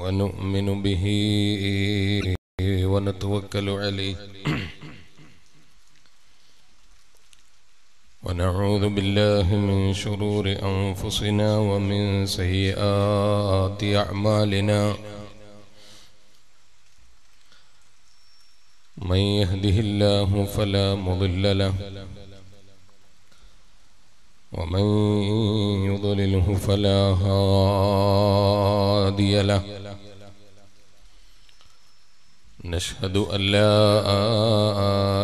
ونؤمن به ونتوكل عليه. ونعوذ بالله من شرور أنفسنا ومن سيئات أعمالنا. من يهده الله فلا مضل له ومن يضلله فلا هادي له. نشهد أن لا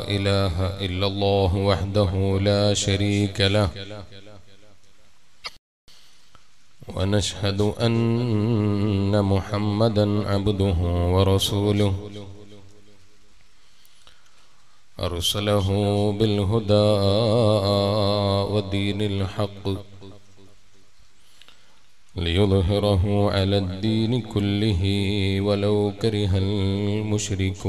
إله إلا الله وحده لا شريك له. ونشهد أن محمدا عبده ورسوله. أرسله بالهدى ودين الحق. ليظهره على الدين كله ولو كره المشركون.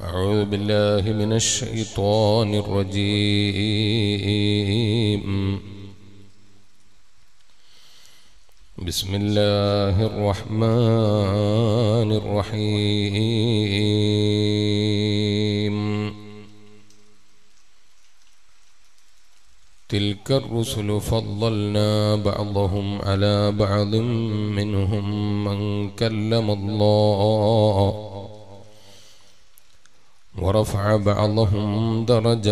أعوذ بالله من الشيطان الرجيم. بسم الله الرحمن الرحيم. تلك الرسل فضلنا بعضهم على بعض منهم من كلم الله ورفع بعضهم درجات.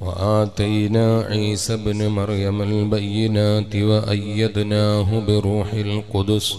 وآتينا عيسى ابن مريم البينات وأيدناه بروح القدس.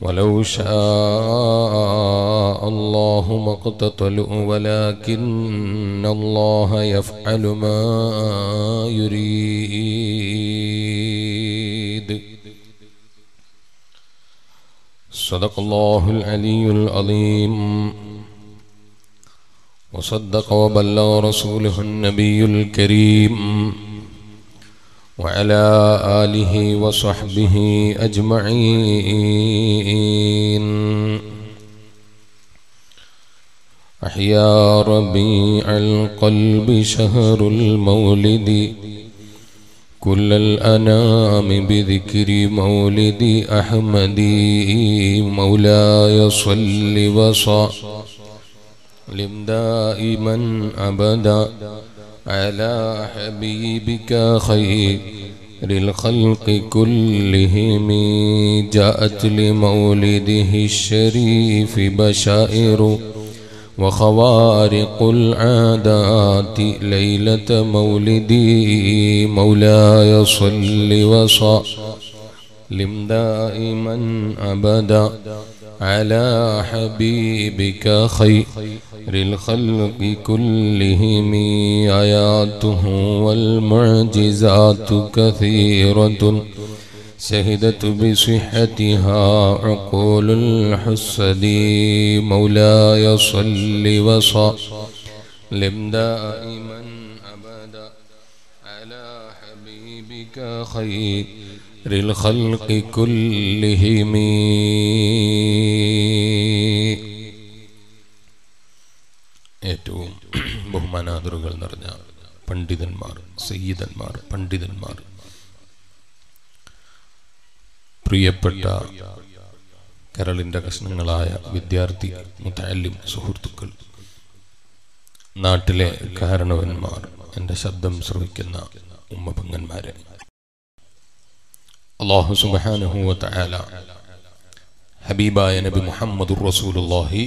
ولو شاء الله ما اقتتلوا ولكن الله يفعل ما يريد. صدق الله العلي العظيم. وصدق وبلغ رسوله النبي الكريم. وعلى آله وصحبه أجمعين. أحيا ربيع القلب شهر المولد. كل الأنام بذكر مولد أحمد مولاي صل وسلم دائما أبدا. على حبيبك خير الخلق كلهم. جاءت لمولده الشريف بشائر وخوارق العادات ليلة مولدي. مولاي صل وسلم دائما أبدا. على حبيبك خير الخلق كلهم آياته والمعجزات كثيرة. شهدت بصحتها عقول الحسد مولاي صل وسلم. دائما أبدا على حبيبك خير. الخلق كلهم ഏറ്റവും ബഹുമാനാദറുകൾ നിറഞ്ഞ പണ്ഡിതന്മാർ സയ്യിദന്മാർ പണ്ഡിതന്മാർ പ്രിയപ്പെട്ട കരളിൻ്റെ കഷ്ണങ്ങളായ വിദ്യാർത്ഥി മുത്തല്ലിം സുഹൃത്തുക്കൾ നാട്ടിലെ കാരണവന്മാർ എൻ്റെ ശബ്ദം ശ്രവിക്കുന്ന ഉമ്മപങ്ങന്മാരെ അള്ളാഹു സുബാനുഹൂവ തആല ഹബീബായ നബി മുഹമ്മദുർ റസൂലുള്ളാഹി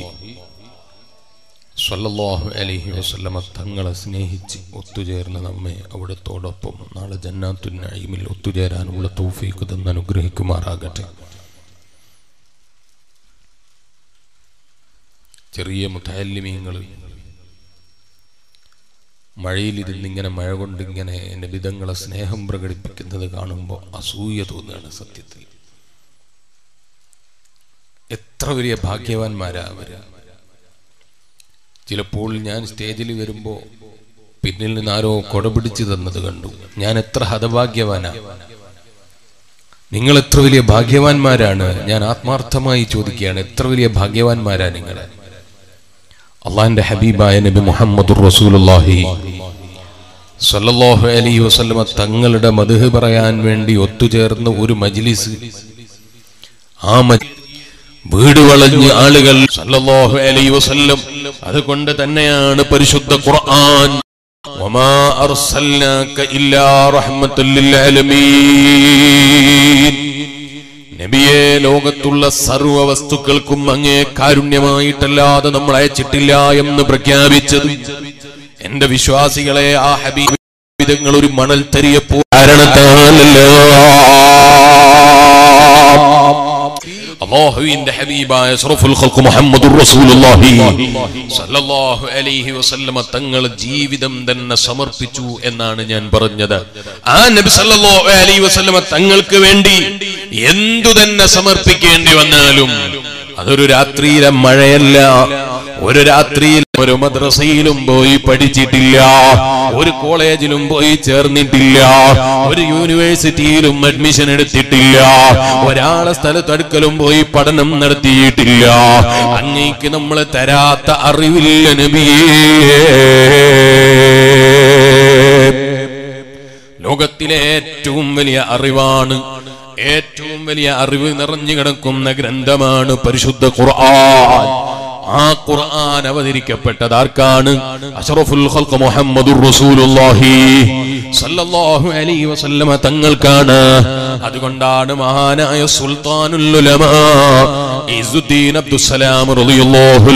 സ്വല്ലല്ലാഹു അലൈഹി വസല്ലമ തങ്ങളെ സ്നേഹിച്ച് ഒത്തുചേർന്ന നമ്മെ അവിടത്തോടൊപ്പം നാളെ ജന്നാത്തുൻ നഈമിൽ ഒത്തുചേരാനുള്ള തൗഫീഖ് തന്ന് അനുഗ്രഹിക്കുമാറാകട്ടെ. ചെറിയ മുത്തല്ലിമീങ്ങൾ മഴയിലിരുന്ന് ഇങ്ങനെ മഴ കൊണ്ടിങ്ങനെ നബിതങ്ങളെ സ്നേഹം പ്രകടിപ്പിക്കുന്നത് കാണുമ്പോൾ അസൂയ തോന്നുകയാണ് സത്യത്തിൽ. എത്ര വലിയ ഭാഗ്യവാന്മാരാ അവർ. ചിലപ്പോൾ ഞാൻ സ്റ്റേജിൽ വരുമ്പോൾ പിന്നിൽ നിന്ന് ആരോ കൊടപിടിച്ചു തന്നത് കണ്ടു. ഞാൻ എത്ര ഹതഭാഗ്യവാനാ. നിങ്ങൾ എത്ര വലിയ ഭാഗ്യവാന്മാരാണ്. ഞാൻ ആത്മാർത്ഥമായി ചോദിക്കുകയാണ് എത്ര വലിയ ഭാഗ്യവാന്മാരാ നിങ്ങൾ അള്ളാഹിന്റെ ഹബീബായ നബി മുഹമ്മദ് റസൂലുള്ളാഹി. സല്ലല്ലാഹു അലൈഹി വസല്ലം തങ്ങളുടെ മധുഹ് പറയാൻ വേണ്ടി ഒത്തുചേർന്ന ഒരു മജ്ലിസ്. ആ വീട് വളഞ്ഞ് ആളുകൾ സല്ലല്ലാഹു അലൈഹി വസല്ലം അതുകൊണ്ട് തന്നെയാണ് പരിശുദ്ധ ഖുർആൻ. വമാ അർസൽനാക ഇല്ലാ റഹ്മത്തുൽ ലിൽ ആലമീൻ. നബിയെ ലോകത്തുള്ള സർവ വസ്തുക്കൾക്കും അങ്ങേ കാരുണ്യമായിട്ടല്ലാതെ നമ്മൾ അയച്ചിട്ടില്ല എന്ന് പ്രഖ്യാപിച്ചത്. എന്റെ വിശ്വാസികളെ ആ ഹബീബിതങ്ങൾ ഒരു മണൽ തരിയപ്പോ അള്ളാഹുവിന്റെ ഹബീബായ അഷ്റഫുൽ ഖൽഖ് മുഹമ്മദുർ റസൂലുള്ളാഹി. സല്ലല്ലാഹു അലൈഹി വസല്ലമ തങ്ങൾ ജീവിതം തന്നെ സമർപ്പിച്ചു എന്നാണ് ഞാൻ പറഞ്ഞത്. ആ നബി സല്ലല്ലാഹു അലൈഹി വസല്ലമ തങ്ങൾക്ക് വേണ്ടി എന്തു തന്നെ സമർപ്പിക്കേണ്ടി വന്നാലും അതൊരു രാത്രിയിലെ മഴയല്ല ഒരു രാത്രിയിൽ ഒരു മദ്രസയിലും പോയി പഠിച്ചിട്ടില്ല ഒരു കോളേജിലും പോയി ചേർന്നിട്ടില്ല ഒരു യൂണിവേഴ്സിറ്റിയിലും അഡ്മിഷൻ എടുത്തിട്ടില്ല ഒരാളെ സ്ഥലത്തടുക്കലും പോയി പഠനം നടത്തിയിട്ടില്ല. അങ്ങേക്ക് നമ്മൾ തരാത്ത അറിവില്ല നബിയേ. ലോകത്തിലെ ഏറ്റവും വലിയ അറിവാണ് ഏറ്റവും വലിയ അറിവ് നിറഞ്ഞു കിടക്കുന്ന ഗ്രന്ഥമാണ് പരിശുദ്ധ ഖുർആൻ. ആ ഖുർആൻ അവതരിക്കപ്പെട്ടത് ആർക്കാണ്? അഷറഫുൽ ഖൽഖ് മുഹമ്മദുർ റസൂലുള്ളാഹി സല്ലല്ലാഹു അലൈഹി വസല്ലമ തങ്ങൾക്കാണ്. അതുകൊണ്ടാണ് മഹാനായ സുൽത്താനുൽ ഉലമാ ഇസുദ്ദീൻ അബ്ദുസ്സലാം റളിയല്ലാഹു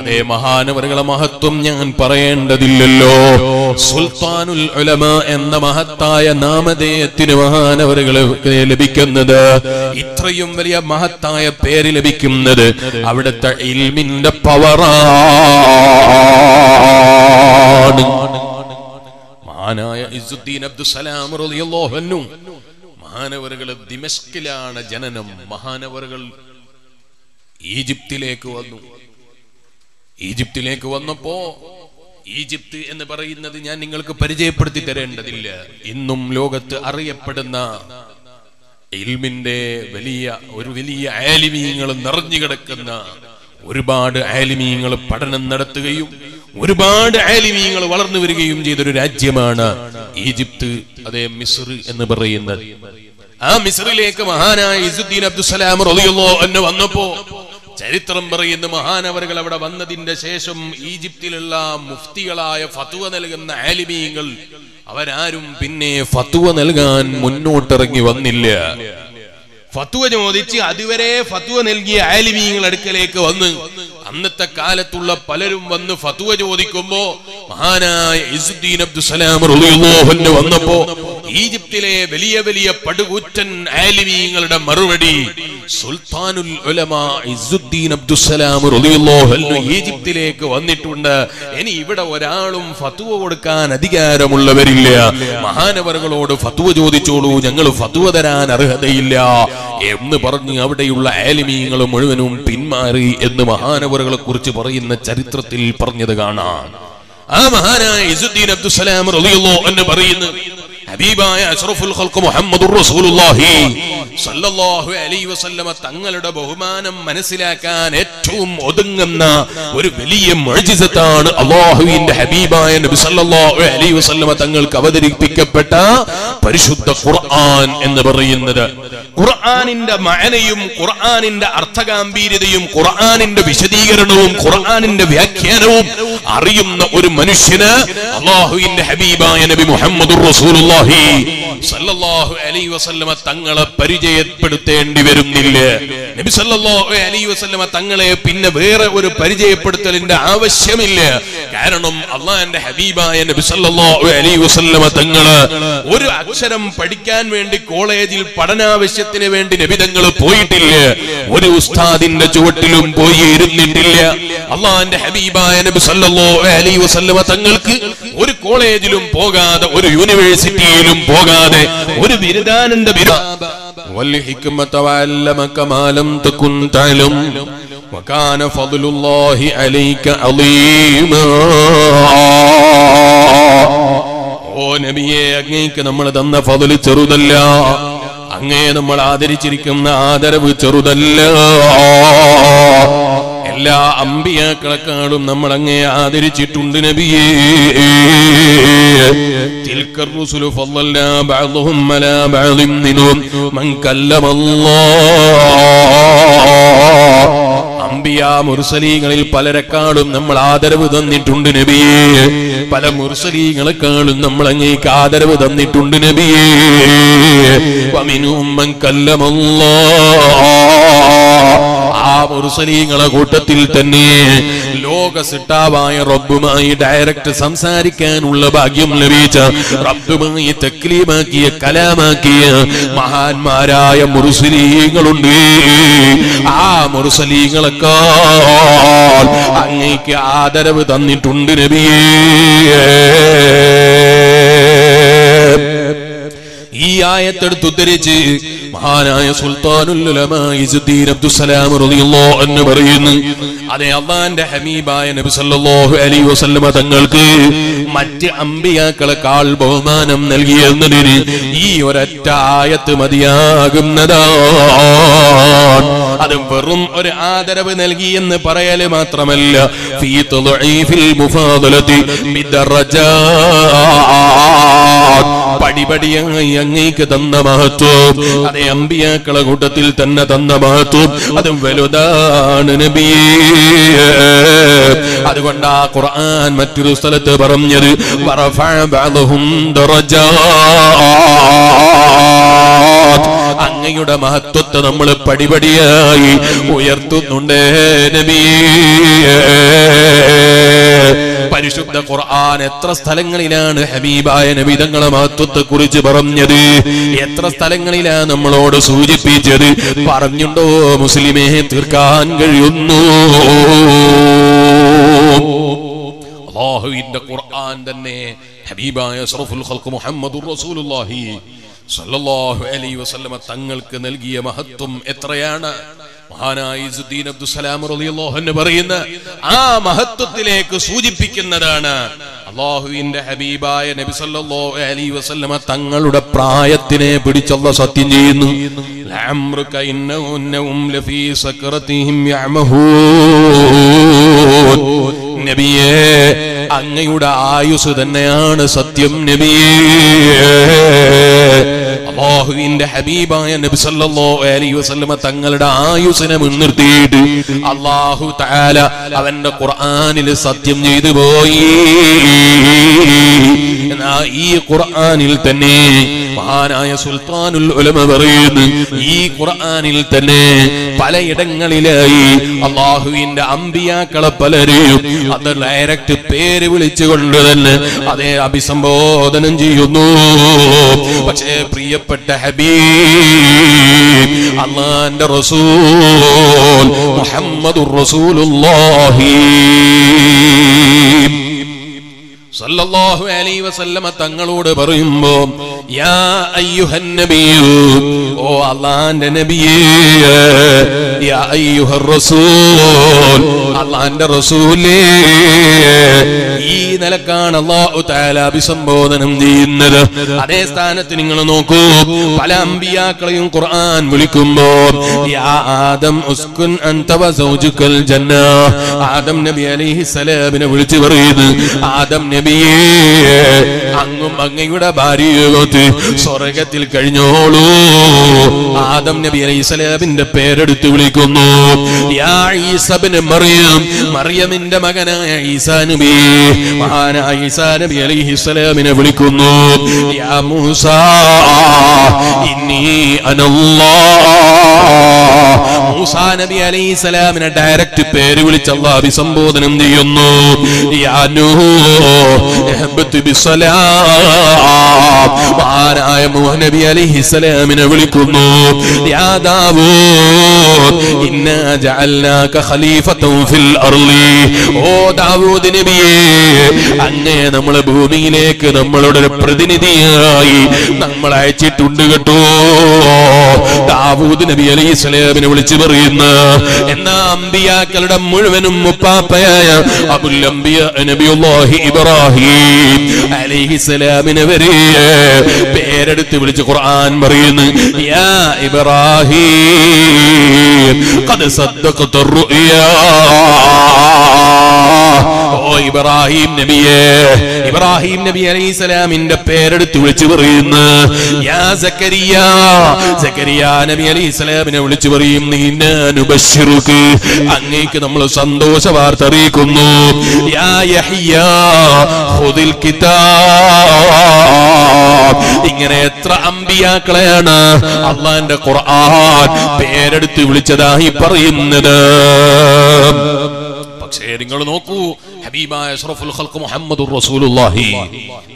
അതേ മഹാനവറുകളെ മഹത്വം ഞാൻ പറയേണ്ടതില്ലല്ലോ. സുൽത്താനുൽ ഉലമ എന്ന മഹത്തായ നാമധേയത്തിന് മഹാനവറുകൾ ലഭിക്കുന്നത് ഇത്രയും വലിയ മഹത്തായ പേര് ലഭിക്കുന്നത് അവിടുത്തെ ഇൽമിന്റെ പവറാണ്. മഹാനായ ഇസുദ്ദീൻ അബ്ദുസലാം റളിയല്ലാഹു മഹാനവറുകൾ ദിമഷ്കിലാണ് ജനനം. മഹാനവറുകൾ ഈജിപ്തിലേക്ക് വന്നു. ഈജിപ്തിലേക്ക് വന്നപ്പോ ഈജിപ്ത് എന്ന് പറയുന്നത് ഞാൻ നിങ്ങൾക്ക് പരിചയപ്പെടുത്തി തരേണ്ടതില്ല. ഇന്നും ലോകത്ത് അറിയപ്പെടുന്ന ഇൽമിന്റെ വലിയ ഒരു വലിയ ആലിമീങ്ങൾ നിറഞ്ഞു കിടക്കുന്ന ഒരുപാട് ആലിമീങ്ങൾ പഠനം നടത്തുകയും ഒരുപാട് ആലിമീങ്ങൾ വളർന്നു വരികയും ചെയ്തൊരു രാജ്യമാണ് ഈജിപ്ത് അതേ മിസ്ർ എന്ന് പറയുന്നത്. ആ മിസ്റിലേക്ക് മഹാനായ ഇസുദ്ദീൻ അബ്ദുസലാം റളിയല്ലാഹു എന്ന് വന്നപ്പോ ചരിത്രം പറയുന്ന മഹാനവറുകൾ അവിടെ വന്നതിന്റെ ശേഷം ഈജിപ്തിലുള്ള മുഫ്തികളായ ഫത്തുവ നൽകുന്ന ആലിമീങ്ങൾ അവരാരും പിന്നെ ഫത്തുവ നൽകാൻ മുന്നോട്ടിറങ്ങി വന്നില്ല. ഫത്തുവ ചോദിച്ച് അതുവരെ ഫത്തുവ നൽകിയ ആലിമീങ്ങൾ അടുക്കലേക്ക് വന്ന് അന്നത്തെ കാലത്തുള്ള പലരും വന്ന് ഫത്തുവ ചോദിക്കുമ്പോ മഹാനായ അബ്ദുസലാം വന്നപ്പോ ഈജിപ്തിലെ വലിയ വലിയ പടുകൂറ്റൻ ആലിമീങ്ങളുടെ മറുപടി സുൽത്താനുൽ ഉലമാ അബ്ദുസലാം ഈജിപ്തിലേക്ക് വന്നിട്ടുണ്ട്. ഇനി ഇവിടെ ഒരാളും ഫത്തുവ കൊടുക്കാൻ അധികാരമുള്ളവരില്ല. മഹാനവറുകളോട് ഫത്തുവ ചോദിച്ചോളൂ ഞങ്ങൾ ഫത്തുവ തരാൻ അർഹതയില്ല. എന്ന് പറഞ്ഞ് അവിടെയുള്ള ആലിമീങ്ങൾ മുഴുവനും പിന്മാറി എന്ന് മഹാനവറുകളെ കുറിച്ച് പറയുന്ന ചരിത്രത്തിൽ പറഞ്ഞത് കാണാം. ആ മഹാനായ ഇസുദ്ദീൻ അബ്ദുസലാം റളിയല്ലാഹു അൻഹു പറയുന്നു ഹബീബായ അഷ്റഫുൽ ഖൽഖ് മുഹമ്മദുർ റസൂലുള്ളാഹി അലൈഹി വസല്ലമ തങ്ങളുടെ ബഹുമാനം മനസ്സിലാക്കാൻ ഏറ്റവും ഒതുങ്ങുന്ന ഒരു വലിയ മുഅ്ജിസത്താണ് അല്ലാഹുവിന്റെ ഹബീബായ നബി സല്ലല്ലാഹു അലൈഹി വസല്ലമ തങ്ങൾക്ക് അവതരിപ്പിക്കപ്പെട്ട പരിശുദ്ധ ഖുർആൻ എന്ന് പറയുന്നത്. ഖുർആനിന്റെ മഅനയും ഖുർആനിന്റെ അർത്ഥഗാംഭീര്യതയും ഖുർആനിന്റെ വിശദീകരണവും ഖുർആനിന്റെ വ്യാഖ്യാനവും അറിയുന്ന ഒരു മനുഷ്യന് അള്ളാഹുവിന്റെ ഹബീബായ നബി മുഹമ്മദുർ റസൂലുള്ളാഹി സല്ലല്ലാഹു അലൈഹി വസല്ലമ തങ്ങളെ പരിചയപ്പെടുത്തേണ്ടി വരുന്നില്ല. നബി സല്ലല്ലാഹു അലൈഹി വസല്ലമ തങ്ങളെ പിന്നെ വേറെ ഒരു പരിചയപ്പെടുത്തലിന്റെ ആവശ്യമില്ല. കാരണം അള്ളാഹിന്റെ ഹബീബായ നബി സല്ലല്ലാഹു അലൈഹി വസല്ലമ തങ്ങൾ ഒരു അക്ഷരം പഠിക്കാൻ വേണ്ടി കോളേജിൽ പഠനാവശ്യത്തിന് വേണ്ടി നബി തങ്ങൾ പോയിട്ടില്ല. ഒരു ഉസ്താദിന്റെ ചുവട്ടിലും പോയി ഇരുന്നിട്ടില്ല. അള്ളാഹിന്റെ ഹബീബായ നബി സല്ലല്ലാഹു അലൈഹി വസല്ലമ തങ്ങൾക്ക് ഒരു കോളേജിലും പോകാതെ ഒരു വഴിയിലും പോകാതെ ഒരു ബിരുദാനന്ദ ബിരുദ. وكان فضل الله عليك عظيما ഓ നബിയെ അങ്ങേക്ക് നമ്മൾ തന്ന ഫതിൽ ചെറുതല്ല. അങ്ങേ നമ്മൾ ആദരിച്ചിരിക്കുന്ന ആദരവ് ചെറുതല്ല. എല്ലാ അമ്പിയാക്കളെക്കാളും നമ്മൾ അങ്ങേ ആദരിച്ചിട്ടുണ്ട് നബിയേ. تلك الرسل فضلنا بعضهم على بعض منهم من كلم الله അമ്പിയ മുർസലീങ്ങളിൽ പലരെക്കാളും നമ്മൾ ആദരവ് തന്നിട്ടുണ്ട് നബിയേ പല മുർസലീങ്ങളെക്കാളും നമ്മൾ അങ്ങേക്ക് ആദരവ് തന്നിട്ടുണ്ട് നബിയേ വമിനും മൻ കല്ലമല്ലാഹ് ആ മുർസലീങ്ങളെ കൂട്ടത്തിൽ തന്നെ ലോക സിട്ടാവായ റബ്ബുമായി ഡയറക്റ്റ് സംസാരിക്കാനുള്ള ഭാഗ്യം ലഭിച്ച റബ്ബുമായി തക്ലീമാക്കിയ കലാമാക്കിയ മഹാന്മാരായ മുർസലീങ്ങളുണ്ട്. ആ മുർസലീങ്ങളെക്കാൾ അങ്ങേക്ക് ആദരവ് തന്നിട്ടുണ്ട് നബിയേ. ഈ ആയത്തെടുത്ത് ഉദ്ധരിച്ച് മഹാനായ സുൽത്താനുല്ലമായിസുദ്ദീൻ അബ്ദുസലാം റളിയല്ലാഹു അൻഹു പറയുന്നു അതെ അള്ളാന്റെ ഹമീബായ നബി സല്ലല്ലാഹു അലൈഹി വസല്ലമ തങ്ങൾക്ക് മറ്റ് അമ്പിയാക്കളെക്കാൾ ബഹുമാനം നൽകിയെന്നതിന് ഈ ഒരൊറ്റ ആയത്ത് മതിയാകുന്നതാണ്. അത് വെറും ഒരു ആദരവ് നൽകി എന്ന് പറയൽ മാത്രമല്ല ഫീ തുളഈഫിൽ പടിപടിയായി അങ്ങേക്ക് തന്ന മഹത്വം. അതെ അമ്പിയാക്കളെ കൂട്ടത്തിൽ തന്നെ തന്ന മഹത്വം. അത് വലുതാണ് നബിയേ. അതുകൊണ്ട് ആ ഖുർആൻ മറ്റൊരു സ്ഥലത്ത് പറഞ്ഞത് അങ്ങയുടെ മഹത്വത്തെ നമ്മൾ പടിപടിയായി ഉയർത്തുന്നുണ്ട് നബിയേ. പരിശുദ്ധ ഖുർആൻ എത്ര സ്ഥലങ്ങളിലാണ് ഹബീബായ നബിതങ്ങളെ മഹത്വത്തെ കുറിച്ച് പറഞ്ഞത്? എത്ര സ്ഥലങ്ങളിലാണ് നമ്മളോട് സൂചിപ്പിച്ചത്? പറഞ്ഞുണ്ടോ മുസ്ലിമേ തീർക്കാൻ കഴിയുന്നു. അള്ളാഹുവിന്റെ ഖുർആൻ തന്നെ ഹബീബായ അഷ്റഫുൽ ഖൽഖ് മുഹമ്മദുർ റസൂലുള്ളാഹി സല്ലല്ലാഹു അലൈഹി വസല്ലമ തങ്ങൾക്ക് നൽകിയ മഹത്വം എത്രയാണ്? പറയുന്ന ആ മഹത്വത്തിലേക്ക് സൂചിപ്പിക്കുന്നതാണ് അള്ളാഹുവിന്റെ ഹബീബായ നബി സല്ലല്ലാഹു അലൈഹി വസല്ലമ തങ്ങളുടെ പ്രായത്തിനെ പിടിച്ചുള്ള സത്യം ചെയ്യുന്നു. നബിയേ അങ്ങയുടെ ആയുസ് തന്നെയാണ് സത്യം നബിയേ. അള്ളാഹുവിന്റെ ഹബീബായ നബി സല്ലല്ലാഹു അലൈഹി വസല്ലമ തങ്ങളുടെ ആയുസിനെ മുൻനിർത്തിയിട്ട് അള്ളാഹു തആല അവന്റെ ഖുർആനിൽ സത്യം ചെയ്തു പോയി. ഈ ഖുർആനിൽ തന്നെ മഹാനായ സുൽത്താനുൽ ഉലമ പറയുന്നു ഈ ഖുർആനിൽ തന്നെ പലയിടങ്ങളിലായി അള്ളാഹുവിന്റെ അമ്പിയാക്കളെ പലരെയും അത് ഡയറക്റ്റ് പേര് വിളിച്ചുകൊണ്ട് തന്നെ അതേ അഭിസംബോധനം ചെയ്യുന്നു. പക്ഷേ പ്രിയപ്പെട്ട ഹബീബ് അള്ളാന്റെ റസൂൽ മുഹമ്മദുർ റസൂലുള്ളാഹി. സല്ലല്ലാഹു അലൈഹി വസല്ലമ തങ്ങളോട് പറയുമ്പോ യാ അയ്യുഹൻ നബിയു ഓ അള്ളാന്റെ നബിയേ യാ അയ്യുഹർ റസൂൽ അള്ളാന്റെ റസൂലേ ഈ നിലക്കാണ് അല്ലാഹു തആല അഭിസംബോധനം ചെയ്യുന്നത്. അതേ സ്ഥാനത്ത് നിങ്ങൾ നോക്കൂ പല അമ്പിയാക്കളെയും ഖുർആൻ വിളിക്കുമ്പോ യാ ആദം ഉസ്കുൻ അൻത വസൗജുക്കൽ ജന്ന. ആദം നബി അലൈഹി സലാമിനെ വിളിച്ചു പറയുന്നു ആദം നബി നബിയേ. അങ്ങും അങ്ങയുടെ ഭാര്യയോത്ത് സ്വർഗത്തിൽ കഴിഞ്ഞോളൂ. ആദം നബി അലൈസലാബിന്റെ പേരെടുത്ത് വിളിക്കുന്നു. മറിയം മറിയമിന്റെ മകനായ ഈസാ നബി. മഹാനായ ഈസാ നബി അലൈഹിസ്സലാമിനെ വിളിക്കുന്നു. യാ മൂസ ഇന്നി അനല്ലാഹ് മൂസാ നബി അലൈഹി സ്വലാമിനെ ഡയറക്റ്റ് പേര് വിളിച്ച് അള്ളാഹ് അഭിസംബോധനം ചെയ്യുന്നു. യാ നൂഹ്. ഇഹ്ബത്ത് ബിസ്സലാം മഹാനായ മൂഹ് നബി അലൈഹി സ്വലാമിനെ വിളിക്കുന്നു യാദാവോ ഇന്നാ ജഅൽനാക ഖലീഫത്തൻ ഫിൽ അർളി ഓ ദാവൂദ് നബിയേ അങ്ങേ നമ്മളെ ഭൂമിയിലേക്ക് നമ്മളുടെ ഒരു പ്രതിനിധിയായി നമ്മൾ അയച്ചിട്ടുണ്ട് കേട്ടോ ദാവൂദ് നബി അലൈഹി സ്വലാമിനെ വിളിച്ചു പറയുന്ന എന്നാ അമ്പിയാക്കളുടെ മുഴുവനും മുപ്പാപ്പയായ അബുൽ അംബിയ നബിയുല്ലാഹി ഇബ്രാഹിം അലൈഹി സ്വലാമിനെ വരെ പേരെടുത്ത് വിളിച്ച് ഖുർആൻ പറയുന്നു യാ ഇബ്രാഹിം ഖദ് സദ്ദഖത الرؤيا ഓ ഇബ്രാഹിം നബിയെ ഇബ്രാഹിം നബി അലൈഹി സ്വലാമിന്റെ പേരെടുത്ത് വിളിച്ചു പറയുന്നു. യാ സക്കരിയ സക്കരിയ നബി അലൈഹി സ്വലാമിനെ വിളിച്ചു പറയും നീനുബഷിറുക്ക് അങ്ങേക്ക് നമ്മൾ സന്തോഷ വാർത്ത അറിയിക്കുന്നു. യാ യഹ്യ ഖുദിൽ കിതാബ്. ഇങ്ങനെ എത്ര അമ്പിയാക്കളെയാണ് അള്ളാന്റെ ഖുർആൻ പേരെടുത്ത് വിളിച്ചതായി പറയുന്നത്. പക്ഷേ നിങ്ങൾ നോക്കൂ ഹബീബായ അഷ്റഫുൽ ഖൽഖ് മുഹമ്മദുർ റസൂലുള്ളാഹി.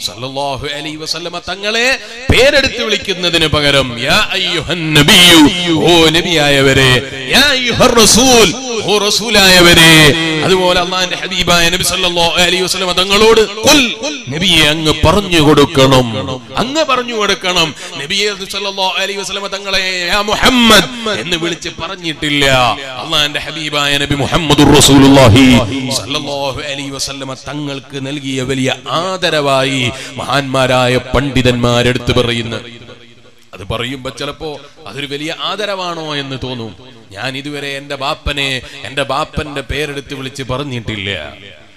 സല്ലല്ലാഹു അലൈഹി വസല്ലമ തങ്ങളെ പേരെടുത്ത് വിളിക്കുന്നതിന് പകരം യാ അയ്യുഹൻ ഓ നബിയായവരെ യാ അയ്യുഹർ റസൂൽ ഓ റസൂലായവരെ. അതുപോലെ അള്ളാഹിന്റെ ഹബീബായ നബി സല്ലല്ലാഹു അലൈഹി വസല്ലമ തങ്ങളോട് ഖുൽ നബിയെ അങ്ങ് പറഞ്ഞു കൊടുക്കണം അങ്ങ് പറഞ്ഞു കൊടുക്കണം. നബിയെ സല്ലല്ലാഹു അലൈഹി വസല്ലമ തങ്ങളെ യാ മുഹമ്മദ് എന്ന് വിളിച്ച് പറഞ്ഞിട്ടില്ല. അള്ളാഹിന്റെ ഹബീബായ നബി മുഹമ്മദുർ റസൂലുള്ളാഹി. സല്ലല്ലാഹു അലൈഹി വസല്ലമ തങ്ങൾക്ക് നൽകിയ വലിയ ആദരവായി മഹാന്മാരായ പണ്ഡിതന്മാരെടുത്ത് പറയുന്നു. അത് പറയുമ്പോ ചിലപ്പോ അതൊരു വലിയ ആദരവാണോ എന്ന് തോന്നും. ഞാൻ ഇതുവരെ എന്റെ ബാപ്പനെ എന്റെ ബാപ്പന്റെ പേരെടുത്ത് വിളിച്ച് പറഞ്ഞിട്ടില്ല.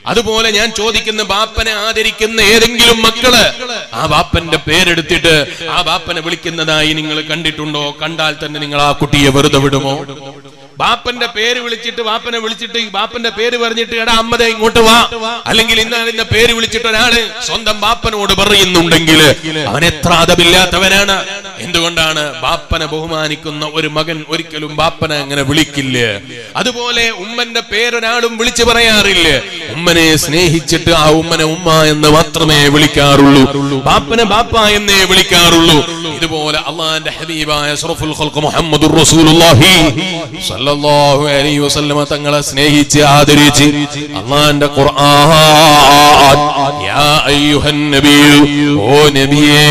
അതുപോലെ ഞാൻ ചോദിക്കുന്ന ബാപ്പനെ ആദരിക്കുന്ന ഏതെങ്കിലും മക്കൾ ആ ബാപ്പന്റെ പേരെടുത്തിട്ട് ആ ബാപ്പനെ വിളിക്കുന്നതായി നിങ്ങൾ കണ്ടിട്ടുണ്ടോ? കണ്ടാൽ തന്നെ നിങ്ങൾ ആ കുട്ടിയെ വെറുതെ വിടുമോ? ബാപ്പന്റെ പേര് വിളിച്ചിട്ട് ബാപ്പനെ വിളിച്ചിട്ട് ബാപ്പന്റെ പേര് പറഞ്ഞിട്ട് എടാ അമ്മതെ ഇങ്ങോട്ട് വാ. അല്ലെങ്കിൽ ഇന്നാണ് ഇന്ന പേര് വിളിച്ചിട്ട് ഒരാൾ സ്വന്തം ബാപ്പനോട് പറയുന്നുണ്ടെങ്കിൽ അവൻ എത്ര അതമില്ലാത്തവനാണ് എന്തുകൊണ്ടാണ് ബാപ്പനെ ബഹുമാനിക്കുന്ന ഒരു മകൻ ഒരിക്കലും ബാപ്പനെ അങ്ങനെ വിളിക്കില്ല? അതുപോലെ ഉമ്മന്റെ പേരൊരാളും വിളിച്ചു പറയാറില്ല. ഉമ്മനെ സ്നേഹിച്ചിട്ട് ആ ഉമ്മനെ ഉമ്മ എന്ന് മാത്രമേ വിളിക്കാറുള്ളൂ. ബാപ്പനെ ബാപ്പ എന്നേ വിളിക്കാറുള്ളൂ. ഇതുപോലെ അള്ളാന്റെ ഹബീബായ മുഹമ്മദ് റസൂലുള്ളാഹി സല്ലല്ലാഹു അലൈഹി വസല്ലമ തങ്ങളെ സ്നേഹിച്ച് ആദരിച്ച് അള്ളാന്റെ ഖുർആൻ. യാ അയ്യുഹൻ നബിയു ഓ നബിയേ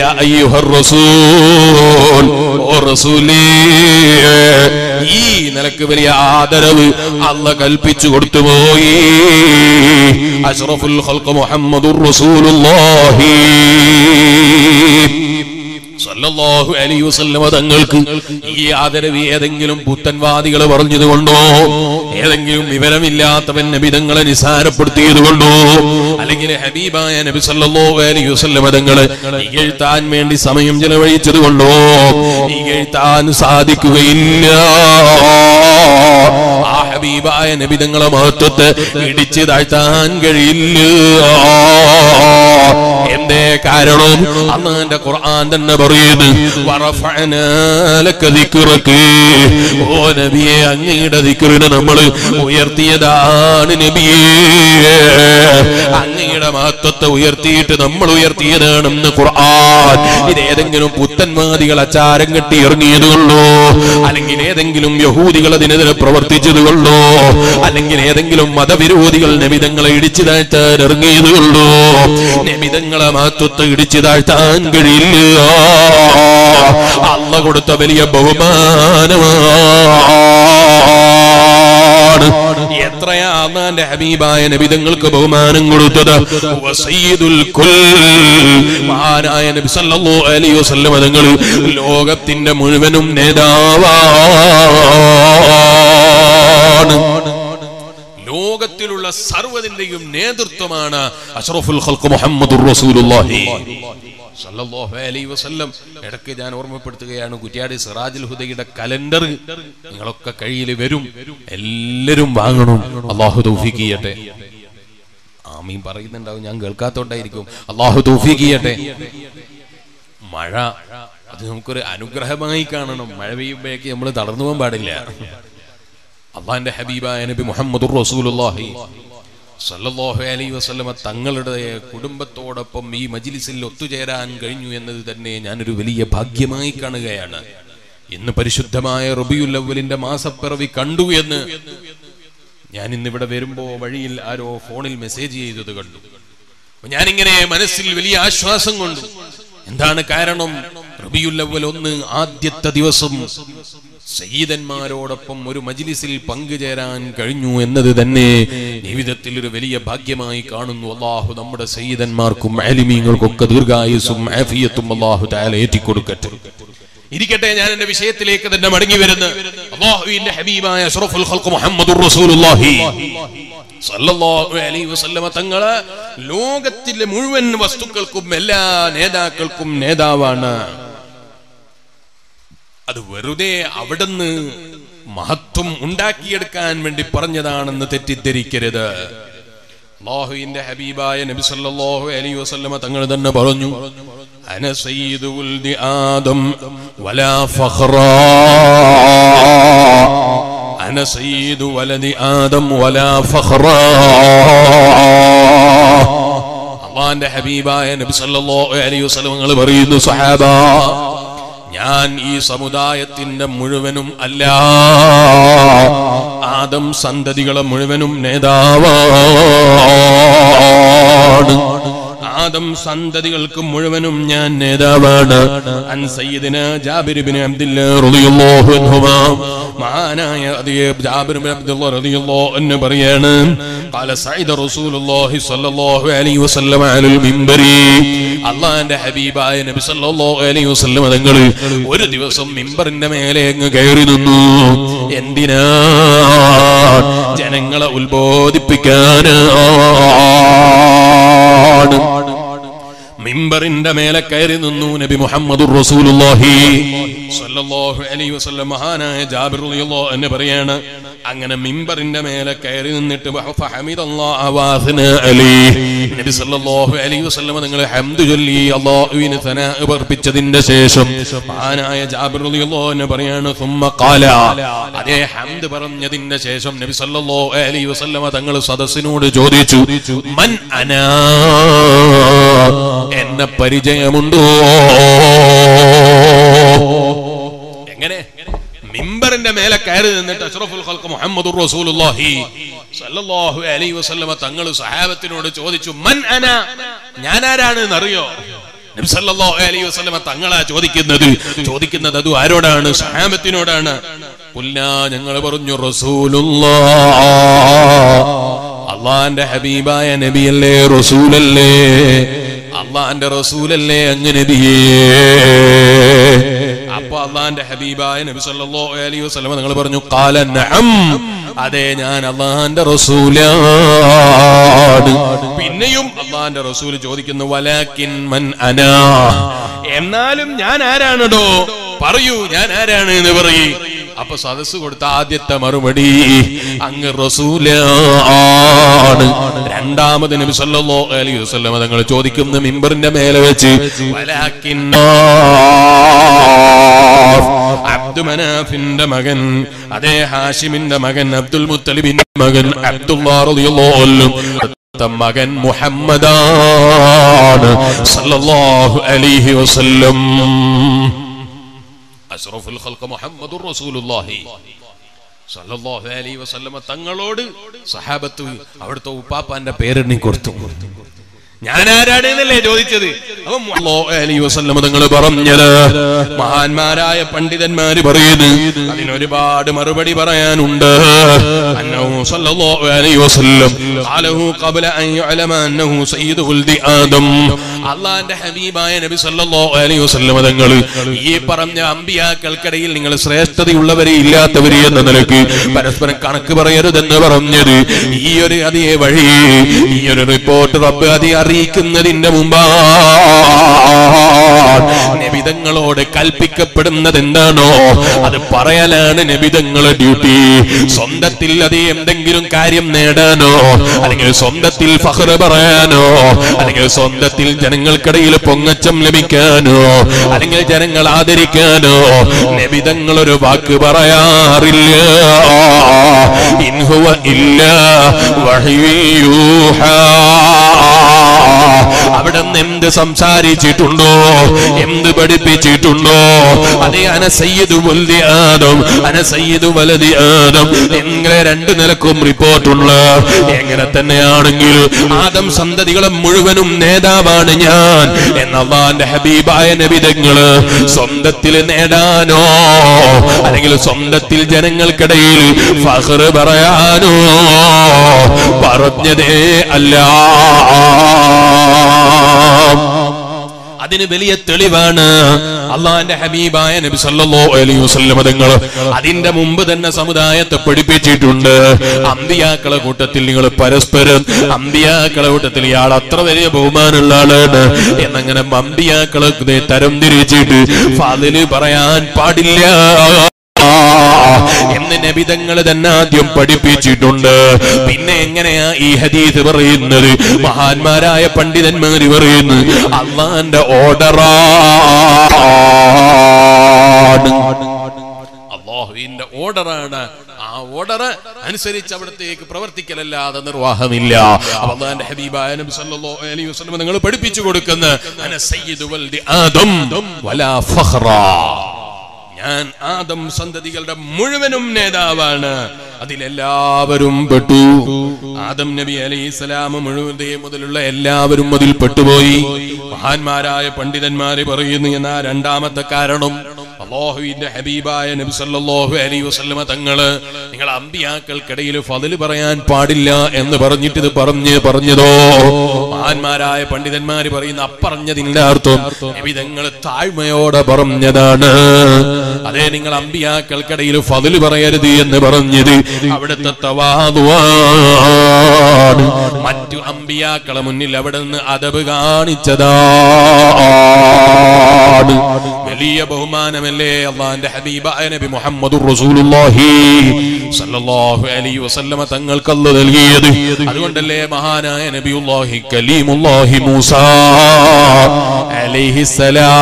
യാ അയ്യുഹർ റസൂൽ ഓ റസൂലേ. ഈ നിലയ്ക്ക് വലിയ ആദരവ് അല്ല കൽപ്പിച്ചു കൊടുത്തു കൊടുത്തുപോയി അഷ്റഫുൽ ഖൽഖ് മുഹമ്മദുർ റസൂലുള്ളാഹി. സല്ലല്ലാഹു അലൈഹി വസല്ലമ തങ്ങൾക്ക് ഈ ആദരവ് ഏതെങ്കിലും പുത്തൻവാദികൾ പറഞ്ഞതുകൊണ്ടോ ഏതെങ്കിലും വിവരമില്ലാത്തവൻ നബിതങ്ങളെ തങ്ങളെ കൊണ്ടോ? അല്ലെങ്കിൽ ഹബീബായ നബി സല്ലല്ലാഹു അലൈഹി വസല്ലമ തങ്ങളെ ഇകഴ്ത്താൻ വേണ്ടി സമയം ചെലവഴിച്ചതുകൊണ്ടോ ഇകഴ്ത്താൻ സാധിക്കുകയില്ല. ആ ഹബീബായ നബിതങ്ങളെ മഹത്വത്തെ ഇടിച്ചു താഴ്ത്താൻ കഴിയില്ല. എന്തേ കാരണം? അന്നാന്റെ ഖുർആൻ തന്നെ പറയുന്നു വറഫഅനാ ലക ദിക്റക. ഓ നബിയെ അങ്ങയുടെ ദിക്കുറിനെ നമ്മൾ ഉയർത്തിയതാണ് നബിയെ. അങ്ങയുടെ മഹത്വത്തെ ഉയർത്തിയിട്ട് നമ്മൾ ഉയർത്തിയതാണെന്ന് ഖുർആൻ. ഇത് ഏതെങ്കിലും പുത്തൻവാദികൾ അച്ചാരം കെട്ടി ഇറങ്ങിയത് കൊള്ളോ അല്ലെങ്കിൽ ഏതെങ്കിലും യഹൂദികൾ അതിനെതിരെ പ്രവർത്തിച്ചത് കൊണ്ടോ അല്ലെങ്കിൽ ഏതെങ്കിലും മതവിരോധികൾ നബിതങ്ങളെ ഇടിച്ചു താഴ്ത്താൻ ഇറങ്ങിയത് കൊണ്ടോ നബിതങ്ങളെ മാത്വത്തെ ഇടിച്ചു താഴ്ത്താൻ കഴിയില്ല. അള്ള കൊടുത്ത വലിയ ബഹുമാനമാണ്. എത്രയാ അള്ളാന്റെ ഹബീബായ നബിതങ്ങൾക്ക് ബഹുമാനം കൊടുത്തത്. മഹാനായ നബി സല്ലല്ലാഹു അലൈഹി വസല്ലം തങ്ങൾ ലോകത്തിന്റെ മുഴുവനും നേതാവാണ്. ലോകത്തിൽ ലോകത്തിലുള്ള സർവതിന്റെയും നേതൃത്വമാണ് അഷറഫുൽ ഖൽഖ് മുഹമ്മദുർ റസൂലുള്ളാഹി. അലൈഹി വസല്ലം. ഇടയ്ക്ക് ഞാൻ ഓർമ്മപ്പെടുത്തുകയാണ് കുറ്റ്യാടി സിറാജുൽ ഹുദയുടെ കലണ്ടർ നിങ്ങളൊക്കെ കയ്യിൽ വരും. എല്ലാരും വാങ്ങണം. അള്ളാഹു തൗഫീഖ് ചെയ്യട്ടെ. ആമീൻ പറയുന്നുണ്ടാവും ഞാൻ കേൾക്കാത്തോണ്ടായിരിക്കും. അള്ളാഹു തൗഫീഖ് ചെയ്യട്ടെ. മഴ അത് നമുക്കൊരു അനുഗ്രഹമായി കാണണം. മഴ പെയ്യുമ്പോഴേക്ക് നമ്മൾ തളർന്നു പോകാൻ പാടില്ല. അള്ളാന്റെ ഹബീബായ നബി മുഹമ്മദ് റസൂലുള്ളാഹി സല്ലല്ലാഹു അലൈഹി വസല്ലമ തങ്ങളുടെ കുടുംബത്തോടൊപ്പം ഈ മജിലിസിൽ ഒത്തുചേരാൻ കഴിഞ്ഞു എന്നത് തന്നെ ഞാനൊരു വലിയ ഭാഗ്യമായി കാണുകയാണ്. ഇന്ന് പരിശുദ്ധമായ റബിയുൽ അവലിന്റെ മാസപ്പിറവി കണ്ടു എന്ന് ഞാൻ ഇന്നിവിടെ വരുമ്പോ വഴിയിൽ ആരോ ഫോണിൽ മെസ്സേജ് ചെയ്തത് കണ്ടു. ഞാനിങ്ങനെ മനസ്സിൽ വലിയ ആശ്വാസം കൊണ്ടു. എന്താണ് കാരണം? റബിയുൽ അവൽ ഒന്ന് ആദ്യത്തെ ദിവസം സയ്യിദന്മാരോടൊപ്പം ഒരു മജിലിസിൽ പങ്കുചേരാൻ കഴിഞ്ഞു എന്നത് തന്നെ ജീവിതത്തിൽ ഒരു വലിയ ഭാഗ്യമായി കാണുന്നു. അള്ളാഹു നമ്മുടെ സയ്യിദന്മാർക്കും ആലിമീങ്ങൾക്കൊക്കെ ദീർഘായുസും ആഫിയത്തും അള്ളാഹു താല ഏറ്റിക്കൊടുക്കട്ടെ. ഇരിക്കട്ടെ ഞാൻ എന്റെ വിഷയത്തിലേക്ക് തന്നെ മടങ്ങി വരുന്നു. ഹബീബായ അഷ്റഫുൽ ഖൽഖ് റസൂലുള്ളാഹി. അലൈഹി വസല്ലമ തങ്ങളെ ലോകത്തിലെ മുഴുവൻ വസ്തുക്കൾക്കും എല്ലാ നേതാക്കൾക്കും നേതാവാണ്. അത് വെറുതെ അവിടുന്ന് മഹത്വം ഉണ്ടാക്കിയെടുക്കാൻ വേണ്ടി പറഞ്ഞതാണെന്ന് തെറ്റിദ്ധരിക്കരുത്. അള്ളാഹുവിന്റെ ഹബീബായ നബി സല്ലല്ലാഹു അലൈഹി വസല്ലമ തങ്ങൾ തന്നെ പറഞ്ഞു അന സയ്യിദുൽ ആദം വലാ ഫഖറ. അന ആദം വലാ ഫഖറ. ഹബീബായ നബി സല്ലല്ലാഹു അലൈഹി വസല്ലമ പറയുന്നു സഹാബ ഞാൻ ഈ സമുദായത്തിന്റെ മുഴുവനും അല്ല. ആദം സന്തതികളെ മുഴുവനും നേതാവാണ്. ആദം സന്തതികൾക്ക് മുഴുവനും ഞാൻ നേതാവാണ് അൻ സയ്യിദിന ജാബിർ ഇബ്നു അബ്ദുല്ലാഹ് റളിയല്ലാഹു അൻഹുമാ മഹാനായ അതേ ജാബിർ ഇബ്നു അബ്ദുല്ലാഹ് റളിയല്ലാഹു അൻഹു പറയാണ് قال سعيد رسول الله صلى الله عليه وسلم على المنبر അള്ളാന്റെ ഹബീബായ നബി സല്ലല്ലാഹു അലൈഹി വസല്ലം തങ്ങൾ ഒരു ദിവസം മിമ്പറിന്റെ മേലെ അങ്ങ് കയറി നിന്നു എന്തിനാ ജനങ്ങളെ ഉത്ബോധിപ്പിക്കാനാണ് മിമ്പറിന്റെ മേലെ കയറി നിന്നു നബി മുഹമ്മദ് മഹാനായ ജാബിർ അൻഹു പറയാണ് അങ്ങനെ മിമ്പറിന്റെ മേലെ കയറി നിന്നിട്ട് നബി അലൈഹി വസല്ലമ ഹംദ് ചൊല്ലി ശേഷം ജാബിർ റളിയല്ലാഹു അൻഹു പറയാണ് ഖാല. അതേ ഹംദ് പറഞ്ഞതിന്റെ ശേഷം നബി സല്ലല്ലാഹു അലൈഹി വസല്ലമ തങ്ങൾ സദസ്സിനോട് ചോദിച്ചു മൻ അനാ? എന്നെ പരിചയമുണ്ടോ? എങ്ങനെ? മിമ്പറിന്റെ മേലെ കയറി നിന്നിട്ട് അഷ്റഫുൽ ഖൽഖ് മുഹമ്മദുർ റസൂലുള്ളാഹി സല്ലല്ലാഹു അലൈഹി വസല്ലമ തങ്ങൾ സഹാബത്തിനോട് ചോദിച്ചു മൻ അന? ഞാൻ ആരാണ് എന്നറിയോ നബി സല്ലല്ലാഹു അലൈഹി വസല്ലമ തങ്ങളാ ചോദിക്കുന്നത്. ചോദിക്കുന്നത് അത് ആരോടാണ്? സഹാബത്തിനോടാണ് പുല്ലാ ഞങ്ങൾ പറഞ്ഞു റസൂലുള്ളാഹ. അള്ളാന്റെ ഹബീബായ നബിയല്ലേ റസൂലല്ലേ? അള്ളാന്റെ റസൂലല്ലേ അങ്ങനെ അപ്പൊ അള്ളാന്റെ ഹബീബായ നബി സല്ലല്ലാഹു അലൈഹി വസല്ലം നിങ്ങൾ പറഞ്ഞു ഖാല നഅം. അതെ ഞാൻ അള്ളാന്റെ റസൂലാണ്. പിന്നെയും അള്ളാന്റെ റസൂൽ ചോദിക്കുന്നു വലാക്കിൻ മൻ അനാ. എന്നാലും ഞാൻ ആരാണടോ? പറയൂ ഞാൻ ആരാണ് എന്ന് പറയൂ. അപ്പൊ സദസ് കൊടുത്ത ആദ്യത്തെ മറുപടി അങ്ങ് റസൂലാണ് രണ്ടാമത് നബി സല്ലല്ലാഹു അലൈഹി വസല്ലം തങ്ങൾ ചോദിക്കുന്ന മിമ്പറിന്റെ മേലെ വെച്ച് വലാക്കിൻ അബ്ദു മനാഫിന്റെ മകൻ അതേ ഹാഷിമിന്റെ മകൻ അബ്ദുൽ മുത്തലിബിന്റെ മകൻ അബ്ദുല്ലാ റളിയല്ലാഹു അൻഹു. മകൻ മുഹമ്മദാണ്. സല്ലല്ലാഹു അലൈഹി വസല്ലം. അഷ്റഫുൽ ഖൽഖ റസൂലുള്ളാഹി. അലൈഹി വസല്ലമ തങ്ങളോട് സഹാബത്ത് അവിടുത്തെ ഉപ്പാപ്പാന്റെ പേരെണ്ണി കൊടുത്തു. ഞാൻ ആരാണ് എന്നല്ലേ ചോദിച്ചത് തങ്ങൾ പറഞ്ഞത് മഹാന്മാരായ പണ്ഡിതന്മാര് പറയുന്നു അതിനൊരുപാട് മറുപടി പറയാനുണ്ട്. അള്ളാന്റെ ഹബീബായ നബി അലൈഹി വസല്ലം തങ്ങൾ ഈ പറഞ്ഞ അമ്പിയാക്കൾക്കിടയിൽ നിങ്ങൾ ശ്രേഷ്ഠതയുള്ളവരെ ഇല്ലാത്തവരെ എന്ന നിലയ്ക്ക് പരസ്പരം കണക്ക് പറയരുതെന്ന് പറഞ്ഞത്. ഈ ഒരു അതേ വഴി ഈ ഒരു റിപ്പോർട്ട് റബ്ബ് അതി അറിയിക്കുന്നതിന്റെ മുമ്പാണ്. നബിതങ്ങളോട് കൽപ്പിക്കപ്പെടുന്നത് എന്താണോ അത് പറയാനാണ് നബിതങ്ങളെ ഡ്യൂട്ടി. സ്വന്തത്തിൽ അത് എന്തെങ്കിലും കാര്യം നേടാനോ അല്ലെങ്കിൽ സ്വന്തത്തിൽ ഫഹ്റ പറയാനോ അല്ലെങ്കിൽ സ്വന്തത്തിൽ ജനങ്ങൾക്കിടയിൽ പൊങ്ങച്ചം ലഭിക്കാനോ അല്ലെങ്കിൽ ജനങ്ങൾ ആദരിക്കാനോ നബിതങ്ങൾ ഒരു വാക്ക് പറയാറില്ല. ഇൻഹുവ ഇല്ല വഹിയൂഹാ അവിടെ എന്ത് സംസാരിച്ചിട്ടുണ്ടോ? എന്ത് പഠിപ്പിച്ചിട്ടുണ്ടോ? അതേ അന സയ്യിദു വൽദി ആദം അന സയ്യിദു വലതി ആദം. എങ്ങനെ രണ്ട് നിലക്കും റിപ്പോർട്ടുള്ള എങ്ങനെ തന്നെയാണെങ്കിൽ ആദം സന്തതികളെ മുഴുവനും നേതാവാണ് ഞാൻ. എന്നവാന്റെ ഹബീബായ നബിതങ്ങൾ സ്വന്തത്തിൽ നേടാനോ? അല്ലെങ്കിൽ സ്വന്തത്തിൽ ജനങ്ങൾക്കിടയിൽ ഫഹർ പറയാനോ? പറഞ്ഞതേ അല്ല. അതിന് വലിയ തെളിവാണ് അള്ളാന്റെ ഹബീബായ നബി സല്ലല്ലാഹു അലൈഹി വസല്ലം തങ്ങൾ അതിന്റെ മുമ്പ് തന്നെ സമുദായത്തെ പഠിപ്പിച്ചിട്ടുണ്ട്. അമ്പിയാക്കളെ കൂട്ടത്തിൽ നിങ്ങൾ പരസ്പരം അമ്പിയാക്കളെ കൂട്ടത്തിൽ ഇയാൾ അത്ര വലിയ ബഹുമാനമുള്ള ആളാണ് എന്നങ്ങനെ അമ്പിയാക്കളെ തരം തിരിച്ചിട്ട് പറയാൻ പാടില്ല. എന്ന് നബിതങ്ങൾ തന്നെ ആദ്യം പഠിപ്പിച്ചിട്ടുണ്ട്. പിന്നെ എങ്ങനെയാ ഈ ഹദീസ് പറയുന്നത്? മഹാന്മാരായ പണ്ഡിതന്മാർ പറയുന്നു അള്ളാന്റെ ഓർഡറാണ് അള്ളാഹുവിന്റെ ഓർഡറാണ്. ആ ഓർഡർ അനുസരിച്ച് അവിടത്തേക്ക് പ്രവർത്തിക്കലല്ലാതെ നിർവാഹമില്ല. അള്ളാന്റെ സല്ലല്ലാഹു അലൈഹി വസല്ലം നിങ്ങൾ പഠിപ്പിച്ചു കൊടുക്കുന്ന ആദം വലാ ഫഖ്റ. ഞാൻ ആദം സന്തതികളുടെ മുഴുവനും നേതാവാണ്. അതിലെല്ലാവരും പെട്ടു. ആദം നബി അലൈഹി സ്വലാം മുഴുവൻ മുതലുള്ള എല്ലാവരും അതിൽ പെട്ടുപോയി. മഹാന്മാരായ പണ്ഡിതന്മാര് പറയുന്നു എന്ന രണ്ടാമത്തെ കാരണം? അള്ളാഹുവിന്റെ ഹബീബായ നബി സല്ലല്ലാഹു വസ്ലമ തങ്ങൾ നിങ്ങൾ അമ്പിയാക്കൾക്കിടയിൽ ഫതിൽ പറയാൻ പാടില്ല എന്ന് പറഞ്ഞിട്ട് ഇത് പറഞ്ഞ് പറഞ്ഞതോ? മഹാന്മാരായ പണ്ഡിതന്മാര് പറയുന്ന അപ്പറഞ്ഞതിന്റെ അർത്ഥം നബിതങ്ങൾ താഴ്മയോടെ പറഞ്ഞതാണ്. അതെ നിങ്ങൾ അമ്പിയാക്കൾക്കിടയിൽ ഫതിൽ പറയരുത് എന്ന് പറഞ്ഞത് അവിടുത്തെ തവാതുവാണ് മറ്റു അമ്പിയാക്കളെ മുന്നിൽ അവിടെ നിന്ന് അതബ് കാണിച്ചതാണ്. വലിയ ബഹുമാനമല്ലേ? അള്ളാന്റെ ഹബീബായ നബി മുഹമ്മദ് അലൈഹി വസല്ലമ തങ്ങൾക്ക് അല്ല നൽകിയത്. അതുകൊണ്ടല്ലേ മഹാനായ നബിയുള്ളാഹി കലീമുല്ലാഹി മൂസ അലൈഹിസ്സലാം.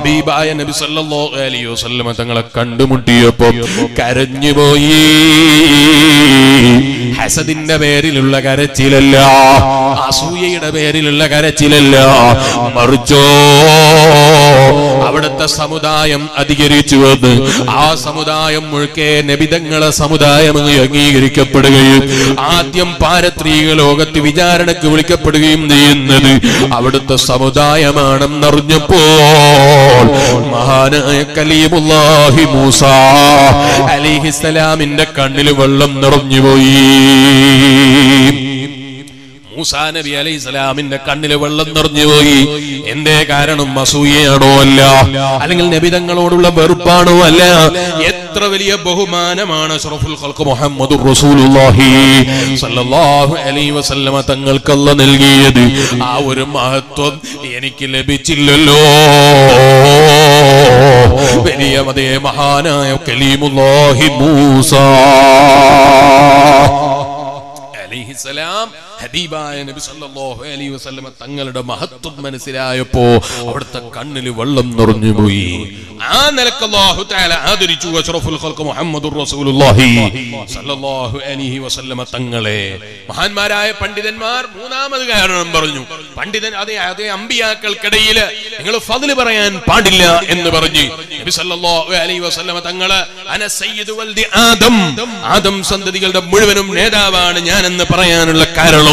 ഹബീബായ നബി സല്ലല്ലാഹു അലൈഹി വസല്ലമ തങ്ങളെ കണ്ടുമുട്ടിയപ്പോൾ കരഞ്ഞുപോയി. ഹസദിന്റെ പേരിലുള്ള കരച്ചിലല്ല അസൂയയുടെ പേരിലുള്ള കരച്ചിലല്ല മറിച്ചോ അവിടുത്തെ സമുദായം അധികരിച്ചു വന്ന് ആ സമുദായം മുഴുക്കെ നബിതങ്ങളെ സമുദായം അംഗീകരിക്കപ്പെടുകയും ആദ്യം പാരത്രീക ലോകത്ത് വിചാരണക്ക് വിളിക്കപ്പെടുകയും ചെയ്യുന്നത് അവിടുത്തെ സമുദായമാണെന്നറിഞ്ഞപ്പോൾ മഹാനായ കലീമുല്ലാഹി മൂസ കണ്ണിൽ വെള്ളം നിറഞ്ഞുപോയി. മൂസാ നബി അലൈഹി സ്വലാമിന്റെ കണ്ണിൽ വെള്ളം നിറഞ്ഞു പോയി. എന്തേ കാരണം? അസൂയയാണോ അല്ല? അല്ലെങ്കിൽ നബിതങ്ങളോടുള്ള വെറുപ്പാണോ അല്ല? എത്ര വലിയ ബഹുമാനമാണ് റസൂലുള്ളാഹി അലൈഹി വസല്ലമ തങ്ങൾക്കല്ല നൽകിയത്. ആ ഒരു മഹത്വം എനിക്ക് ലഭിച്ചില്ലല്ലോ. വലിയ മതേ മഹാനായ കലീമുല്ലാഹി മൂസ അലൈഹിസലാം ഹബീബായ നബി സല്ലല്ലാഹു അലൈഹി വസല്ലമ തങ്ങളുടെ മഹത്വം മനസ്സിലായപ്പോൾ അവിടുത്തെ കണ്ണിൽ വെള്ളം നിറഞ്ഞു പോയി. ആ നിലയ്ക്ക് അല്ലാഹു തആല ആദരിച്ചു. അഷ്റഫുൽ ഖൽഖ് മുഹമ്മദുർ റസൂലുള്ളാഹി സല്ലല്ലാഹു അലൈഹി വസല്ലമ തങ്ങളെ. മഹാന്മാരായ പണ്ഡിതന്മാർ മൂന്നാമത് കാരണം പറഞ്ഞു. പണ്ഡിതൻ അതേ അതേ അമ്പിയാക്കൾക്കിടയിൽ നിങ്ങൾ ഫദൽ പറയാൻ പാടില്ല എന്ന് പറഞ്ഞു. നബി സല്ലല്ലാഹു അലൈഹി വസല്ലമ തങ്ങളെ അന സയ്യിദുൽ ആദം. ആദം സന്തതികളുടെ മുഴുവനും നേതാവാണ് ഞാൻ എന്ന് പറയാനുള്ള കാരണം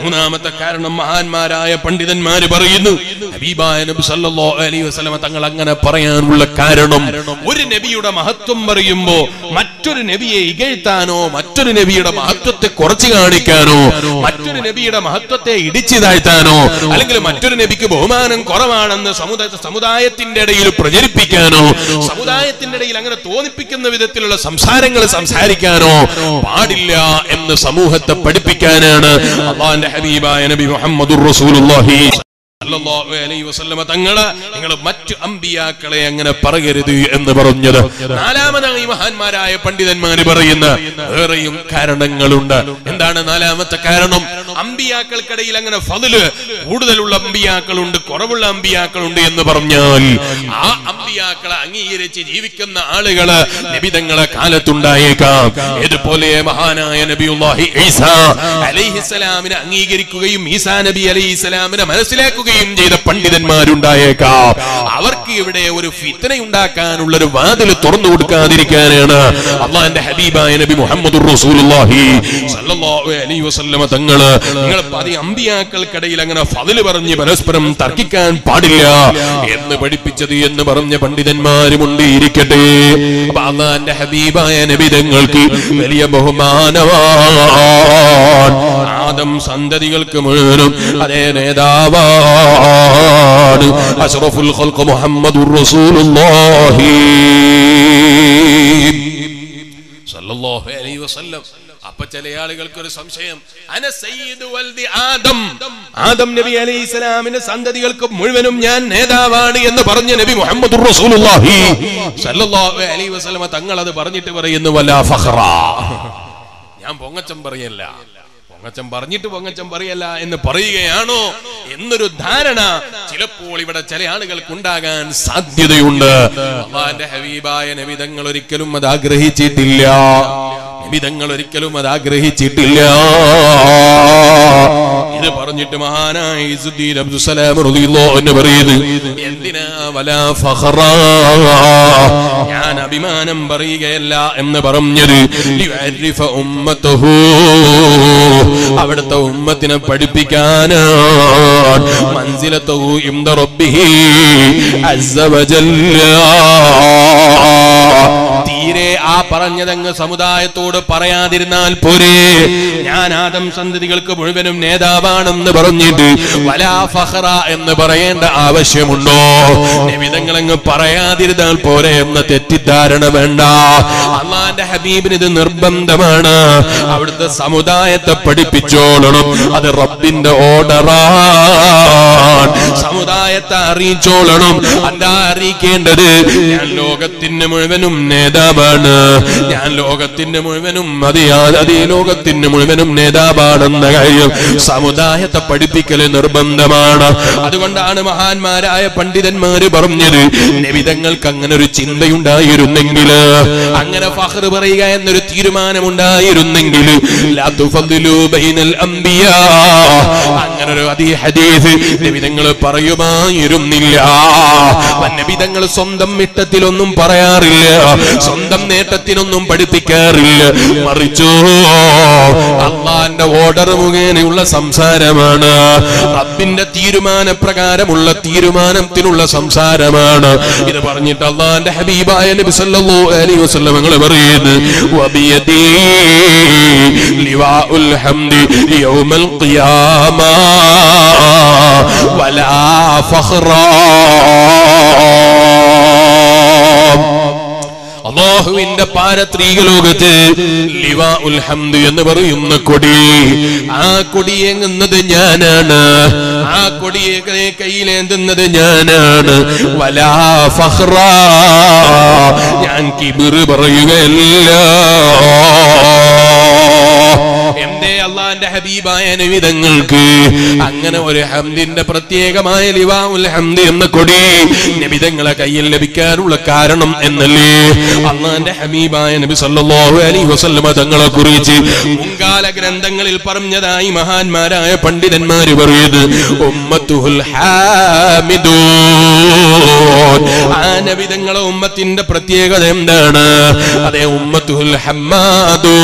മൂന്നാമത്തെ കാരണം മഹാന്മാരായ പണ്ഡിതന്മാര് പറയുന്നു ഹബീബായ നബി സല്ലല്ലാഹു അലൈഹി വസല്ലമ തങ്ങൾ അങ്ങനെ പറയാനുള്ള കാരണം ഒരു നബിയുടെ മഹത്വം പറയുമ്പോ മറ്റൊരു നബിയെ ഇകഴ്ത്താനോ മറ്റൊരു നബിയുടെ മഹത്വത്തെ കുറച്ചു കാണിക്കാനോ മറ്റൊരു നബിയുടെ മഹത്വത്തെ ഇടിച്ചു താഴ്ത്താനോ അല്ലെങ്കിൽ മറ്റൊരു നബിക്ക് ബഹുമാനം കുറവാണെന്ന് സമുദായ സമുദായത്തിന്റെ ഇടയിൽ പ്രചരിപ്പിക്കാനോ സമുദായത്തിന്റെ ഇടയിൽ അങ്ങനെ തോന്നിപ്പിക്കുന്ന വിധത്തിലുള്ള സംസാരങ്ങൾ സംസാരിക്കാനോ പാടില്ല എന്ന് സമൂഹത്തെ പഠിപ്പിക്കാനാണ് അള്ളാന്റെ ഹബീബായ നബി മുഹമ്മദുർ റസൂലുള്ളാഹി സല്ലല്ലാഹു അലൈഹി വസല്ലമ തങ്ങൾ നിങ്ങൾ മറ്റു അമ്പിയാക്കളെ അങ്ങനെ പറയരുത് എന്ന് പറഞ്ഞത്. നാലാമതായി മഹാന്മാരായ പണ്ഡിതന്മാര് പറയുന്ന വേറെയും കാരണങ്ങളുണ്ട്. എന്താണ് നാലാമത്തെ കാരണം? അമ്പിയാക്കൾക്കിടയിൽ അങ്ങനെ ഫതിൽ കൂടുതലുള്ള അമ്പിയാക്കളുണ്ട് കുറവുള്ള അമ്പിയാക്കളുണ്ട് എന്ന് പറഞ്ഞാൽ ആ അമ്പിയാക്കളെ അംഗീകരിച്ച് ജീവിക്കുന്ന ആളുകൾ നിബിതങ്ങളെ കാലത്തുണ്ടായേക്കാം. ഇതുപോലെ മഹാനായ നബിഹി ഈസാ അലൈഹിസ്സലാമിനെ അംഗീകരിക്കുകയും ഈസാ നബി അലൈഹിസ്സലാമിനെ മനസ്സിലാക്കുകയും ചെയ്ത പണ്ഡിതന്മാരുണ്ടായേക്കാം. അവർക്ക് ഇവിടെ ഒരു ഫിത്തന ഉണ്ടാക്കാനുള്ള ഒരു വാതിൽ തുറന്നു കൊടുക്കാതിരിക്കാനാണ് അള്ളാന്റെ ഹബീബായ നബി മുഹമ്മദ് റസൂലുള്ളാഹി അലൈഹി വസല്ലമ തങ്ങൾ നിങ്ങൾ പതി അമ്പിയാക്കൾക്കിടയിൽ അങ്ങനെ ഫതിൽ പറഞ്ഞ് പരസ്പരം തർക്കിക്കാൻ പാടില്ല എന്ന് പഠിപ്പിച്ചത് എന്ന് പറഞ്ഞ പണ്ഡിതന്മാരുമുണ്ട് ഇരിക്കട്ടെ. അപ്പൊ അള്ളാന്റെ ഹബീബായ നബി തങ്ങൾക്ക് വലിയ ബഹുമാനമാണ് ആദം സന്തതികൾക്ക് മുഴുവനും അതേ നേതാവാണ് അഷ്റഫുൽ ഖൽഖ് മുഹമ്മദുർ റസൂലുള്ളാഹി സല്ലല്ലാഹു അലൈഹി വസല്ലം അപ്പൊ ചില ആളുകൾക്ക് ഒരു സംശയം. അന വൽദി ആദം. ആദം നബി അലൈഹി സ്വലാമിന്റെ സന്തതികൾക്ക് മുഴുവനും ഞാൻ നേതാവാണ് എന്ന് പറഞ്ഞ നബി മുഹമ്മദ് റസൂലുള്ളാഹി. അലൈഹി തങ്ങൾ അത് പറഞ്ഞിട്ട് പറയുന്നു വലാ ഫഖറ. ഞാൻ പൊങ്ങച്ചം പറയല്ല. പൊങ്ങച്ചം പറഞ്ഞിട്ട് പൊങ്ങച്ചം പറയല്ല എന്ന് പറയുകയാണോ എന്നൊരു ധാരണ ചിലപ്പോൾ ഇവിടെ ചില ആളുകൾക്ക് ഉണ്ടാകാൻ സാധ്യതയുണ്ട്. അള്ളാന്റെ ഹബീബായ നബിതങ്ങൾ ഒരിക്കലും അത് ആഗ്രഹിച്ചിട്ടില്ല. നബിതങ്ങൾ ഒരിക്കലും അത് ആഗ്രഹിച്ചിട്ടില്ല. ഇത് പറഞ്ഞിട്ട് മഹാനായ അബ്ദുസലാം എന്തിനാ വലാ ഞാൻ അഭിമാനം പറയുകയല്ല എന്ന് പറഞ്ഞത് ലിയുഅരിഫ ഉമ്മത്തഹു. അവിടുത്തെ ഉമ്മത്തിനെ വജല്ല. തീരെ ആ പറഞ്ഞതങ്ങ് സമുദായത്തോട് പറയാതിരുന്നാൽ പോരെ. ഞാൻ ആദം സന്തതികൾക്ക് മുഴുവനും നേതാവാണെന്ന് പറഞ്ഞിട്ട് വലാ എന്ന് പറയേണ്ട ആവശ്യമുണ്ടോ? നിമിതങ്ങളങ്ങ് പറയാതിരുന്നാൽ പോരെ എന്ന തെറ്റിദ്ധാരണ വേണ്ട. അള്ളാന്റെ ഹബീബിന് ഇത് നിർബന്ധമാണ്. അവിടുത്തെ സമുദായത്തെ പഠിപ്പിച്ചോളണം. അത് റബ്ബിന്റെ ഓർഡറാണ്. സമുദായത്തെ അറിയിച്ചോളണം. അല്ല അറിയിക്കേണ്ടത് ഞാൻ ലോകത്തിന്റെ മുഴുവനും നേതാവാണ്. ഞാൻ ലോകത്തിന്റെ മുഴുവനും അതേ ലോകത്തിന്റെ മുഴുവനും നേതാവാണെന്ന കാര്യം സമുദായത്തെ പഠിപ്പിക്കൽ നിർബന്ധമാണ്. അതുകൊണ്ടാണ് മഹാന്മാരായ പണ്ഡിതന്മാര് പറഞ്ഞത് നിമിതങ്ങൾക്ക് അങ്ങനെ ഒരു ചിന്തയുണ്ടായിരുന്നെങ്കിൽ അങ്ങനെ ഫഹർ പറയുക എന്നൊരു തീരുമാനമുണ്ടായിരുന്നെങ്കിൽ بين الأنبياء. ഒരു അതീ ഹദീസ്. നിമിതങ്ങൾ പറയുമായിരുന്നില്ല. നബിതങ്ങൾ സ്വന്തം മിട്ടത്തിലൊന്നും പറയാറില്ല. സ്വന്തം നേട്ടത്തിനൊന്നും പഠിപ്പിക്കാറില്ല. മറിച്ചോ. അള്ളാന്റെ ഓർഡർ മുഖേനയുള്ള സംസാരമാണ്. റബ്ബിന്റെ തീരുമാന പ്രകാരമുള്ള തീരുമാനത്തിനുള്ള സംസാരമാണ്. ഇത് പറഞ്ഞിട്ട് അള്ളാന്റെ ഹബീബായ നബി സല്ലല്ലാഹു അലൈഹി വസല്ലം നിങ്ങൾ പറയുന്നു വബിയദീ ലിവാഉൽ ഹംദി യൗമൽ ഖിയാമ. വലാ فخرا അള്ളാഹുവിന്റെ പാരത്രീക ലോകത്ത് ലിവാ ഉൽ ഹംദ് എന്ന് പറയുന്ന കൊടി ആ കൊടിയേങ്ങുന്നത് ഞാനാണ്. ആ കൊടിയെ കയ്യിലേന്തുന്നത് ഞാനാണ്. വലാ ഫഹ്റ ഞാൻ കിബിറ് പറയുകയല്ല. അള്ളാന്റെ ഹബീബായ നബിതങ്ങൾക്ക് അങ്ങനെ ഒരു ഹംദിന്റെ പ്രത്യേകമായ ലിവാഉൽ ഹംദ് എന്ന കൊടി നബിതങ്ങളെ കയ്യിൽ ലഭിക്കാനുള്ള കാരണം എന്നല്ലേ? അള്ളാന്റെ ഹബീബായ നബി സല്ലല്ലാഹു അലൈഹി വസല്ലമ തങ്ങളെ കുറിച്ച് മുൻകാല ഗ്രന്ഥങ്ങളിൽ പറഞ്ഞതായി മഹാന്മാരായ പണ്ഡിതന്മാര് പറയുന്നത് ഉമ്മത്തുഹുൽ ആ നബിതങ്ങളെ ഉമ്മത്തിന്റെ പ്രത്യേകത എന്താണ്? അതേ ഉമ്മത്തുഹുൽ ഹമ്മാദൂ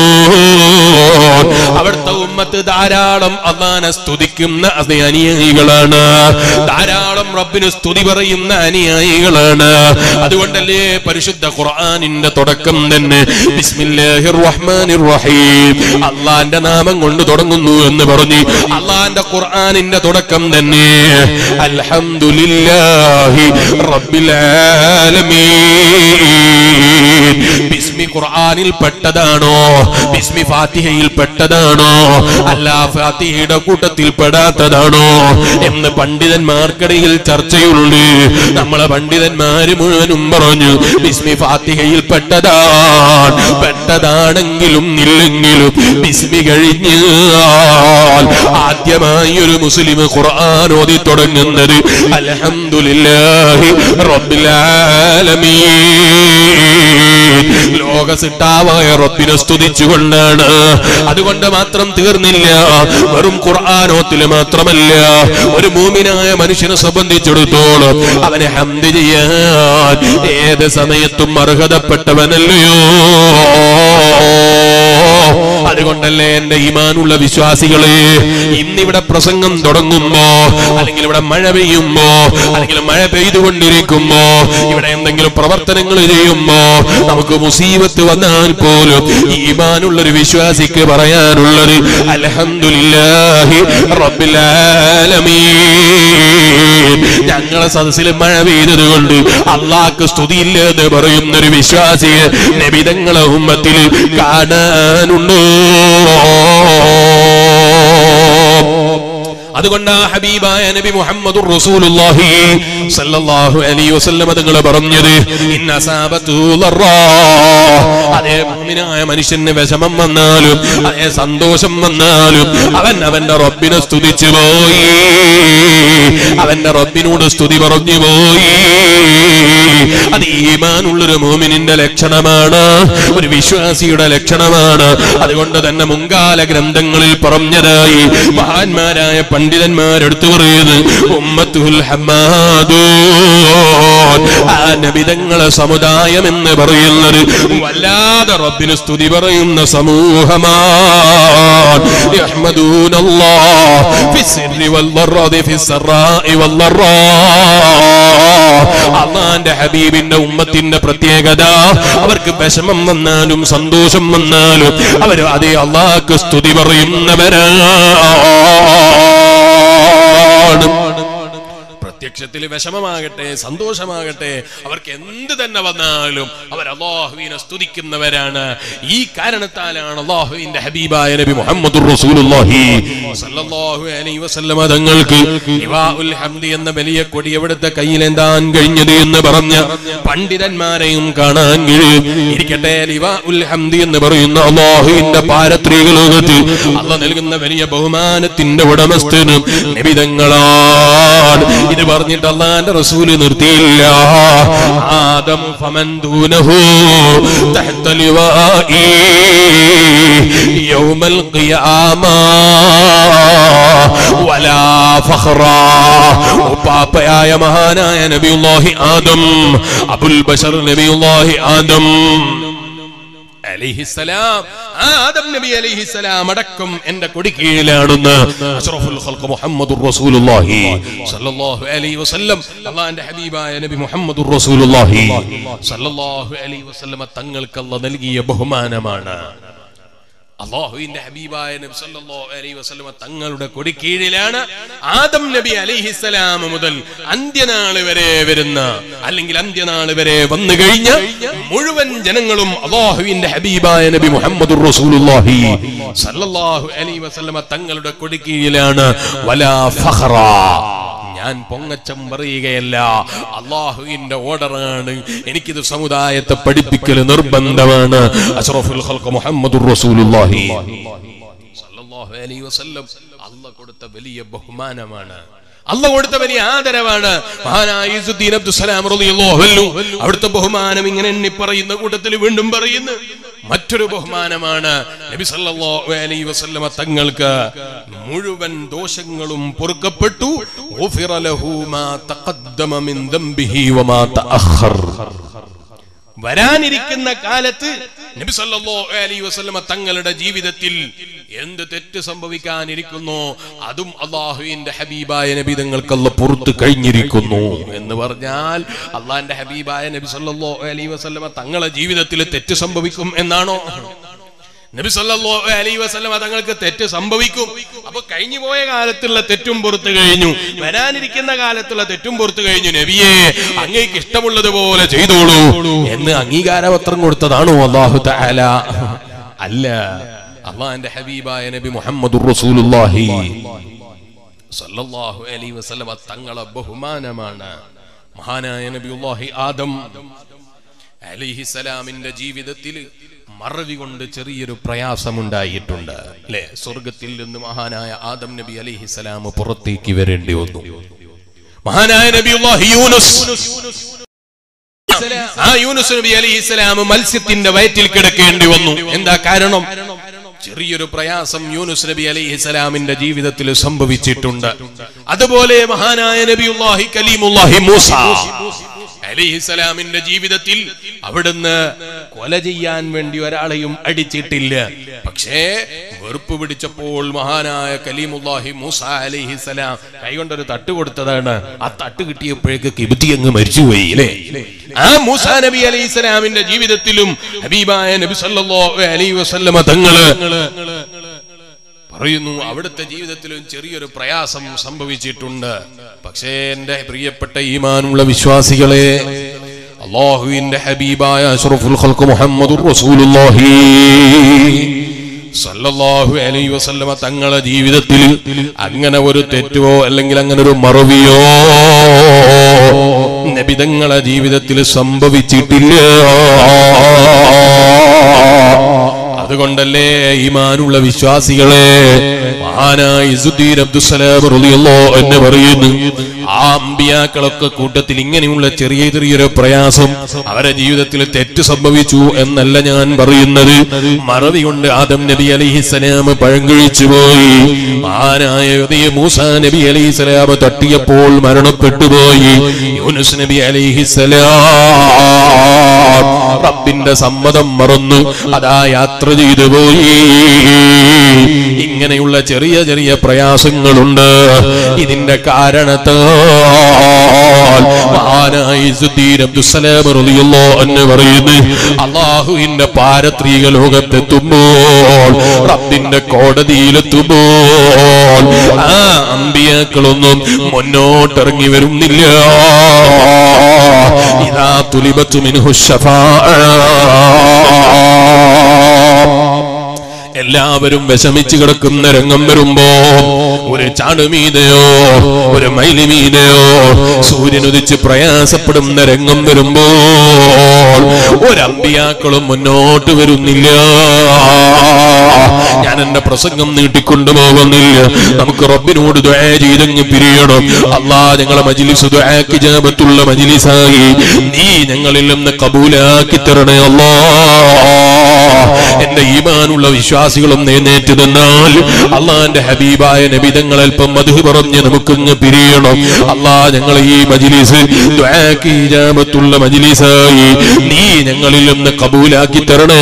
അവിടുത്തെ ധാരാളം സ്തുതിക്കുന്ന ധാരാളം റബ്ബിന് സ്തുതി പറയുന്ന അനുയായികളാണ്. അതുകൊണ്ടല്ലേ പരിശുദ്ധ ഖുർആാനിന്റെ തുടക്കം തന്നെ? അള്ളാന്റെ നാമം കൊണ്ട് തുടങ്ങുന്നു എന്ന് പറഞ്ഞു. അള്ളാന്റെ ഖുർആാനിന്റെ തുടക്കം തന്നെ. ആലമീൻ. ഖുർആനിൽ പെട്ടതാണോ? ബിസ്മി ഫാത്തിഹയിൽ പെട്ടതാണോ? അല്ല ഫാത്തിഹയുടെ കൂട്ടത്തിൽ പെടാത്തതാണോ? എന്ന് പണ്ഡിതന്മാർക്കിടയിൽ ചർച്ചയുണ്ട്. നമ്മളെ പണ്ഡിതന്മാര് മുഴുവനും പറഞ്ഞു ബിസ്മി ഫാത്തിഹയിൽ പെട്ടതാണ്. പെട്ടതാണെങ്കിലും ഇല്ലെങ്കിലും ബിസ്മി കഴിഞ്ഞ് ആദ്യമായി ഒരു മുസ്ലിം ഖുർആൻ ഓതി തുടങ്ങുന്നത് അൽഹംദുലില്ലാഹി റബ്ബിലാലമീ ലോക സിട്ടാവായ സ്തുതിച്ചുകൊണ്ടാണ്. അതുകൊണ്ട് മാത്രം തീർന്നില്ല. വെറും ഖുർആാനോത്തിൽ മാത്രമല്ല ഒരു മൂമിനായ മനുഷ്യനെ സംബന്ധിച്ചിടത്തോളം അവനെ ഹംദ് ചെയ്യാൻ ഏത് സമയത്തും അർഹതപ്പെട്ടവനല്ലയോ? അതുകൊണ്ടല്ലേ എന്റെ ഇമാനുള്ള വിശ്വാസികളെ ഇന്നിവിടെ പ്രസംഗം തുടങ്ങുമ്പോ അല്ലെങ്കിൽ ഇവിടെ മഴ പെയ്യുമ്പോ അല്ലെങ്കിൽ മഴ പെയ്തുകൊണ്ടിരിക്കുമ്പോ ഇവിടെ എന്തെങ്കിലും പ്രവർത്തനങ്ങൾ ചെയ്യുമ്പോ നമുക്ക് മുസീബത്ത് വന്നാൽ പോലും ഈമാനുള്ള ഒരു വിശ്വാസിക്ക് പറയാനുള്ളത് ഞങ്ങളെ സദസ്സിൽ മഴ പെയ്തത് കൊണ്ട് അള്ളാഹ്ക്ക് സ്തുതിയില്ല എന്ന് പറയുന്ന ഒരു വിശ്വാസിയെ നബിതങ്ങളെ ഉമ്മത്തിൽ കാണാനുണ്ടോ? അതുകൊണ്ട് ആ ഹബീബായ നബി മുഹമ്മദ് റസൂലുള്ളാഹി സല്ലല്ലാഹു അലൈഹി വസല്ലം തങ്ങൾ പറഞ്ഞത് ഇന്ന അസാബത്തു ളറാ. അതേ മുഅ്മിനായ മനുഷ്യന് വിഷമം വന്നാലും അതേ സന്തോഷം വന്നാലും അവൻ അവന്റെ റബ്ബിനെ സ്തുതിച്ചു പോയി. അവന്റെ റബ്ബിനോട് സ്തുതി പറഞ്ഞു പോയി. അത് ഈമാനുള്ള ഒരു മുഅ്മിനിന്റെ ലക്ഷണമാണ് ഒരു വിശ്വാസിയുടെ ലക്ഷണമാണ്. അതുകൊണ്ട് തന്നെ മുൻകാല ഗ്രന്ഥങ്ങളിൽ പറഞ്ഞതായി മഹാന്മാരായ പണ്ഡിതന്മാരെടുത്തു പറയുന്നത് ഉമ്മത്തുൽ നബിതങ്ങളെ സമുദായം എന്ന് പറയുന്നത് വല്ലാതെ റബ്ബിന് സ്തുതി പറയുന്ന സമൂഹമാണ്. ഹബീബിന്റെ ഉമ്മത്തിന്റെ പ്രത്യേകത അവർക്ക് വിഷമം വന്നാലും സന്തോഷം വന്നാലും അവർ അതേ അള്ളാഹ്ക്ക് സ്തുതി Lord പ്രത്യക്ഷത്തിൽ വിഷമമാകട്ടെ സന്തോഷമാകട്ടെ അവർക്ക് എന്ത് തന്നെ വന്നാലും അവർ അള്ളാഹുവിനെ സ്തുതിക്കുന്നവരാണ്. ഈ കാരണത്താലാണ് അള്ളാഹുവിന്റെ ഹബീബായ നബി മുഹമ്മദ് തങ്ങൾക്ക് എന്ന വലിയ കൊടി എവിടുത്തെ കയ്യിലെന്താൻ കഴിഞ്ഞത് എന്ന് പറഞ്ഞ പണ്ഡിതന്മാരെയും കാണാൻ കഴിയും. ഇരിക്കട്ടെ ഹംദി എന്ന് പറയുന്ന അള്ളാഹുവിന്റെ പാരത്രിക ലോകത്ത് അള്ള നൽകുന്ന വലിയ ബഹുമാനത്തിന്റെ ഉടമസ്ഥനും നിബിതങ്ങളാണ്. ഇത് പറഞ്ഞിട്ട് അള്ളാന്റെ റസൂൽ നിർത്തിയില്ല. ആദം ഫമൻ ദൂനഹു തഹ്ത ലിവാഇ യൗമൽ ഖിയാമ വലാ ഫഖറ. ഉപ്പാപ്പയായ മഹാനായ നബിയുല്ലാഹി ആദം അബുൽ ബശർ നബിയുല്ലാഹി ആദം. അലിഹിസലാം ആദം നബി കൊടി അഷ്റഫുൽ റസൂലുള്ളാഹി അലൈഹി വസല്ലം. ഹബീബായ നബി റസൂലുള്ളാഹി അലൈഹി വസല്ലം തങ്ങൾക്ക് നൽകിയ ബഹുമാനമാണ്. അള്ളാഹുവിന്റെ ഹബീബായ നബി സല്ലല്ലാഹു അലൈഹി വസല്ലമ തങ്ങളുടെ കൊടിക്കീഴിലാണ് ആദം നബി അലൈഹിസ്സലാം മുതൽ അന്ത്യനാൾ വരെ വരുന്ന അല്ലെങ്കിൽ അന്ത്യനാൾ വരെ വന്നു കഴിഞ്ഞ മുഴുവൻ ജനങ്ങളും അള്ളാഹുവിന്റെ ഹബീബായ നബി മുഹമ്മദുർ റസൂലുള്ളാഹി സല്ലല്ലാഹു അലൈഹി വസല്ലമ തങ്ങളുടെ കൊടിക്കീഴിലാണ്. വലാ ഫഖറ. ഞാൻ പൊങ്ങച്ചം പറയുകയല്ല. അള്ളാഹുവിന്റെ ഓർഡറാണ്. എനിക്കിത് സമുദായത്തെ പഠിപ്പിക്കൽ നിർബന്ധമാണ്. അഷ്റഫുൽ മുഹമ്മദ് റസൂലുള്ളാഹി. അള്ളാഹ് കൊടുത്ത വലിയ ബഹുമാനമാണ്. അള്ള കൊടുത്ത വലിയ ആദരവാണ്. മഹാനായ അബ്ദുസലാം അവിടുത്തെ ബഹുമാനം ഇങ്ങനെ എണ്ണി പറയുന്ന കൂട്ടത്തിൽ വീണ്ടും പറയുന്നു. മറ്റൊരു ബഹുമാനമാണ്. നബി സല്ലല്ലാഹു അലൈഹി വസല്ലമ തങ്ങൾക്ക് മുഴുവൻ ദോഷങ്ങളും പൊറുക്കപ്പെട്ടു. ഗുഫിറ ലഹു മാ തഖദ്ദമ മിൻ ദംബിഹി വമാ തഅഖർ. വരാനിരിക്കുന്ന കാലത്ത് നബി സല്ലല്ലാഹു അലൈഹി വസല്ലമ തങ്ങളുടെ ജീവിതത്തിൽ എന്ത് തെറ്റ് സംഭവിക്കാനിരിക്കുന്നു? അതും അള്ളാഹുവിന്റെ ഹബീബായ നബി തങ്ങൾക്ക് പുറത്തു കഴിഞ്ഞിരിക്കുന്നു. എന്ന് പറഞ്ഞാൽ അള്ളാഹിന്റെ ഹബീബായ നബി സല്ലല്ലാഹു അലൈഹി വസല്ലമ തങ്ങളുടെ ജീവിതത്തിൽ തെറ്റ് സംഭവിക്കും എന്നാണോ? നബി സല്ലല്ലാഹു അലൈഹി വസല്ലമ തങ്ങൾക്ക് തെറ്റ് സംഭവിക്കും. അപ്പൊ കഴിഞ്ഞു പോയ കാലത്തുള്ള തെറ്റും പുറത്തു കഴിഞ്ഞു. വരാനിരിക്കുന്ന കാലത്തുള്ള തെറ്റും പുറത്തു കഴിഞ്ഞു. നബിയെ അങ്ങേക്ക് ഇഷ്ടമുള്ളതുപോലെ ചെയ്തോളൂ എന്ന് അംഗീകാരപത്രം കൊടുത്തതാണോ അള്ളാഹു അല്ല. അള്ളാഹിന്റെ ഹബീബായ നബി മുഹമ്മദ് റസൂലുള്ളാഹി. സല്ലല്ലാഹു അലൈഹി തങ്ങളെ ബഹുമാനമാണ്. മഹാനായ നബിയുള്ളാഹി ആദം അലിഹിസലാമിന്റെ ജീവിതത്തിൽ മറവി കൊണ്ട് ചെറിയൊരു പ്രയാസമുണ്ടായിട്ടുണ്ട്. അല്ലെ? സ്വർഗത്തിൽ നിന്ന് മഹാനായ ആദം നബി അലിഹിസലാം പുറത്തേക്ക് വരേണ്ടി വന്നു. മഹാനായ നബി ആ യൂനുസ് നബി അലിഹിസലാം മത്സ്യത്തിന്റെ വയറ്റിൽ കിടക്കേണ്ടി വന്നു. എന്താ കാരണം? ചെറിയൊരു പ്രയാസം യൂനുസ് നബി അലിഹിസലാമിന്റെ ജീവിതത്തിൽ സംഭവിച്ചിട്ടുണ്ട്. അതുപോലെ മഹാനായ നബി കലീമുല്ലാഹി മൂസ. അലിഹിസലാമിന്റെ ജീവിതത്തിൽ അവിടുന്ന് കൊല ചെയ്യാൻ വേണ്ടി ഒരാളെയും അടിച്ചിട്ടില്ല. പക്ഷേ വെറുപ്പ് പിടിച്ചപ്പോൾ മഹാനായ കലീമുല്ലാഹി മൂസ അലിഹിസലാം കൈകൊണ്ടൊരു തട്ട് കൊടുത്തതാണ്. ആ തട്ട് കിട്ടിയപ്പോഴേക്ക് കിബിത്തി അങ്ങ് മരിച്ചുപോയി അല്ലേ ആ മൂസ നബി അലൈഹി സ്വലാമിന്റെ ജീവിതത്തിലും ഹബീബായ നബി സല്ലല്ലാഹു അലൈഹി വസല്ലമ തങ്ങൾ പറയുന്നു അവിടുത്തെ ജീവിതത്തിലും ചെറിയൊരു പ്രയാസം സംഭവിച്ചിട്ടുണ്ട്. പക്ഷേ എന്റെ പ്രിയപ്പെട്ട ഈമാനുള്ള വിശ്വാസികളെ അള്ളാഹുവിന്റെ ഹബീബായ അഷ്റഫുൽ റസൂലുള്ളാഹി അലൈഹി വസല്ലമ തങ്ങളെ ജീവിതത്തിൽ അങ്ങനെ ഒരു തെറ്റോ അല്ലെങ്കിൽ അങ്ങനെ ഒരു മറവിയോ നബിതങ്ങളെ ജീവിതത്തിൽ സംഭവിച്ചിട്ടില്ല. അതുകൊണ്ടല്ലേ ഈമാനുള്ള വിശ്വാസികളെ? മഹാനായ അബ്ദുസലാം പറയുന്നു ആ കൂട്ടത്തിൽ ഇങ്ങനെയുള്ള ചെറിയ ചെറിയൊരു പ്രയാസം അവരെ ജീവിതത്തിൽ തെറ്റ് സംഭവിച്ചു എന്നല്ല ഞാൻ പറയുന്നത്. മറവി കൊണ്ട് ആദം നബി അലിഹിസലാം പഴങ്കഴിച്ചു പോയി. മഹാനായ മൂസ നബി അലിഹിസലാം തട്ടിയപ്പോൾ മരണപ്പെട്ടുപോയി യൂനുസ് നബി അലിഹിസലാം റബ്ബിന്റെ സമ്മതം മറന്നു. അതാ യാത്ര ചെയ്തു പോയി ഇങ്ങനെയുള്ള ചെറിയ ചെറിയ പ്രയാസങ്ങളുണ്ട്. ഇതിന്റെ കാരണത്താൽ പറയുന്നു അള്ളാഹുവിന്റെ പാരത്രീക ലോകത്തെത്തുമ്പോൾ റബ്ബിന്റെ കോടതിയിലെത്തുമ്പോൾ ആ അമ്പിയാക്കളൊന്നും മുന്നോട്ടിറങ്ങി വരുന്നില്ല. ഇതാ തുലിബത്തു മിൻഹു എല്ലാവരും വിഷമിച്ച് കിടക്കുന്ന രംഗം വരുമ്പോ ഒരു ചാടുമീതയോ ഒരു മൈലിമീതയോ സൂര്യനുദിച്ച് പ്രയാസപ്പെടുന്ന രംഗം വരുമ്പോ ഒരമ്പിയാക്കളും മുന്നോട്ട് വരുന്നില്ല. ഞാൻ എന്റെ പ്രസംഗം നീട്ടിക്കൊണ്ടുപോകുന്നില്ല നമുക്ക് റബ്ബിനോട് ദ്വയ ചെയ്തങ്ങ് പിരിയണം. അള്ളാ ഞങ്ങളെ മജിലിസ് ദ്വയാക്കി ജാപത്തുള്ള മജിലിസായി. നീ ഞങ്ങളിൽ നിന്ന് കബൂലാക്കി തരണേ അള്ളാ. എന്റെ ഈമാനുള്ള വിശ്വാസികളും നേനേറ്റ് നിന്നാൽ അള്ളാന്റെ ഹബീബായ നബിതങ്ങൾ അല്പം മധു പറഞ്ഞ് നമുക്കിങ്ങ് പിരിയണം. അള്ളാ ഞങ്ങൾ ഈ മജിലിസ് ദ്വയാക്കി ജാപത്തുള്ള മജിലിസായി നീ ഞങ്ങളിൽ നിന്ന് കബൂലാക്കി തരണേ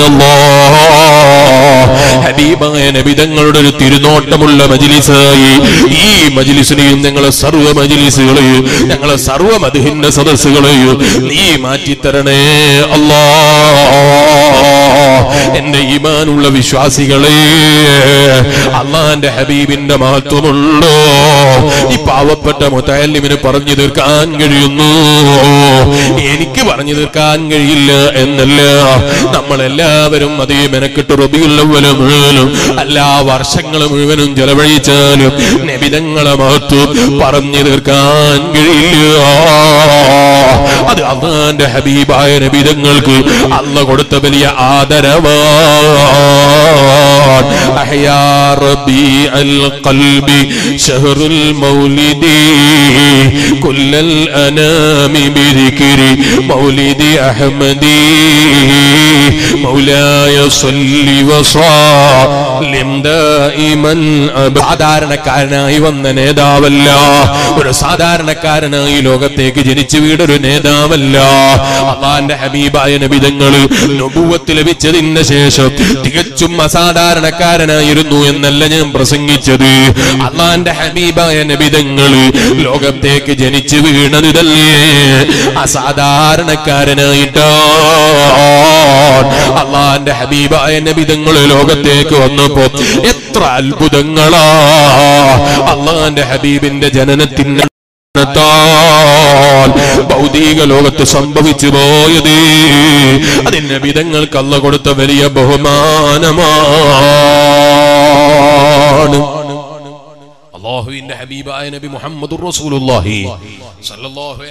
ഹബീബായ നബിതങ്ങളുടെ ഒരു തിരുനോട്ടമുള്ള മജിലിസായി ഈ മജിലിസിനെയും ഞങ്ങളെ സർവ മജിലിസുകളെയും ഞങ്ങളെ സർവ മധുഹിന്റെ സദസ്സുകളെയും നീ മാറ്റിത്തരണേ അല്ലാ എന്റെ ഈമാനുള്ള വിശ്വാസികളെ അള്ളാന്റെ ഹബീബിന്റെ മഹത്വമുണ്ടോ? ഈ പാവപ്പെട്ട മുത്തല്ലിമിന് പറഞ്ഞു തീർക്കാൻ കഴിയുന്നു. എനിക്ക് പറഞ്ഞു തീർക്കാൻ കഴിയില്ല എന്നല്ല. നമ്മളെല്ലാവരും അതേ മെനക്കെട്ട് മുഴുവനും എല്ലാ വർഷങ്ങളും മുഴുവനും ചെലവഴിച്ചാലും നബിതങ്ങളെ മഹത്വം പറഞ്ഞു തീർക്കാൻ കഴിയില്ല. അത് അള്ളാന്റെ ഹബീബായ നബിതങ്ങൾക്ക് അള്ള കൊടുത്ത വലിയ رمضان أحيا ربيع القلب شهر المولد. كل الأنام بذكر مولد أحمد مولاي صل وسلم دائما أبدا സാധാരണക്കാരനായി വന്ന നേതാവല്ല ഒരു സാധാരണക്കാരനായി ലോകത്തേക്ക് ജനിച്ചു വീടൊരു നേതാവല്ല അള്ളാന്റെ ഹബീബായ നബിതങ്ങള് നബുവത്ത് ലഭിച്ചതിന് ശേഷം തികച്ചും അസാധാരണക്കാരനായിരുന്നു എന്നല്ല ഞാൻ പ്രസംഗിച്ചത് അള്ളാന്റെ ഹബീബായ നബിതങ്ങള് ലോകത്തേക്ക് ജനിച്ചു വീണത് അസാധാരണക്കാരനായിട്ടോ അള്ളാന്റെ ഹബീബായ നബിതങ്ങൾ ലോകത്തേക്ക് വന്നപ്പോ എത്ര അത്ഭുതങ്ങളാ. അള്ളാന്റെ ഹബീബിന്റെ ജനനത്തിന് ഭൗതിക ലോകത്ത് സംഭവിച്ചു പോയത്. അതിന് വിധങ്ങൾക്ക് അല്ല കൊടുത്ത വലിയ ബഹുമാനമാണ്. അള്ളാഹുവിന്റെ ഹബീബായ നബി മുഹമ്മദ്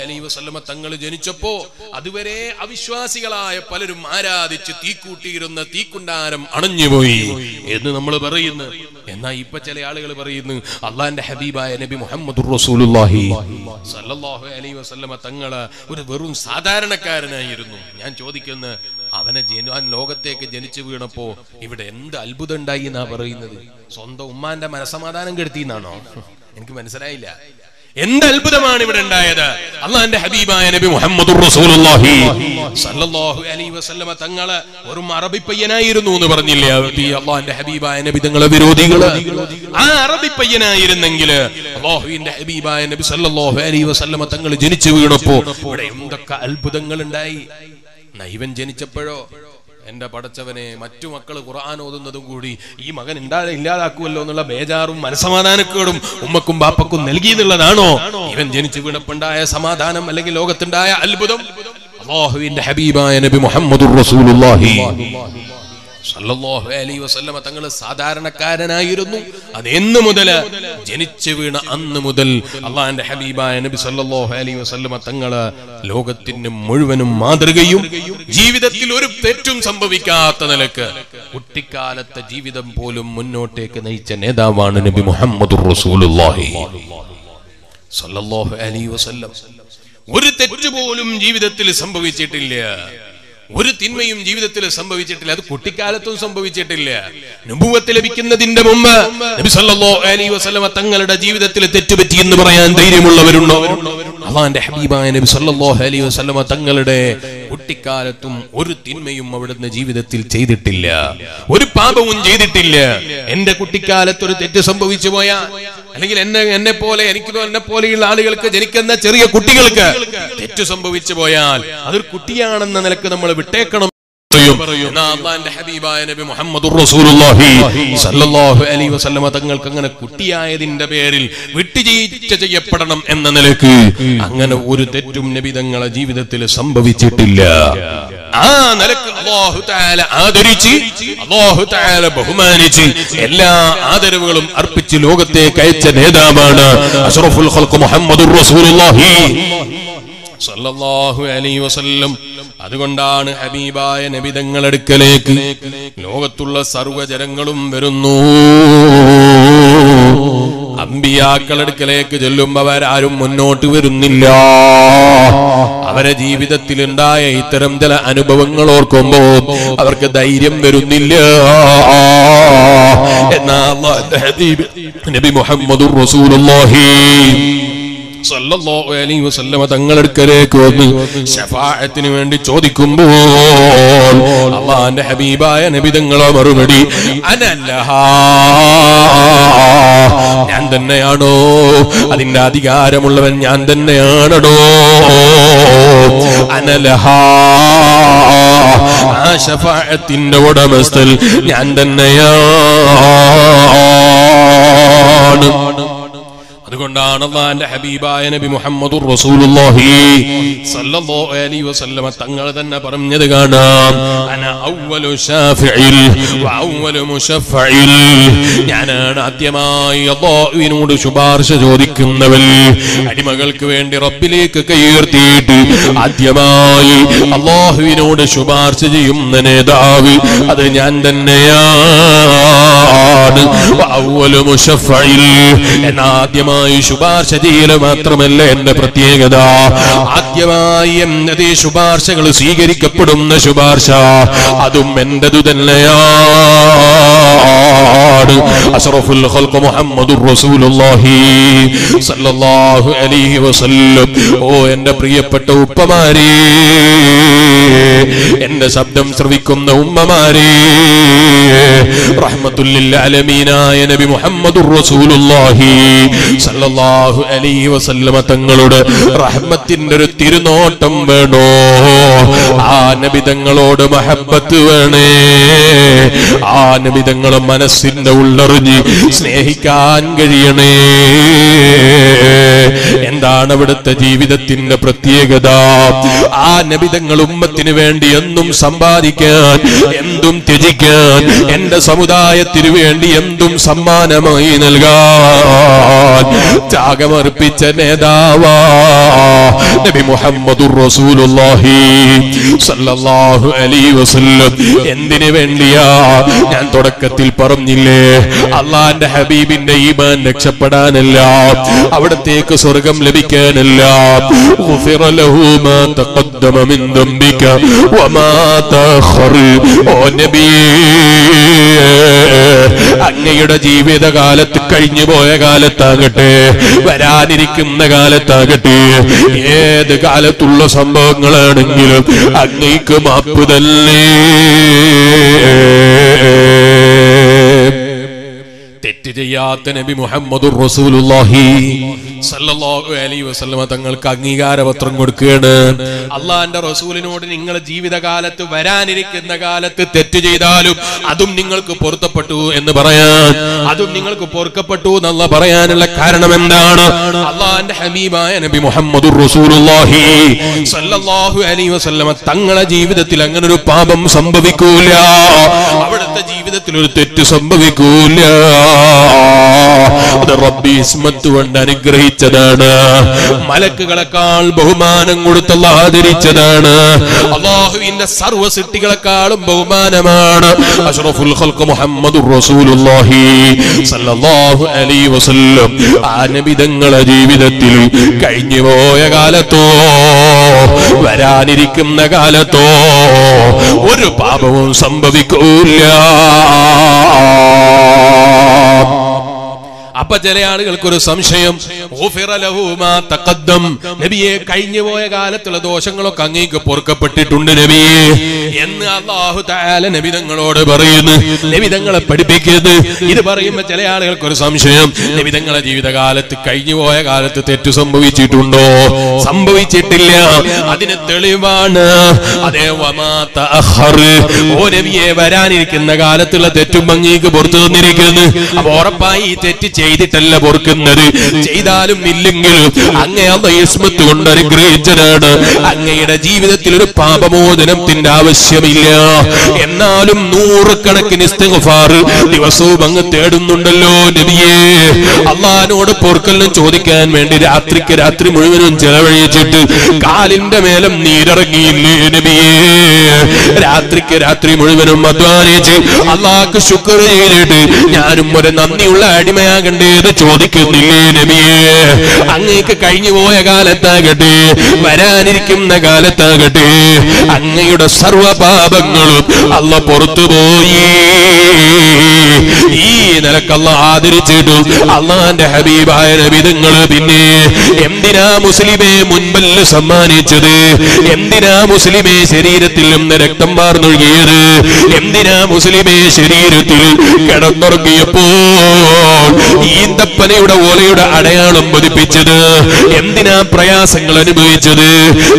അലൈഹി വസല്ലമ തങ്ങൾ ജനിച്ചപ്പോ അതുവരെ അവിശ്വാസികളായ പലരും ആരാധിച്ച് തീക്കൂട്ടിയിരുന്ന തീക്കുണ്ടാരം അണഞ്ഞുപോയി. എന്ന് നമ്മൾ പറയുന്നു. എന്നാ ഇപ്പൊ ചില ആളുകൾ പറയുന്നു അള്ളാന്റെ ഹബീബായ നബി മുഹമ്മദ് റസൂലുള്ളാഹി. സല്ലല്ലാഹു അലൈഹി വസല്ലമ തങ്ങൾ ഒരു വെറും സാധാരണക്കാരനായിരുന്നു. ഞാൻ ചോദിക്കുന്ന അവനെ ജനുവാൻ ലോകത്തേക്ക് ജനിച്ചു വീണപ്പോ ഇവിടെ എന്ത് അത്ഭുതം ഉണ്ടായി എന്നാ പറയുന്നത്? സ്വന്തം ഉമ്മാന്റെ മനസമാധാനം കെടുത്തി എന്നാണോ എനിക്ക് മനസ്സിലായില്ല. എന്ത് അത്ഭുതമാണ് ഇവിടെ ഉണ്ടായത്? അള്ളാന്റെ ഹബീബായ നബി മുഹമ്മദ് തങ്ങൾ ഒരു അറബിപ്പയ്യനായിരുന്നു എന്ന് പറഞ്ഞില്ലേ? അള്ളാന്റെ ഹബീബായ നബി തങ്ങളെ വിരോധികൾ. ആ അറബി പയ്യനായിരുന്നെങ്കിൽ അള്ളാഹുവിന്റെ ഹബീബായ നബി സല്ലാഹു അലൈഹി വസ്ലമ തങ്ങൾ ജനിച്ചു വീണപ്പോ ഇവിടെ എന്തൊക്കെ അത്ഭുതങ്ങൾ ഉണ്ടായി? നൈവൻ ജനിച്ചപ്പോഴോ എന്റെ പടച്ചവനെ മറ്റു മക്കൾ ഖുർആൻ ഓതുന്നതും കൂടി ഈ മകൻ ഉണ്ടാതെ ഇല്ലാതാക്കുമല്ലോ എന്നുള്ള ബേജാറും മനസമാധാനക്കേടും ഉമ്മക്കും ബാപ്പക്കും നൽകി എന്നുള്ളതാണോ ഇവൻ ജനിച്ചു വീണപ്പുണ്ടായ സമാധാനം അല്ലെങ്കിൽ ലോകത്തുണ്ടായ അത്ഭുതം? അള്ളാഹുവിന്റെ ഹബീബായ നബി മുഹമ്മദ് റസൂലുള്ളാഹി. സല്ലല്ലാഹു അലൈഹി വസല്ലമ തങ്ങൾ സാധാരണക്കാരനായിരുന്നു. അത് എന്ന് മുതൽ ജനിച്ചു വീണ അന്ന് മുതൽ അള്ളാഹിന്റെ ഹബീബായ നബി സല്ലല്ലാഹു അലൈഹി വസല്ലമ തങ്ങൾ ലോകത്തിന് മുഴുവനും മാതൃകയും ജീവിതത്തിൽ ഒരു തെറ്റും സംഭവിക്കാത്ത നിലയ്ക്ക് കുട്ടിക്കാലത്തെ ജീവിതം പോലും മുന്നോട്ടേക്ക് നയിച്ച നേതാവാണ് നബി മുഹമ്മദ് റസൂലുള്ളാഹി. സല്ലല്ലാഹു അലൈഹി വസല്ലം. ഒരു തെറ്റ് പോലും ജീവിതത്തിൽ സംഭവിച്ചിട്ടില്ല. ഒരു തിന്മയും ജീവിതത്തിൽ സംഭവിച്ചിട്ടില്ല. അത് കുട്ടിക്കാലത്തും സംഭവിച്ചിട്ടില്ല. നുബുവത്ത് ലഭിക്കുന്നതിന്റെ മുമ്പ് നബി സല്ലല്ലാഹു അലൈഹി വസല്ലമ തങ്ങളുടെ ജീവിതത്തിൽ തെറ്റുപറ്റി എന്ന് പറയാൻ ധൈര്യമുള്ളവരുണ്ടോ? അള്ളാന്റെ ഹബീബായ നബി സല്ലല്ലാഹു അലൈഹി വസല്ലമ തങ്ങളുടെ കുട്ടിക്കാലത്തും ഒരു തിന്മയും അവിടുന്ന് ജീവിതത്തിൽ ചെയ്തിട്ടില്ല. ഒരു പാപവും ചെയ്തിട്ടില്ല. എന്റെ കുട്ടിക്കാലത്ത് ഒരു തെറ്റ് സംഭവിച്ചു പോയാ അല്ലെങ്കിൽ എന്നെ എന്നെ പോലെ എനിക്ക് എന്നെ പോലെയുള്ള ആളുകൾക്ക് ജനിക്കുന്ന ചെറിയ കുട്ടികൾക്ക് തെറ്റ് സംഭവിച്ചു പോയാൽ അതൊരു കുട്ടിയാണെന്ന നിലയ്ക്ക് നമ്മൾ വിട്ടേക്കണം തങ്ങൾക്ക് അങ്ങനെ കുട്ടിയായതിന്റെ പേരിൽ വിട്ടുചീച്ച ചെയ്യപ്പെടണം എന്ന നിലയ്ക്ക് അങ്ങനെ ഒരു തെറ്റും നബി തങ്ങളെ ജീവിതത്തിൽ സംഭവിച്ചിട്ടില്ല. ആ നിലയ്ക്ക് അല്ലാഹു തആല ആദരിച്ച് അല്ലാഹു തആല ബഹുമാനിച്ച് എല്ലാ ആദരവുകളും അർപ്പിച്ച് ലോകത്തെ അയച്ച നേതാവാണ് അഷ്റഫുൽ മുഹമ്മദ് റസൂലുള്ളാഹി. സല്ലല്ലാഹു അലൈഹി വസല്ലം. അതുകൊണ്ടാണ് ഹബീബായ നബിതങ്ങളെടുക്കലേക്ക് ലോകത്തുള്ള സർവജനങ്ങളും വരുന്നു. അമ്പിയാക്കളെടുക്കലേക്ക് ചെല്ലുമ്പോൾ അവരാരും മുന്നോട്ട് വരുന്നില്ല. അവരെ ജീവിതത്തിൽ ഉണ്ടായ ഇത്തരം ചില അനുഭവങ്ങൾ ഓർക്കുമ്പോ അവർക്ക് ധൈര്യം വരുന്നില്ല. എന്നാ നബി മുഹമ്മദുർ റസൂലുള്ളാഹി. തങ്ങളടുക്കലേക്ക് വന്ന് ഷഫായത്തിന് വേണ്ടി ചോദിക്കുമ്പോൾ അള്ളാന്റെ ഹബീബായ നബി തങ്ങളെ മറുപടി അനല്ല ഞാൻ തന്നെയാണോ? അതിന്റെ അധികാരമുള്ളവൻ ഞാൻ തന്നെയാണോ അനലഹത്തിന്റെ ആ ശഫാഅത്തിന്റെ ഉടമസ്ഥൽ ഞാൻ തന്നെയാണ് അതുകൊണ്ടാണ് അള്ളാന്റെ ഹബീബായ നബി മുഹമ്മദ് റസൂലുള്ളാഹി സല്ലല്ലാഹു അലൈഹി വസല്ലമ തങ്ങൾ തന്നെ പറഞ്ഞത് കാണാം. അന അവ്വലു ശാഫിഇൽ വ അവ്വലു മുശഫഇൽ ഞാനാണ് ആദ്യമായി അല്ലാഹുവിനോട് ശുപാർശ ചോദിക്കുന്നവൻ. അടിമകൾക്ക് വേണ്ടി റബ്ബിലേക്ക് കയർത്തിയിട്ട് ആദ്യമായി അല്ലാഹുവിനോട് ശുപാർശ ചെയ്യുന്ന നേതാവ് അത് ഞാൻ തന്നെയാണ്. വ അവ്വലു മുശഫഇൽ എന്നാദ്യമായി ആദ്യമായി ശുപാർശ ചെയ്യൽ മാത്രമല്ല എന്റെ പ്രത്യേകത. ആദ്യമായി എന്നത് ശുപാർശകൾ സ്വീകരിക്കപ്പെടുന്ന ശുപാർശ. അതും എന്റേതു തന്നെയാണ്. അഷറഫുൽ ഖൽഖ് മുഹമ്മദുർ റസൂലുള്ളാഹി സല്ലല്ലാഹു അലൈഹി വസല്ലം. ഓ എന്റെ പ്രിയപ്പെട്ട ഉപ്പമാരേ എന്റെ ശബ്ദം ശ്രവിക്കുന്ന ഉമ്മമാരേ റഹ്മത്തുല്ലിൽ അലമീനായ നബി മുഹമ്മദുർ റസൂലുള്ളാഹി സല്ലല്ലാഹു അലൈഹി വസല്ലമ തങ്ങളോട് റഹ്മത്തിന്റെ ഒരു തിരുനോട്ടം വേണോ? ആ നബി തങ്ങളോട് മഹബത്ത് വേണേ? ആ നബി തങ്ങളെ മനസ്സിന്റെ ഉള്ളറിഞ്ഞ് സ്നേഹിക്കാൻ കഴിയണേ? എന്താണ് അവിടുത്തെ ജീവിതത്തിന്റെ പ്രത്യേകത? ആ നബിതങ്ങൾ ഉമ്മത്തിന് വേണ്ടി എന്നും സമ്പാദിക്കാൻ എന്തും ത്യജിക്കാൻ എന്റെ സമുദായത്തിനു വേണ്ടി എന്തും സമ്മാനമായി നൽകാൻ ത്യാഗമർപ്പിച്ച നബി റസൂലുള്ളാഹി അലൈഹി വസല്ലം. എന്തിനു വേണ്ടിയാ? ഞാൻ തുടക്കത്തിൽ പറഞ്ഞില്ലേ അള്ളാന്റെ ഹബീബിന്റെ ഈമാൻ രക്ഷപ്പെടാനല്ല അവിടത്തേക്ക് സ്വർഗം ലഭിക്കാനല്ല. ഓ നബീ അങ്ങയുടെ ജീവിതകാലത്ത് കഴിഞ്ഞു പോയ കാലത്താകട്ടെ വരാനിരിക്കുന്ന കാലത്താകട്ടെ ഏത് കാലത്തുള്ള സംഭവങ്ങളാണെങ്കിലും അങ്ങയ്ക്ക് മാപ്പ് തന്നെ. തെറ്റ് ചെയ്യാത്ത നബി മുഹമ്മദ് റസൂലുള്ളാഹി സല്ലല്ലാഹു അലൈഹി വസല്ലമ തങ്ങൾക്ക് അംഗീകാരപത്രം കൊടുക്കുകയാണ്. അള്ളാന്റെ റസൂലിനോട് നിങ്ങൾ ജീവിതകാലത്ത് വരാനിരിക്കുന്ന കാലത്ത് തെറ്റ് ചെയ്താലും അതും നിങ്ങൾക്ക് പൊരുത്തപ്പെട്ടു എന്ന് പറയാൻ. അതും നിങ്ങൾക്ക് പൊറുക്കപ്പെട്ടു എന്നുള്ള പറയാനുള്ള കാരണം എന്താണ്? അള്ളാന്റെ ഹബീബായ നബി മുഹമ്മദ് റസൂലുള്ളാഹി സല്ലല്ലാഹു അലൈഹി വസല്ലമ തങ്ങളെ ജീവിതത്തിൽ അങ്ങനെ ഒരു പാപം സംഭവിക്കൂല. അവിടുത്തെ ജീവിതത്തിൽ ഒരു തെറ്റ് സംഭവിക്കൂല. അത് റബ്ബി ഇസ്മത്ത് കൊണ്ട് അനുഗ്രഹിച്ചതാണ് മലക്കുകളെക്കാൾ ബഹുമാനം കൊടുത്തുള്ള ആദരിച്ചതാണ്. അള്ളാഹുവിന്റെ സർവ സൃഷ്ടികളെക്കാളും ബഹുമാനമാണ്. അഷ്റഫുൽ ഖൽഖ് മുഹമ്മദുർ റസൂലുള്ളാഹി സല്ലല്ലാഹു അലൈഹി വസല്ലം. ആ നബിതങ്ങളെ ജീവിതത്തിൽ കഴിഞ്ഞു പോയ കാലത്തോ വരാനിരിക്കുന്ന കാലത്തോ ഒരു പാപവും സംഭവിക്കൂല അപ്പൊ ചില ആളുകൾക്ക് ഒരു സംശയം. നബിയെ കഴിഞ്ഞു പോയ കാലത്തുള്ള ദോഷങ്ങളൊക്കെ അങ്ങേക്ക് പൊറുക്കപ്പെട്ടിട്ടുണ്ട് നബിയെ. എന്ന് അള്ളാഹു നബിതങ്ങളോട് പറയുന്നു. നബിതങ്ങളെ പഠിപ്പിക്കരുത്. ഇത് പറയുമ്പോ ചില ആളുകൾക്ക് ഒരു സംശയം നബിതങ്ങളെ ജീവിതകാലത്ത് കഴിഞ്ഞു പോയ കാലത്ത് തെറ്റ് സംഭവിച്ചിട്ടുണ്ടോ? സംഭവിച്ചിട്ടില്ല. അതിന് തെളിവാണ്. അതേ. ഓ നബിയെ വരാനിരിക്കുന്ന കാലത്തുള്ള തെറ്റും അങ്ങേക്ക് പുറത്തു തന്നിരിക്കുന്നു. അപ്പൊ ഉറപ്പായി ഈ തെറ്റ് ചെയ്തിട്ടല്ല പൊറുക്കുന്നത് ചെയ്താലും ഇല്ലെങ്കിലും അങ്ങേ അള്ള ഇസ്മത്ത് കൊണ്ട് അനുഗ്രഹിച്ചതാണ്. അങ്ങയുടെ ജീവിതത്തിൽ ഒരു പാപമോചനത്തിന്റെ ആവശ്യമില്ല. എന്നാലും നൂറുകണക്കിന് ദിവസവും അങ്ങ് തേടുന്നുണ്ടല്ലോ നബിയേ. അള്ളഹാനോട് പൊറുക്കലിനും ചോദിക്കാൻ വേണ്ടി രാത്രിക്ക് രാത്രി മുഴുവനും ചെലവഴിച്ചിട്ട് കാലിന്റെ മേലം നീരിറങ്ങിയില്ലേ നബിയേ. രാത്രിക്ക് രാത്രി മുഴുവനും അധ്വാനിച്ച് അള്ളാഹ്ക്ക് ശുക്ർ ചെയ്തിട്ട് ഞാനും ഒരു നന്ദിയുള്ള അടിമയാകണ്ടേ എന്ന് ചോദിക്കുന്നില്ലേ നബിയേ? അങ്ങേക്ക് കഴിഞ്ഞു പോയ കാലത്താകട്ടെ വരാനിരിക്കുന്ന കാലത്താകട്ടെ അങ്ങയുടെ സർവപാപങ്ങളും അല്ല പുറത്തുപോയി ഈ നിലക്കല്ല ആദരിച്ചിട്ടും അള്ളാന്റെ ഹബീബായ നബിതങ്ങൾ പിന്നെ എന്തിനാ മുസ്ലിമെ മുൻപല്ല് സമ്മാനിച്ചത്? എന്തിനാ മുസ്ലിമെ ശരീരത്തിൽ നിന്ന് രക്തം വാർന്നൊഴുകിയത്? എന്തിനാ മുസ്ലിമെ ശരീരത്തിൽ കിടന്നുറങ്ങിയപ്പോൾ ഈന്തപ്പനയുടെ ഓലയുടെ അടയാളം പതിപ്പിച്ചത് എന്തിനാ പ്രയാസങ്ങൾ അനുഭവിച്ചത്?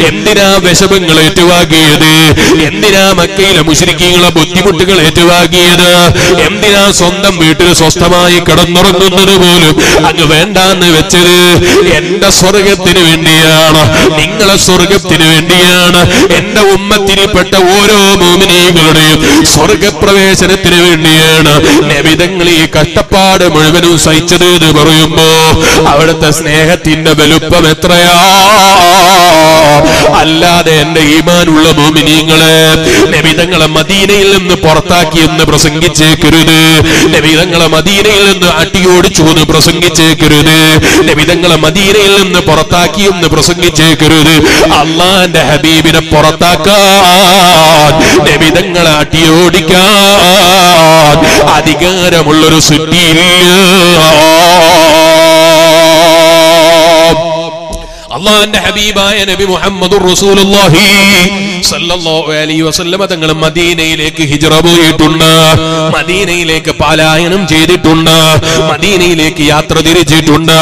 എന്തിനാ വിഷമങ്ങൾ ഏറ്റുവാങ്ങിയത്? എന്തിനാ മക്കയിലെ മുശരിക്കീങ്ങളെ ബുദ്ധിമുട്ടുകൾ ഏറ്റുവാങ്ങിയത്? എന്തിനാ സ്വന്തം വീട്ടിൽ സ്വസ്ഥമായി കിടന്നുറങ്ങുന്നത് പോലും അങ്ങ് വേണ്ടാന്ന് വെച്ചത്? എന്റെ സ്വർഗത്തിന് വേണ്ടിയാണ്. നിങ്ങളെ സ്വർഗത്തിന് വേണ്ടിയാണ്. എന്റെ ഉമ്മത്തിരിപ്പെട്ട ഓരോ മോമിനികളുടെയും സ്വർഗപ്രവേശനത്തിന് വേണ്ടിയാണ്. നബിതങ്ങൾ ഈ കഷ്ടപ്പാട് മുഴുവനും സഹിച്ചത് എന്ന് പറയുമ്പോ അവിടുത്തെ അവിടുത്തെ സ്നേഹത്തിന്റെ വലുപ്പം എത്രയാ? അല്ലാതെ എന്റെ ഈമാനുള്ള മോമിനിങ്ങളെ നബിതങ്ങളെ മദീനയിൽ നിന്ന് പുറത്താക്കിയെന്ന് പ്രസംഗിച്ചേക്കരുത്. നബിതങ്ങളെ മദീനയിൽ നിന്ന് അട്ടിയോടിച്ചു എന്ന് പ്രസംഗിച്ചേക്കരുത്. നബിതങ്ങളെ മദീനയിൽ നിന്ന് പുറത്താക്കിയെന്ന് പ്രസംഗിച്ചേക്കരുത്. അള്ളാന്റെ ഹബീബിനെ പുറത്താക്കാൻ നബിതങ്ങളെ അട്ടിയോടിക്കാൻ അധികാരമുള്ളൊരു സുറ്റിയില്ല അള്ളാന്റെ ഹബീബായ നബി മുഹമ്മദ് തങ്ങൾ മദീനയിലേക്ക് ഹിജറ പോയിട്ടുണ്ട്. മദീനയിലേക്ക് പാലായനം ചെയ്തിട്ടുണ്ട്. മദീനയിലേക്ക് യാത്ര തിരിച്ചിട്ടുണ്ട്.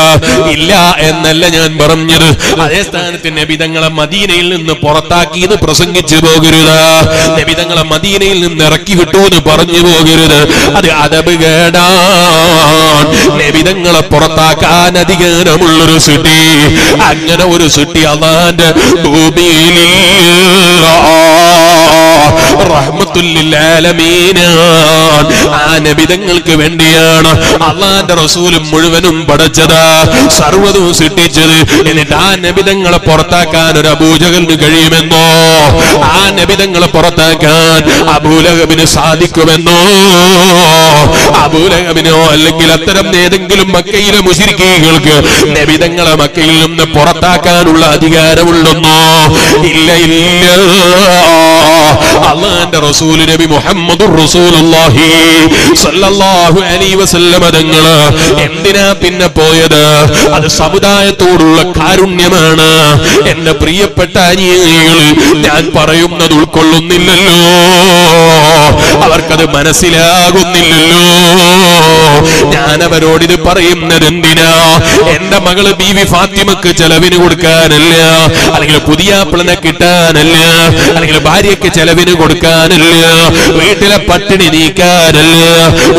ഇല്ല എന്നല്ല ഞാൻ പറഞ്ഞത്. അതേ സ്ഥാനത്ത് നബിതങ്ങളെ മദീനയിൽ നിന്ന് പുറത്താക്കിയത് പ്രസംഗിച്ചു പോകരുത്. നബിതങ്ങളെ മദീനയിൽ നിന്ന് ഇറക്കി വിട്ടു എന്ന് പറഞ്ഞു പോകരുത്. അത് അതബ് കേടാൻ നബിതങ്ങളെ പുറത്താക്കാൻ അധികാരമുള്ളൊരു സിറ്റി. അങ്ങനെ ഒരു സിട്ടി അള്ളാന്റെ ൾക്ക് ആ നബിതങ്ങൾക്ക് വേണ്ടിയാണ് അള്ളാന്റെ റസൂലും മുഴുവനും പടച്ചത് സർവതും സൃഷ്ടിച്ചത്. എന്നിട്ട് ആ നബിതങ്ങളെ പുറത്താക്കാൻ ഒരു അബൂജകലിന് കഴിയുമെന്നോ? ആ നബിതങ്ങളെ പുറത്താക്കാൻ അബൂലഹബിന് സാധിക്കുമെന്നോ? അബൂലഹബിനോ അല്ലെങ്കിൽ അത്തരം ഏതെങ്കിലും മക്കയിലെ മുശിരിക്കുകൾക്ക് നബിതങ്ങളെ മക്കയിൽ നിന്ന് പുറത്താക്കാനുള്ള അധികാരമുണ്ടെന്നോ ഇല്ല ഇല്ല. അള്ളാന്റെ റസൂൽ നബി മുഹമ്മദ് റസൂലുള്ളാഹി സല്ലല്ലാഹു അലൈഹി വസല്ലമ തങ്ങൾ എന്തിനാ പിന്നെ പോയത്? അത് സമുദായത്തോടുള്ള കാരുണ്യമാണ്. എന്റെ പ്രിയപ്പെട്ട അനിയങ്ങൾ ഞാൻ പറയുന്നത് ഉൾക്കൊള്ളുന്നില്ലല്ലോ. അവർക്കത് മനസ്സിലാകുന്നില്ലല്ലോ. ഞാൻ അവരോട് ഇത് പറയുന്നത് എന്തിനാ എന്റെ മകൾ ബീവി ഫാത്തിമക്ക് ചെലവിന് കൊടുക്കാനല്ല. അല്ലെങ്കിൽ പുതിയ പുതിയാപ്പിളനെ കിട്ടാനല്ല. അല്ലെങ്കിൽ ഭാര്യയ്ക്ക് ചെലവിന് കൊടുക്കാനല്ല. വീട്ടിലെ പട്ടിണി നീക്കാനല്ല.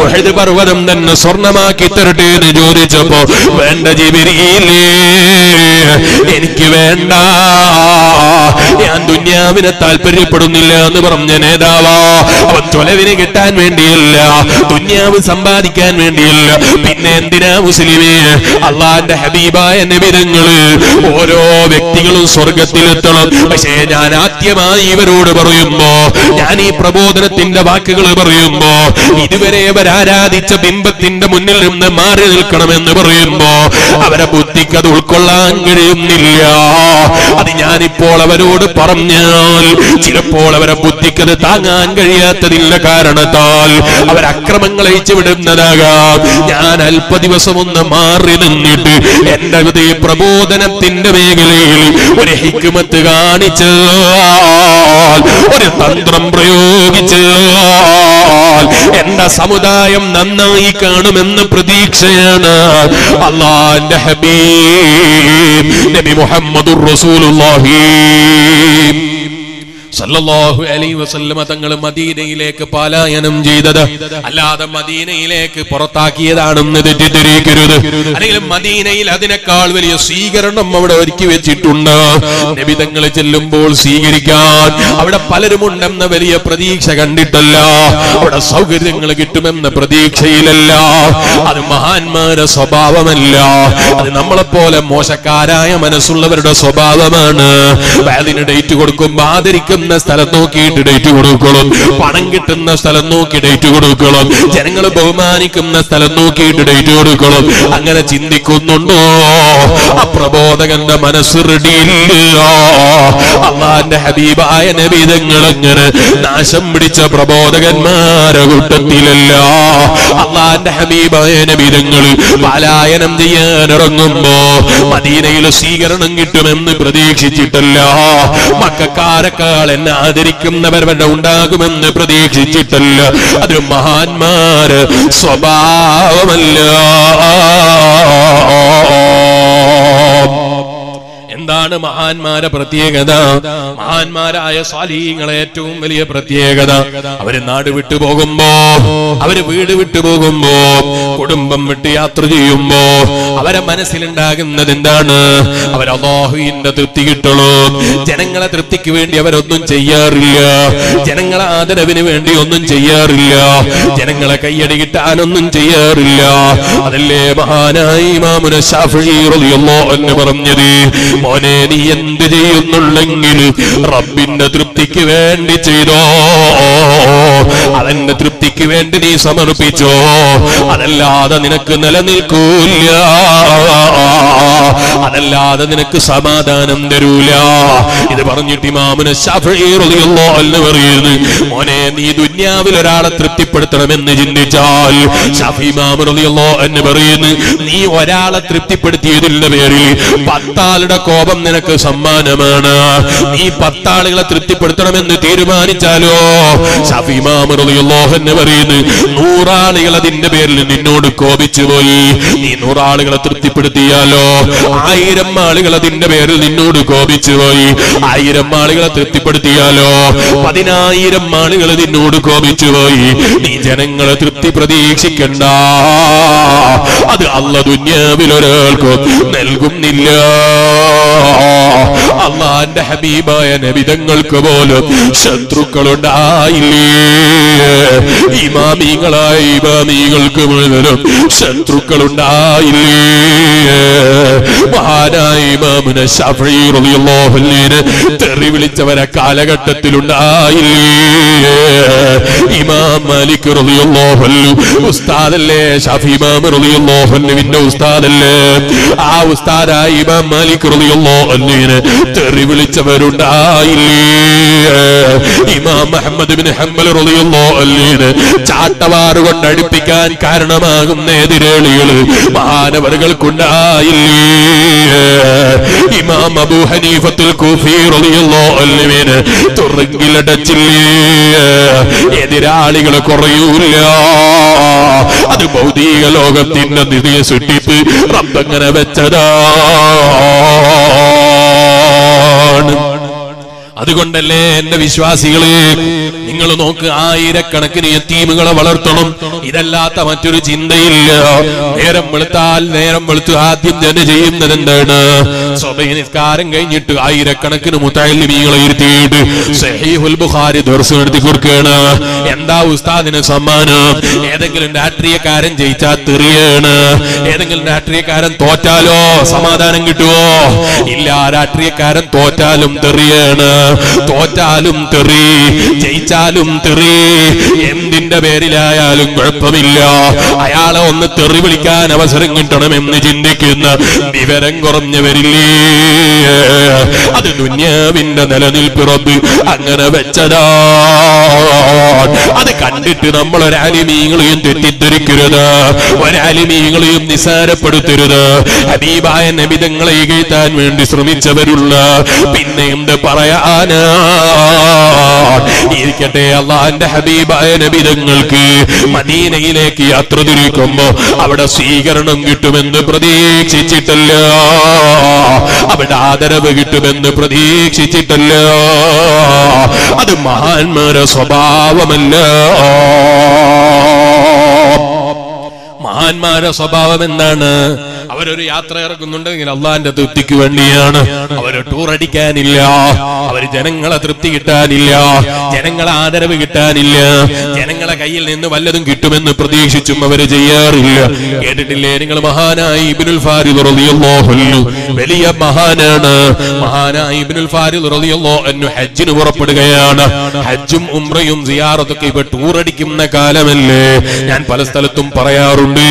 ഉഹദ് പർവതം തന്നെ സ്വർണമാക്കി തരട്ടെ എന്ന് ചോദിച്ചപ്പോ വേണ്ട ജിബിരിയില്ലേ എനിക്ക് വേണ്ട. ഞാൻ ദുന്യാവിനെ താല്പര്യപ്പെടുന്നില്ല എന്ന് പറഞ്ഞ നേതാവാ. അവൻ ചൊലവിന് കിട്ടാൻ വേണ്ടിയല്ല ദുന്യാവ് സമ്പാദിക്കാൻ വേണ്ടിയല്ല. പിന്നെ എന്തിനാ മുസ്ലിമേ? അള്ളാന്റെ ഹബീബായ നിബിധങ്ങൾ ഓരോ വ്യക്തികളും സ്വർഗത്തിലെത്തണം. പക്ഷേ ഞാൻ ആദ്യമായി ഇവരോട് പറയുമ്പോ ഞാൻ ഈ പ്രബോധനത്തിന്റെ വാക്കുകൾ പറയുമ്പോ ഇതുവരെ അവർ ആരാധിച്ച ബിംബത്തിന്റെ മുന്നിൽ നിന്ന് മാറി നിൽക്കണമെന്ന് പറയുമ്പോ അവരെ ബുദ്ധിക്ക് അത് ഉൾക്കൊള്ളാൻ കഴിയുന്നില്ല. അത് ഞാനിപ്പോൾ അവരോട് പറഞ്ഞാൽ ചിലപ്പോൾ അവരെ ബുദ്ധിക്കത് താങ്ങാൻ കഴിയാത്തതില്ല കാരണത്താൽ അവർ അക്രമങ്ങൾ അയച്ചു വിടുന്നതാകാം. ഞാൻ അല്പ ദിവസം ഒന്ന് മാറി നിന്നിട്ട് എന്റെ ഹൃദയ പ്രബോധനത്തിന്റെ മേഖലയിൽ ഒരു ഹിക്കുമത്ത് കാണിച്ചു ഒരു തന്ത്രം പ്രയോഗിച്ച് എന്റെ സമുദായം നന്നായി കാണുമെന്ന് പ്രതീക്ഷയാണ്. അള്ളാന്റെ ഹബീബ് നബി മുഹമ്മദുർ റസൂലുള്ളാഹി. സല്ലല്ലാഹു അലൈഹി വസല്ലമ മദീനയിലേക്ക് പലായനം ചെയ്തത്. അല്ലാതെ മദീനയിലേക്ക് പുറത്താക്കിയതാണെന്ന് തെറ്റിദ്ധരിക്കരുത്. അല്ലെങ്കിൽ മദീനയിൽ അതിനേക്കാൾ വലിയ സ്വീകരണം അവിടെ ഒരുക്കി വെച്ചിട്ടുണ്ട്. ചെല്ലുമ്പോൾ സ്വീകരിക്കാൻ അവിടെ വലിയ പ്രതീക്ഷ കണ്ടിട്ടല്ല. അവിടെ സൗകര്യങ്ങൾ കിട്ടുമെന്ന പ്രതീക്ഷയിലല്ല. അത് മഹാന്മാരുടെ സ്വഭാവമല്ല. അത് നമ്മളെപ്പോലെ മോശക്കാരായ മനസ്സുള്ളവരുടെ സ്വഭാവമാണ്. അതിന് ഡേറ്റ് ആദരിക്കുന്ന സ്ഥലം നോക്കിയിട്ട് ഡേറ്റ് കൊടുക്കണം. പണം കിട്ടുന്ന സ്ഥലം നോക്കി ഡേറ്റ് കൊടുക്കണം. ജനങ്ങൾ ബഹുമാനിക്കുന്ന സ്ഥലം നോക്കിയിട്ട് ഡേറ്റ് കൊടുക്കണം. അങ്ങനെ ചിന്തിക്കുന്നുണ്ടോ? പ്രബോധകന്റെ മനസ്സ് അള്ളാന്റെ ഹബീബായ നബീതങ്ങൾ അങ്ങനെ നാശം പിടിച്ച പ്രബോധകന്മാരെ കൂട്ടത്തിലല്ല. അള്ളാന്റെ ഹബീബായ നബീതങ്ങൾ പലായനം ചെയ്യാൻ ഇറങ്ങുമ്പോ മദീനയിൽ സ്വീകരണം കിട്ടുമെന്ന് പ്രതീക്ഷിച്ചിട്ടല്ല. മക്കാരെക്കാൾ എന്നെ ആദരിക്കുന്നവരുടെ ഉണ്ടാകുമെന്ന് പ്രതീക്ഷിച്ചിട്ടല്ല. അത് മഹാന്മാര് സ്വഭാവമല്ല. എന്താണ് മഹാന്മാരെ പ്രത്യേകത? മഹാന്മാരായ സ്വാലീങ്ങളെ ഏറ്റവും വലിയ പ്രത്യേകത. അവർ നാട് വിട്ടു പോകുമ്പോ അവർ വീട് വിട്ടു പോകുമ്പോ കുടുംബം വിട്ട് യാത്ര ചെയ്യുമ്പോ അവരെ മനസ്സിലുണ്ടാകുന്നത് എന്താണ്? അവർ അള്ളാഹുവിന്റെ തൃപ്തി കിട്ടണോ. ജനങ്ങളെ തൃപ്തിക്ക് വേണ്ടി അവരൊന്നും ചെയ്യാറില്ല. ജനങ്ങളെ ആദരവിന് വേണ്ടി ഒന്നും ചെയ്യാറില്ല. ജനങ്ങളെ കയ്യടി കിട്ടാനൊന്നും ചെയ്യാറില്ല. അതല്ലേ മഹാനായി മാമുന പറഞ്ഞത്? മോനെ നീ എന്ത് ചെയ്യുന്നുണ്ടെങ്കിൽ റബ്ബിന്റെ തൃപ്തിക്ക് വേണ്ടി ചെയ്തോ. അതെന്റെ തൃപ്തിക്ക് വേണ്ടി നീ സമർപ്പിച്ചോ. അതല്ലാതെ നിനക്ക് നിലനിൽക്കൂല അതല്ലാതെ നിനക്ക് സമാധാനം തരൂല. ഇത് പറഞ്ഞിട്ട് ഇമാമുന അൻഹു പറയുന്നു മോനെ നീ ദുന്യാവിൽ ഒരാളെ തൃപ്തിപ്പെടുത്തണമെന്ന് ചിന്തിച്ചാൽ ഷഫി ഇമാം എന്ന് പറയുന്നു നീ ഒരാളെ തൃപ്തിപ്പെടുത്തിയതിന്റെ പേരിൽ പത്താളുടെ കോപം നിനക്ക് സമ്മാനമാണ്. നീ പത്താളുകളെ തൃപ്തിപ്പെടുത്തണമെന്ന് തീരുമാനിച്ചാലോ? അൻഹു പറയുന്നു അതിന്റെ പേരിൽ നിന്നോട് കോപിച്ചു പോയി. നീ നൂറാളുകളെ തൃപ്തിപ്പെടുത്തിയാലോ? ആയിരം ആളുകൾ അതിന്റെ പേരിൽ നിന്നോട് കോപിച്ചു പോയി. ആയിരം ആളുകളെ തൃപ്തിപ്പെടുത്തിയാലോ? പതിനായിരം ആളുകൾ നിന്നോട് കോപിച്ചു പോയി. നീ ജനങ്ങളെ തൃപ്തി പ്രതീക്ഷിക്കണ്ട. അത് അല്ല ദുന്യാവിൽ ഒരാൾക്കും നൽകുന്നില്ല. അള്ളാന്റെ ഹബീബായ നബിതങ്ങൾക്ക് പോലും ശത്രുക്കളുണ്ടായില്ലേ ഇമാമികളായ ഇമാമികൾക്ക് മുഴുവനും ശത്രുക്കളുണ്ടായില്ലേ മഹാനായ ഇമാമുന അൻഹുവിനെ തെറി വിളിച്ചവരെ കാലഘട്ടത്തിലുണ്ടായില്ലേ ഇമാം മാലിക് റുളിയുള്ളോഹല്ലു ഉസ്താദല്ലേ? ഷഫി ഇമാം റളിയല്ലാഹു ഉസ്താദല്ലേ? ആ ഉസ്താദായ ഇമാം മാലിക് റളിയല്ലാഹു തെറി ഇമാം അഹമ്മദ് ഇബ്നു ഹംബൽ ചാട്ടവാറ് കൊണ്ട് അടുപ്പിക്കാൻ കാരണമാകുന്ന എതിരാളികൾ മഹാനവറുകൾക്കുണ്ടായില്ലേ? ഇമാം അബൂ ഹനീഫത്തുൽ കൂഫി റളിയല്ലാഹു അൻഹുവിനെ തുറങ്കിലടച്ചില്ലേ? എതിരാളികൾ കുറയൂല അത് ഭൗതിക ലോകത്തിന്റെ നിധിയെ സൃഷ്ടിപ്പ് റബ്ബങ്ങനെ വെച്ചതാണ് അതുകൊണ്ടല്ലേ എന്റെ വിശ്വാസികളെ? നിങ്ങൾ നോക്ക് ആയിരക്കണക്കിന് എത്തീമുകളെ വളർത്തണം. ഇതല്ലാത്ത മറ്റൊരു ചിന്തയില്ല. നേരം വെളുത്താൽ നേരം വെളുത്ത് ആദ്യം തന്നെ ചെയ്യുന്നത് എന്താണ്? സ്വഭയനിസ്കാരം കഴിഞ്ഞിട്ട് ആയിരക്കണക്കിന് മുത്തായിലിമീകളെ ഇരുത്തിയിട്ട് സഹീഹുൽ ബുഖാരി ദർശനം നടത്തി കൊടുക്കുകയാണ്. എന്താ ഉസ്താദിന് സമ്മാനം? ഏതെങ്കിലും രാഷ്ട്രീയക്കാരൻ ജയിച്ചാൽ തെറിയാണ്. ഏതെങ്കിലും രാഷ്ട്രീയക്കാരൻ തോറ്റാലോ സമാധാനം കിട്ടുമോ ഇല്ല രാഷ്ട്രീയക്കാരൻ തോറ്റാലും തെറിയാണ്. തോറ്റാലും തെറി ജയിച്ചാലും തെറി. എന്തിന്റെ പേരിലായാലും കുഴപ്പമില്ല. അയാളെ ഒന്ന് തെറി വിളിക്കാൻ അവസരം കിട്ടണമെന്ന് ചിന്തിക്കുന്ന വിവരം കുറഞ്ഞവരില്ലേ അത് ദുന്യാവിന്റെ നിലനിൽപ്പിറപ്പ് അങ്ങനെ വെച്ചതാ. അത് കണ്ടിട്ട് നമ്മൾ ഒരാലിമീങ്ങളെയും തെറ്റിദ്ധരിക്കരുത്. ഒരാലിമീങ്ങളെയും നിസാരപ്പെടുത്തരുത് ഹബീബായ നബിതങ്ങളെ ഇകഴ്ത്താൻ വേണ്ടി ശ്രമിച്ചവരുള്ള പിന്നെ എന്ത് പറയാനാ ഇരിക്കട്ടെ അള്ളാന്റെ ഹബീബായ നബിതങ്ങൾക്ക് മദീനയിലേക്ക് യാത്ര തിരിക്കുമ്പോ അവിടെ സ്വീകരണം കിട്ടുമെന്ന് പ്രതീക്ഷിച്ചിട്ടല്ല. അവിടെ ആദരവ് കിട്ടുമെന്ന് പ്രതീക്ഷിച്ചിട്ടല്ല. അത് മഹാന്മാരെ സ്വഭാവമല്ല. മഹാന്മാരുടെ സ്വഭാവം എന്താണ്? അവരൊരു യാത്ര ഇറക്കുന്നുണ്ടെങ്കിൽ അള്ളാന്റെ തൃപ്തിക്ക് വേണ്ടിയാണ്. അവർ ടൂർ അടിക്കാനില്ല. അവർ ജനങ്ങളെ തൃപ്തി കിട്ടാനില്ല. ജനങ്ങളെ ആദരവ് കിട്ടാനില്ല. ജനങ്ങളെ കയ്യിൽ നിന്ന് വല്ലതും കിട്ടുമെന്ന് പ്രതീക്ഷിച്ചും അവർ ചെയ്യാറില്ല. കേട്ടിട്ടില്ലേ? നിങ്ങൾ മഹാനായി ഇബിനുൽ ഫാരിദ് റളിയല്ലാഹു വലിയ മഹാനാണ്. മഹാനായി ഇബിനുൽ ഫാരിദ് റളിയല്ലാഹു അൻഹു ഹജ്ജിന് പുറപ്പെടുകയാണ്. ഹജ്ജും ഉംറയും സിയാറത്തൊക്കെ ഇവ ടൂർ അടിക്കുന്ന കാലമല്ലേ? ഞാൻ പല സ്ഥലത്തും പറയാറുണ്ട്.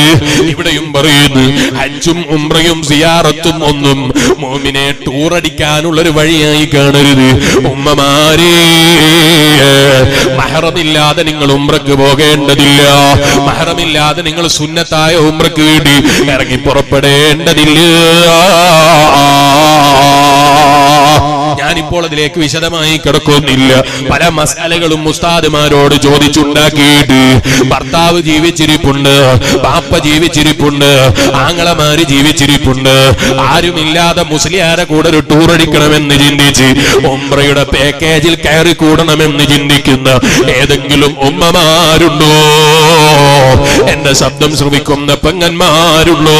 ഇവിടെയും പറയുന്നു ഹജ്ജും ഉംറയും സിയാറത്തും ഒന്നും മോമിനെ ഒരു വഴിയായി കാണരുത്. ഉമ്മമാരേ മഹറമില്ലാതെ നിങ്ങൾ ഉംറക്ക് പോകേണ്ടതില്ല. മഹറമില്ലാതെ നിങ്ങൾ സുന്നത്തായ ഉംറക്ക് വേണ്ടി ഇറങ്ങി പുറപ്പെടേണ്ടതില്ല. ഞാനിപ്പോൾ അതിലേക്ക് വിശദമായി കിടക്കുന്നില്ല. പല മസാലകളും ഉസ്താദുമാരോട് ചോദിച്ചുണ്ടാക്കിയിട്ട് ഭർത്താവ് ജീവിച്ചിരിപ്പുണ്ട് പാപ്പ ജീവിച്ചിരിപ്പുണ്ട് ആങ്ങളമാര് ജീവിച്ചിരിപ്പുണ്ട്. ആരുമില്ലാതെ മുസ്ലിയാരെ കൂടെ ഒരു ടൂർ അടിക്കണമെന്ന് ചിന്തിച്ച് ഒമ്പ്രയുടെ പാക്കേജിൽ കയറി കൂടണമെന്ന് ചിന്തിക്കുന്ന ഏതെങ്കിലും ഉമ്മമാരുണ്ടോ? എന്റെ ശബ്ദം ശ്രമിക്കുന്ന പെങ്ങന്മാരുള്ളോ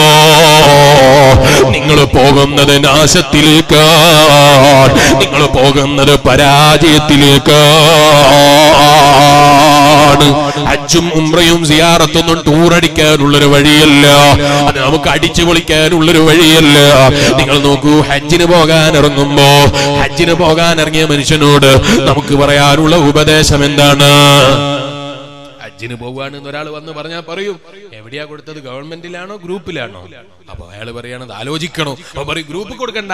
നിങ്ങൾ പോകുന്നത് നാശത്തിലേക്കാണ്. നിങ്ങൾ പോകുന്നത് പരാജയത്തിലേക്കാണ് ഹജ്ജും ഉംറയും സിയാറത്തൊന്നും ടൂറടിക്കാനുള്ളൊരു വഴിയല്ല. അത് നമുക്ക് അടിച്ചു പൊളിക്കാനുള്ളൊരു വഴിയല്ല. നിങ്ങൾ നോക്കൂ ഹജ്ജിന് പോകാൻ ഇറങ്ങുമ്പോ ഹജ്ജിന് പോകാൻ ഇറങ്ങിയ മനുഷ്യനോട് നമുക്ക് പറയാനുള്ള ഉപദേശം എന്താണ്? ഹജ്ജിന് പോവുകയാണെന്ന് ഒരാൾ വന്ന് പറഞ്ഞാൽ പറയൂ. എവിടെയാ കൊടുത്തത്? ഗവൺമെന്റിലാണോ? ഗ്രൂപ്പിലാണോ? അപ്പൊ അയാൾ പറയണത് ആലോചിക്കണോ? അപ്പൊ പറയും ഗ്രൂപ്പ് കൊടുക്കണ്ട.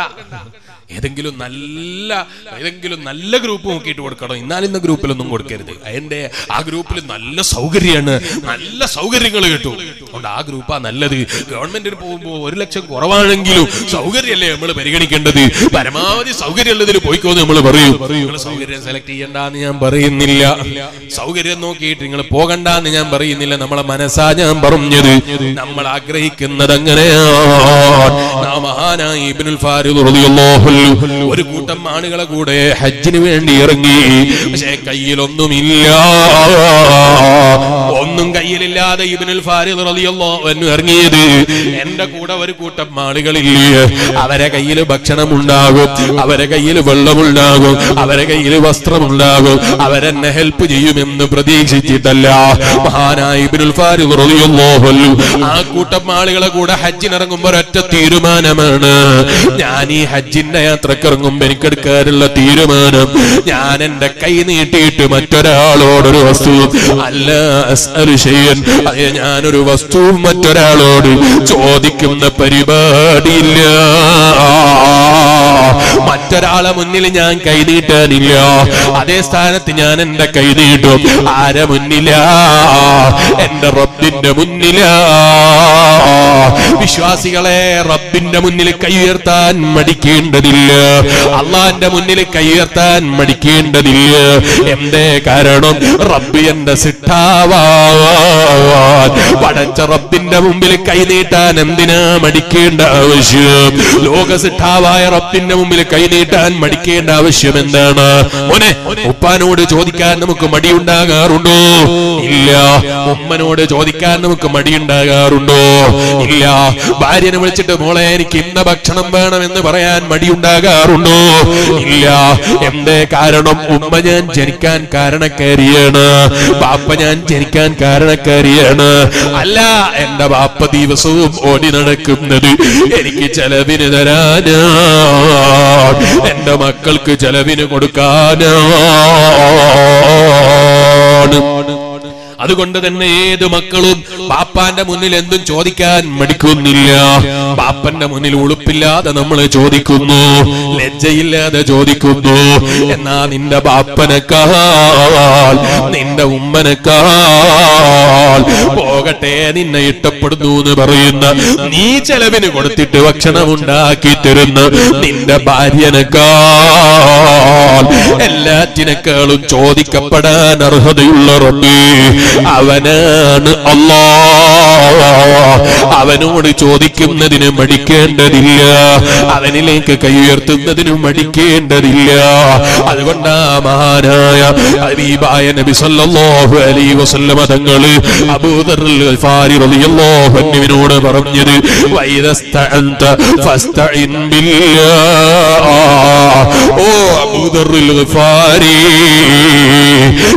ഏതെങ്കിലും നല്ല ഏതെങ്കിലും നല്ല ഗ്രൂപ്പ് നോക്കിയിട്ട് കൊടുക്കണം? ഇന്നാലിന്ന ഗ്രൂപ്പിലൊന്നും കൊടുക്കരുത്. അതിന്റെ ആ ഗ്രൂപ്പിൽ നല്ല സൗകര്യമാണ്. നല്ല സൗകര്യങ്ങൾ കിട്ടും. അതുകൊണ്ട് ആ ഗ്രൂപ്പാ നല്ലത്. ഗവൺമെന്റിന് പോകുമ്പോൾ ഒരു ലക്ഷം കുറവാണെങ്കിലും സൗകര്യമല്ലേ നമ്മൾ പരിഗണിക്കേണ്ടത്? പരമാവധി സൗകര്യമുള്ളതിൽ പോയിക്കോന്ന് നമ്മൾ പറയൂ. സൗകര്യം സെലക്ട് ചെയ്യണ്ടെന്ന് ഞാൻ പറയുന്നില്ല. സൗകര്യം നോക്കിയിട്ട് നിങ്ങൾ പോകണ്ടെന്ന് ഞാൻ പറയുന്നില്ല. നമ്മളെ മനസ്സാ ഞാൻ പറഞ്ഞത്. നമ്മൾ ആഗ്രഹിക്കുന്നത് അങ്ങനെയാണ് ഒരു കൂട്ടം ആളുകളെ കൂടെ ഹജ്ജിന് വേണ്ടി ഇറങ്ങി. പക്ഷേ കയ്യിലൊന്നുമില്ല. ഒന്നും കയ്യിലില്ലാതെ ഇബിനുൽ ഫാരിദ് റളിയല്ലാഹു അൻഹു ഇറങ്ങിയത്. എന്റെ കൂടെ ഒരു കൂട്ടം ആളുകളില്ലേ? അവരെ കയ്യിൽ ഭക്ഷണം ഉണ്ടാകും അവരെ കയ്യിൽ വെള്ളമുണ്ടാകും അവരെ കയ്യിൽ വസ്ത്രമുണ്ടാകും അവരെന്നെ ഹെൽപ്പ് ചെയ്യുമെന്ന് പ്രതീക്ഷിച്ചിട്ടല്ല. മഹാനായ ഇബിനുൽ ഫാരിദ് റളിയല്ലാഹു അൻഹു ആ കൂട്ടം ആളുകളെ കൂടെ ഹജ്ജിനിറങ്ങുമ്പോൾ ഒറ്റ തീരുമാനമാണ്. ഞാൻ ഈ ഹജ്ജിന്റെ യാത്രയ്ക്ക് ഇറങ്ങുമ്പോൾ എനിക്കെടുക്കാനുള്ള തീരുമാനം ഞാൻ എന്റെ കൈ നീട്ടിയിട്ട് മറ്റൊരാളോടൊരു വസ്തു അല്ല അസ്അലു അങ്ങനെ ഞാനൊരു വസ്തുവും മറ്റൊരാളോട് ചോദിക്കുന്ന പരിപാടിയില്ല. മറ്റൊരാളെ മുന്നിൽ ഞാൻ കൈനീട്ടാനില്ല അതേ സ്ഥാനത്ത് ഞാൻ എന്റെ കൈനീട്ടും ആരെ മുന്നില? എന്റെ റബ്ബിന്റെ മുന്നില. വിശ്വാസികളെ റബ്ബിന്റെ മുന്നിൽ കൈ ഉയർത്താൻ മടിക്കേണ്ടതില്ല. അള്ളാന്റെ മുന്നിൽ കൈ ഉയർത്താൻ മടിക്കേണ്ടതില്ല. എന്തേ കാരണം? റബ്ബി എന്റെ സിട്ടാവാൻ പടച്ച റബ്ബിന്റെ മുമ്പിൽ കൈനീട്ടാൻ എന്തിനാ മടിക്കേണ്ട ആവശ്യം? ലോക സിട്ടാവായ റബ്ബിന്റെ മുമ്പിൽ കൈനീട്ടാൻ മടിക്കേണ്ട ആവശ്യം എന്താണ്? മോനെ ഉപ്പാനോട് ചോദിക്കാൻ നമുക്ക് മടിയുണ്ടാകാറുണ്ടോ? ഇല്ല. ഉമ്മനോട് ചോദിക്കാൻ നമുക്ക് മടിയുണ്ടാകാറുണ്ടോ? ഇല്ല. ഭാര്യനെ വിളിച്ചിട്ട് മോളെ എനിക്ക് ഇന്ന ഭക്ഷണം വേണമെന്ന് പറയാൻ മടിയുണ്ടാകാറുണ്ടോ? ഇല്ല. എന്തേ കാരണം? ഉമ്മ ഞാൻ ജനിക്കാൻ കാരണക്കാരിയാണ്. ബാപ്പ ഞാൻ ജനിക്കാൻ കാരണക്കാരിയാണ് അല്ല എന്റെ ബാപ്പ ദിവസവും ഓടി നടക്കുന്നത് എനിക്ക് ചെലവിന് തരാനാ. എന്റെ മക്കൾക്ക് ചെലവിന് കൊടുക്കാനാണ്. അതുകൊണ്ട് തന്നെ ഏത് മക്കളും പാപ്പാന്റെ മുന്നിൽ എന്തും ചോദിക്കാൻ മടിക്കുന്നില്ല. പാപ്പന്റെ മുന്നിൽ ഉളുപ്പില്ലാതെ നമ്മൾ ചോദിക്കുന്നു. ലജ്ജയില്ലാതെ ചോദിക്കുന്നു. എന്നാ നിന്റെ ബാപ്പനേക്കാൾ നിന്റെ ഉമ്മനേക്കാൾ പോകട്ടെ നിന്നെ ഇഷ്ടപ്പെടുന്നു എന്ന് പറയുന്ന നീ ചെലവിന് കൊടുത്തിട്ട് ഭക്ഷണം ഉണ്ടാക്കി തരുന്ന നിന്റെ ഭാര്യനേക്കാൾ എല്ലാറ്റിനേക്കാളും ചോദിക്കപ്പെടാൻ അർഹതയുള്ള റബ്ബേ. അവനാണ് അല്ലാ അവനോട് ചോദിക്കുന്നതിന് മടിക്കേണ്ടതില്ല. അവനിലേക്ക് കൈ ഉയർത്തുന്നതിന് മടിക്കേണ്ടതില്ല. അതുകൊണ്ടാ മഹാനായ ഹബീബായ നബി സല്ലല്ലാഹു അലൈഹി വസല്ലമ തങ്ങൾ അബൂദറുൽ ഗഫാരി റളിയല്ലാഹു അൻഹുവിനോട് പറഞ്ഞത് വൈദസ്തഅൻത ഫസ്തഇൻ ബില്ലാഹ്. ഓ അബൂദറുൽ ഗഫാരി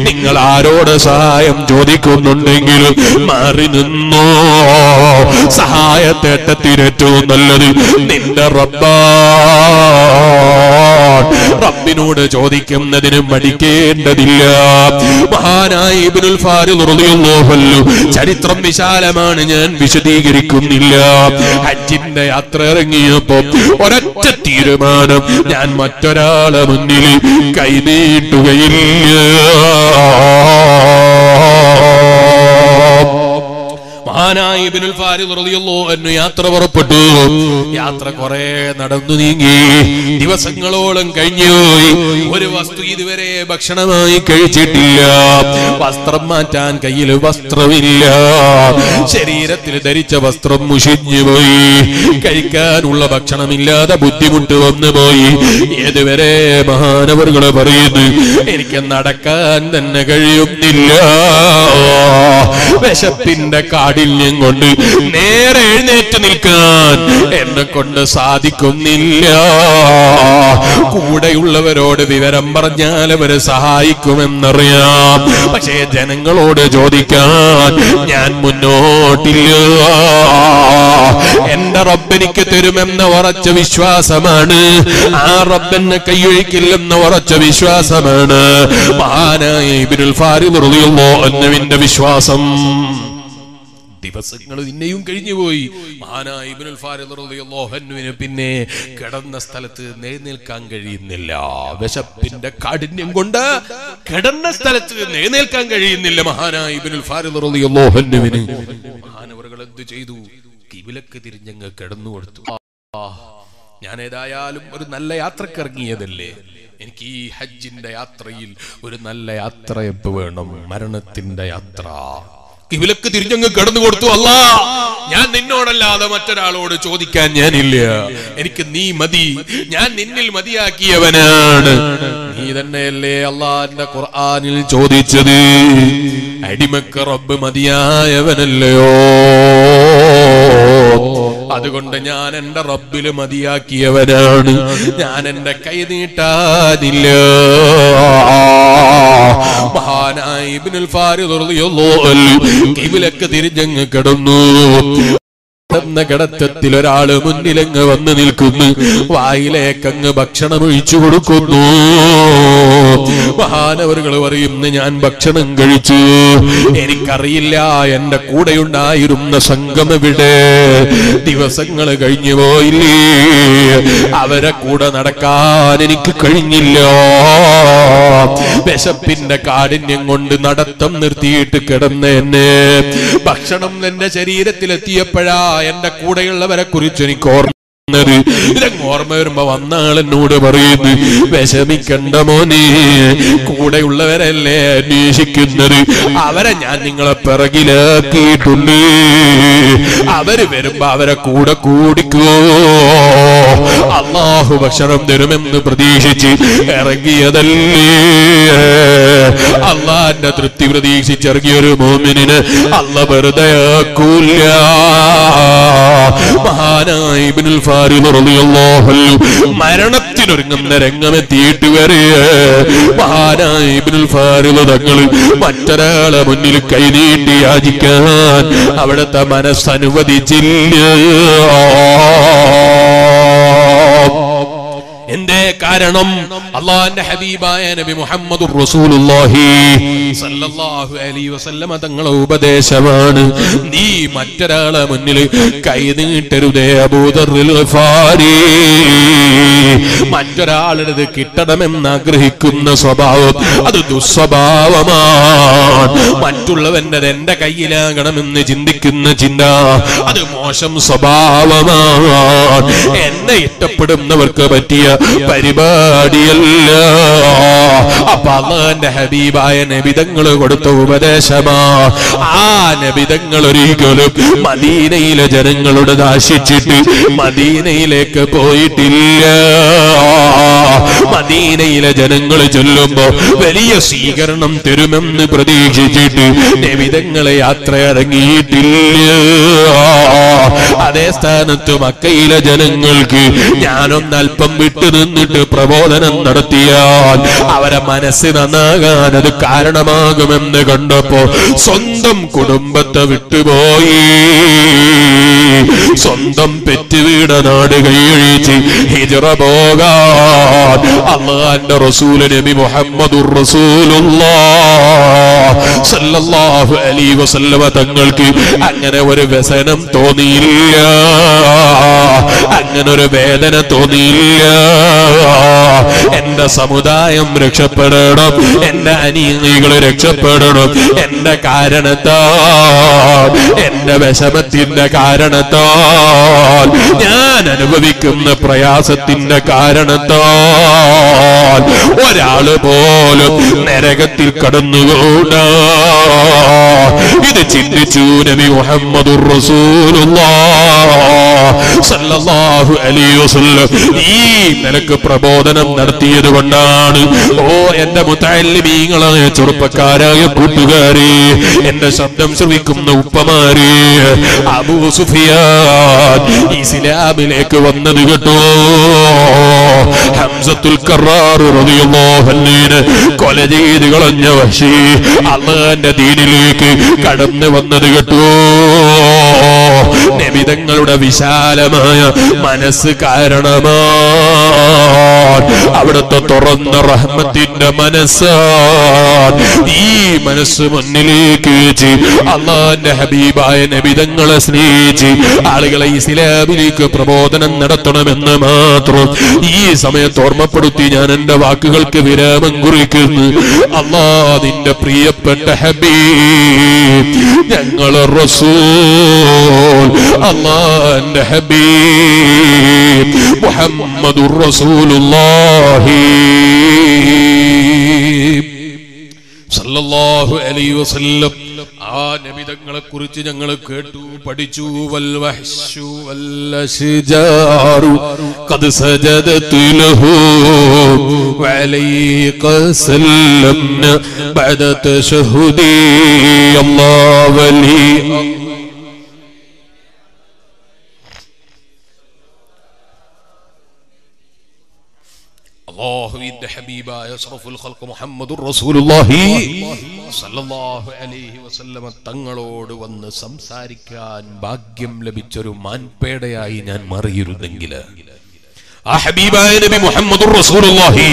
നിങ്ങൾ ആരോട് സഹായം ചോദിക്കുന്നുണ്ടെങ്കിലും മാറി നിന്നോ? സഹായത്തേട്ടത്തിനേറ്റവും നല്ലത് നിന്റെ റബ്ബാ. റബ്ബിനോട് ചോദിക്കുന്നതിന് മടിക്കേണ്ടതില്ല? മഹാനായ ഇബ്നുൽ ഫാരിദ് റളിയല്ലാഹു ചരിത്രം വിശാലമാണ് ഞാൻ വിശദീകരിക്കുന്നില്ല. ഹജ്ജിന്റെ യാത്ര ഇറങ്ങിയപ്പോ ഒരൊറ്റ തീരുമാനം ഞാൻ മറ്റൊരാളെ മുന്നിൽ കൈനീട്ടുകയില്ല. മഹാനായ ഇബ്നുൽ ഫാരിദ് റളിയല്ലാഹു അൻഹു യാത്ര പുറപ്പെട്ടു. യാത്ര കുറെ നടന്നു നീങ്ങി. ദിവസങ്ങളോളം കഴിഞ്ഞു ഒരു വസ്തു ഇതുവരെ ഭക്ഷണമായി കഴിച്ചിട്ടില്ല. വസ്ത്രം മാറ്റാൻ കയ്യിൽ വസ്ത്രമില്ല. ശരീരത്തിൽ ധരിച്ച വസ്ത്രം മുഷിഞ്ഞു പോയി. കഴിക്കാനുള്ള ഭക്ഷണമില്ലാതെ ബുദ്ധിമുട്ട് വന്നു പോയി. ഏതുവരെ മഹാനവറുകൾ പറയുന്നു എനിക്ക് നടക്കാൻ തന്നെ കഴിയുന്നില്ല. വിശപ്പിന്റെ കാഠിന്യം കൊണ്ട് നേരെ എഴുന്നേറ്റ് നിൽക്കാൻ. എന്നെ കൊണ്ട് സാധിക്കുന്നില്ല. കൂടെയുള്ളവരോട് വിവരം പറഞ്ഞാൽ അവരെ സഹായിക്കുമെന്നറിയാം. പക്ഷേ ജനങ്ങളോട് ചോദിക്കാൻ ഞാൻ മുന്നോട്ടില്ല. എന്റെ റബ്ബെനിക്ക് തരുമെന്ന ഉറച്ച വിശ്വാസമാണ്. ആ റബ്ബെന്നെ കൈയൊഴിക്കില്ലെന്ന ഉറച്ച വിശ്വാസമാണ്. മഹാനായ ഇബിനുൽ ഫാരി റളിയല്ലാഹു എന്നുവിന്റെ വിശ്വാസം. ദിവസങ്ങൾ നിന്നെയും കഴിഞ്ഞുപോയി. മഹാനായ ഇബ്നുൽ പിന്നെ കിടന്ന സ്ഥലത്ത് എഴുന്നേൽക്കാൻ കഴിയുന്നില്ല. വിശപ്പിന്റെ കാഠിന്യം കൊണ്ട് കിടന്ന സ്ഥലത്ത് എഴുന്നേൽക്കാൻ കഴിയുന്നില്ല മഹാനായ ഇബ്നുൽ മഹാനവറുകൾ എന്ത് ചെയ്തു? കിബിലക്ക് തിരിഞ്ഞങ്ങ് കിടന്നു കൊടുത്തു. ഞാൻ ഏതായാലും ഒരു നല്ല യാത്രയ്ക്ക് ഇറങ്ങിയതല്ലേ? എനിക്ക് ഈ ഹജ്ജിന്റെ യാത്രയിൽ ഒരു നല്ല യാത്ര എപ്പോ വേണം. മരണത്തിന്റെ യാത്ര. കിവിലക്ക് തിരിഞ്ഞങ്ങ് കിടന്നു കൊടുത്തു. അല്ല ഞാൻ നിന്നോടല്ലാതെ മറ്റൊരാളോട് ചോദിക്കാൻ ഞാനില്ല. എനിക്ക് നീ മതി. ഞാൻ നിന്നിൽ മതിയാക്കിയവനാണ്. നീ തന്നെയല്ലേ അള്ളാന്റെ ഖുർആാനിൽ ചോദിച്ചത്. അടിമക്ക് റബ്ബ് മതിയായവനല്ലയോ? അതുകൊണ്ട് ഞാൻ എന്റെ റബ്ബിൽ മതിയാക്കിയവനാണ്. ഞാൻ എന്റെ കൈ നീട്ടാതില്ല. മഹാനായി ഇബ്നുൽ ഫാരിദ് റളിയല്ലാഹു അൻഹു കിബിലക്ക് തിരിഞ്ഞങ്ങ് കിടന്നു. എന്ന കിടത്തത്തിൽ ഒരാൾ മുന്നിലങ്ങ് വന്ന് നിൽക്കുന്നു. വായിലേക്കങ്ങ് ഭക്ഷണം ഒഴിച്ചു കൊടുക്കുന്നു. മഹാനവറുകൾ പറയുന്നു ഞാൻ ഭക്ഷണം കഴിച്ചു. എനിക്കറിയില്ല എന്റെ കൂടെയുണ്ടായിരുന്ന സംഘം ഇവിടെ ദിവസങ്ങൾ കഴിഞ്ഞു പോയില്ലേ? അവരെ കൂടെ നടക്കാൻ എനിക്ക് കഴിഞ്ഞില്ല. വിശപ്പിന്റെ കാഠിന്യം കൊണ്ട് നടത്തം നിർത്തിയിട്ട് കിടന്ന എന്നെ ഭക്ഷണം എന്റെ ശരീരത്തിലെത്തിയപ്പോഴാ എന്റെ കൂടെയുള്ളവരെ കുറിച്ച് എനിക്ക് ഓർമ്മ ഇതങ്ങ് ഓർമ്മ വരുമ്പോ വന്ന ആളെന്നോട് പറയുന്നു വിഷമിക്കണ്ട മോനെ കൂടെയുള്ളവരല്ലേ അന്വേഷിക്കുന്നത്? അവരെ ഞാൻ നിങ്ങളെ പിറകിലാക്കിയിട്ടുണ്ട്. അവർ വരുമ്പോ അവരെ കൂടെ കൂടിക്കോ. അള്ളാഹു ഭക്ഷണം തരുമെന്ന് പ്രതീക്ഷിച്ച് ഇറങ്ങിയതല്ലേ. അള്ളാന്റെ തൃപ്തി പ്രതീക്ഷിച്ചിറങ്ങിയൊരു മോമിനിന് അല്ല വെറുതെ ആക്കൂല മഹാനായി അൻഹു മരണത്തിനൊരുങ്ങുന്ന രംഗമെത്തിയിട്ട് വരെ തങ്ങൾ മറ്റൊരാളെ മുന്നിൽ കൈ നീട്ടി യാചിക്കാൻ അവിടുത്തെ മനസ്സനുവദിച്ചില്ല. കാരണം അള്ളാന്റെ ഹബീബായ നബി മുഹമ്മദ് തങ്ങളെ ഉപദേശമാണ്. നീ മറ്റൊരാളെ മുന്നിൽ കൈ നീട്ടരുതേ അബൂദറിൽ ഗഫാരി. മറ്റൊരാളുടേത് കിട്ടണമെന്ന് ആഗ്രഹിക്കുന്ന സ്വഭാവം അത് ദുസ്വഭാവമാണ്. മറ്റുള്ളവന്റെ എന്റെ കയ്യിലാകണമെന്ന് ചിന്തിക്കുന്ന ചിന്ത അത് മോശം സ്വഭാവമാണ്. എന്നെ ഇഷ്ടപ്പെടുന്നവർക്ക് പറ്റിയ പരിപാടിയല്ല. അപ്പൊ അള്ളാന്റെ ഹബീബായ നബിതങ്ങൾ കൊടുത്ത ഉപദേശമാ. ആ നബിതങ്ങൾ ഒരിക്കലും മദീനയിലെ ജനങ്ങളോട് നാശിച്ചിട്ട് മദീനയിലേക്ക് പോയിട്ടില്ല. മദീനയിലെ ജനങ്ങൾ ചൊല്ലുമ്പോ വലിയ സ്വീകരണം തരുമെന്ന് പ്രതീക്ഷിച്ചിട്ട് നബിതങ്ങളെ യാത്ര ഇറങ്ങിയിട്ടില്ല അതേ സ്ഥാനത്ത് മക്കയിലെ ജനങ്ങൾക്ക് ഞാനൊന്നൽപ്പം വിട്ടു നിന്നിട്ട് പ്രബോധനം നടത്തിയാൽ അവരെ മനസ്സ് നന്നാകാൻ അത് കാരണമാകുമെന്ന് കണ്ടപ്പോ സ്വന്തം കുടുംബത്തെ വിട്ടുപോയി. സ്വന്തം പെറ്റുവീട നാട് കൈയഴിച്ച് ഹിജറ നബി തങ്ങൾക്ക് അങ്ങനെ ഒരു വ്യസനം തോന്നിയില്ല. അങ്ങനെ ഒരു വേദന തോന്നിയില്ല. എന്റെ സമുദായം രക്ഷപ്പെടണം. എന്റെ അനീതികൾ രക്ഷപ്പെടണം. എന്റെ കാരണത്താൽ എന്റെ വിഷമത്തിന്റെ കാരണത്താൽ ഞാൻ അനുഭവിക്കുന്ന പ്രയാസത്തിന്റെ കാരണത്താൽ ഒരാൾ പോലും നരകത്തിൽ കടന്നുകൂട. ഇത് ചിന്തിച്ചു നബി മുഹമ്മദ് ഈ നിലയ്ക്ക് പ്രബോധനം നടത്തിയത് കൊണ്ടാണ്. ഓ എന്റെ മുത്തല്ലിമീങ്ങളായ ചെറുപ്പക്കാരായ കൂട്ടുകാരെ എന്റെ ശബ്ദം ശ്രവിക്കുന്ന ഉപ്പമാരെ. അബൂ സുഫിയാൻ ഇസ്ലാമിലേക്ക് വന്നത് കേട്ടോ. ഹംസത്തുൽ കൊല ചെയ്ത് കളഞ്ഞ വശി അള്ളാന്റെ ദീനിലേക്ക് കടന്നു വന്നത് കേട്ടോ. നബിതങ്ങളുടെ വിശാലമായ മനസ്സ് കാരണമാ അവിടുത്തെ തുറന്ന റഹ്മത്തിന്റെ മനസ്സാ ഈ മനസ്സ് മുന്നിലേക്ക് വെച്ച് അള്ളാന്റെ ഹബീബായ നബിതങ്ങളെ സ്നേഹിച്ച് ആളുകളെ ഈ സിലാബിലേക്ക് പ്രബോധനം നടത്തണമെന്ന് മാത്രം ഈ സമയത്ത് ഓർമ്മപ്പെടുത്തി ഞാൻ എന്റെ വാക്കുകൾക്ക് വിരാമം കുറിക്കുന്നു. അള്ളാ നിന്റെ പ്രിയപ്പെട്ട ഹബീബ് ഞങ്ങൾ റസൂൽ. അള്ളാന്റെ ഹബീബ് മുഹമ്മദുർ റസൂലുള്ളാഹി. الله അലൈഹി വസല്ലം. ആ നബിതങ്ങളെ കുറിച്ച് ഞങ്ങൾ കേട്ടു പഠിച്ചു. വൽ വഹ്ശു വൽ അശ്ജാറു ഖദ് സജദതു ലഹു വഅലൈക സല്ലംന ബഅദ തശഹുദി അല്ലാഹു വലി. ഹബീബായ അഷ്റഫുൽ ഖൽഖ് മുഹമ്മദുർ റസൂലുള്ളാഹി സല്ലല്ലാഹു അലൈഹി വസല്ലമ തങ്ങളോട് വന്ന് സംസാരിക്കാൻ ഭാഗ്യം ലഭിച്ചൊരു മാൻപേടയായി ഞാൻ മാറിയിരുന്നെങ്കിൽ. ആ ഹബീബായ നബി മുഹമ്മദുർ റസൂലുള്ളാഹി.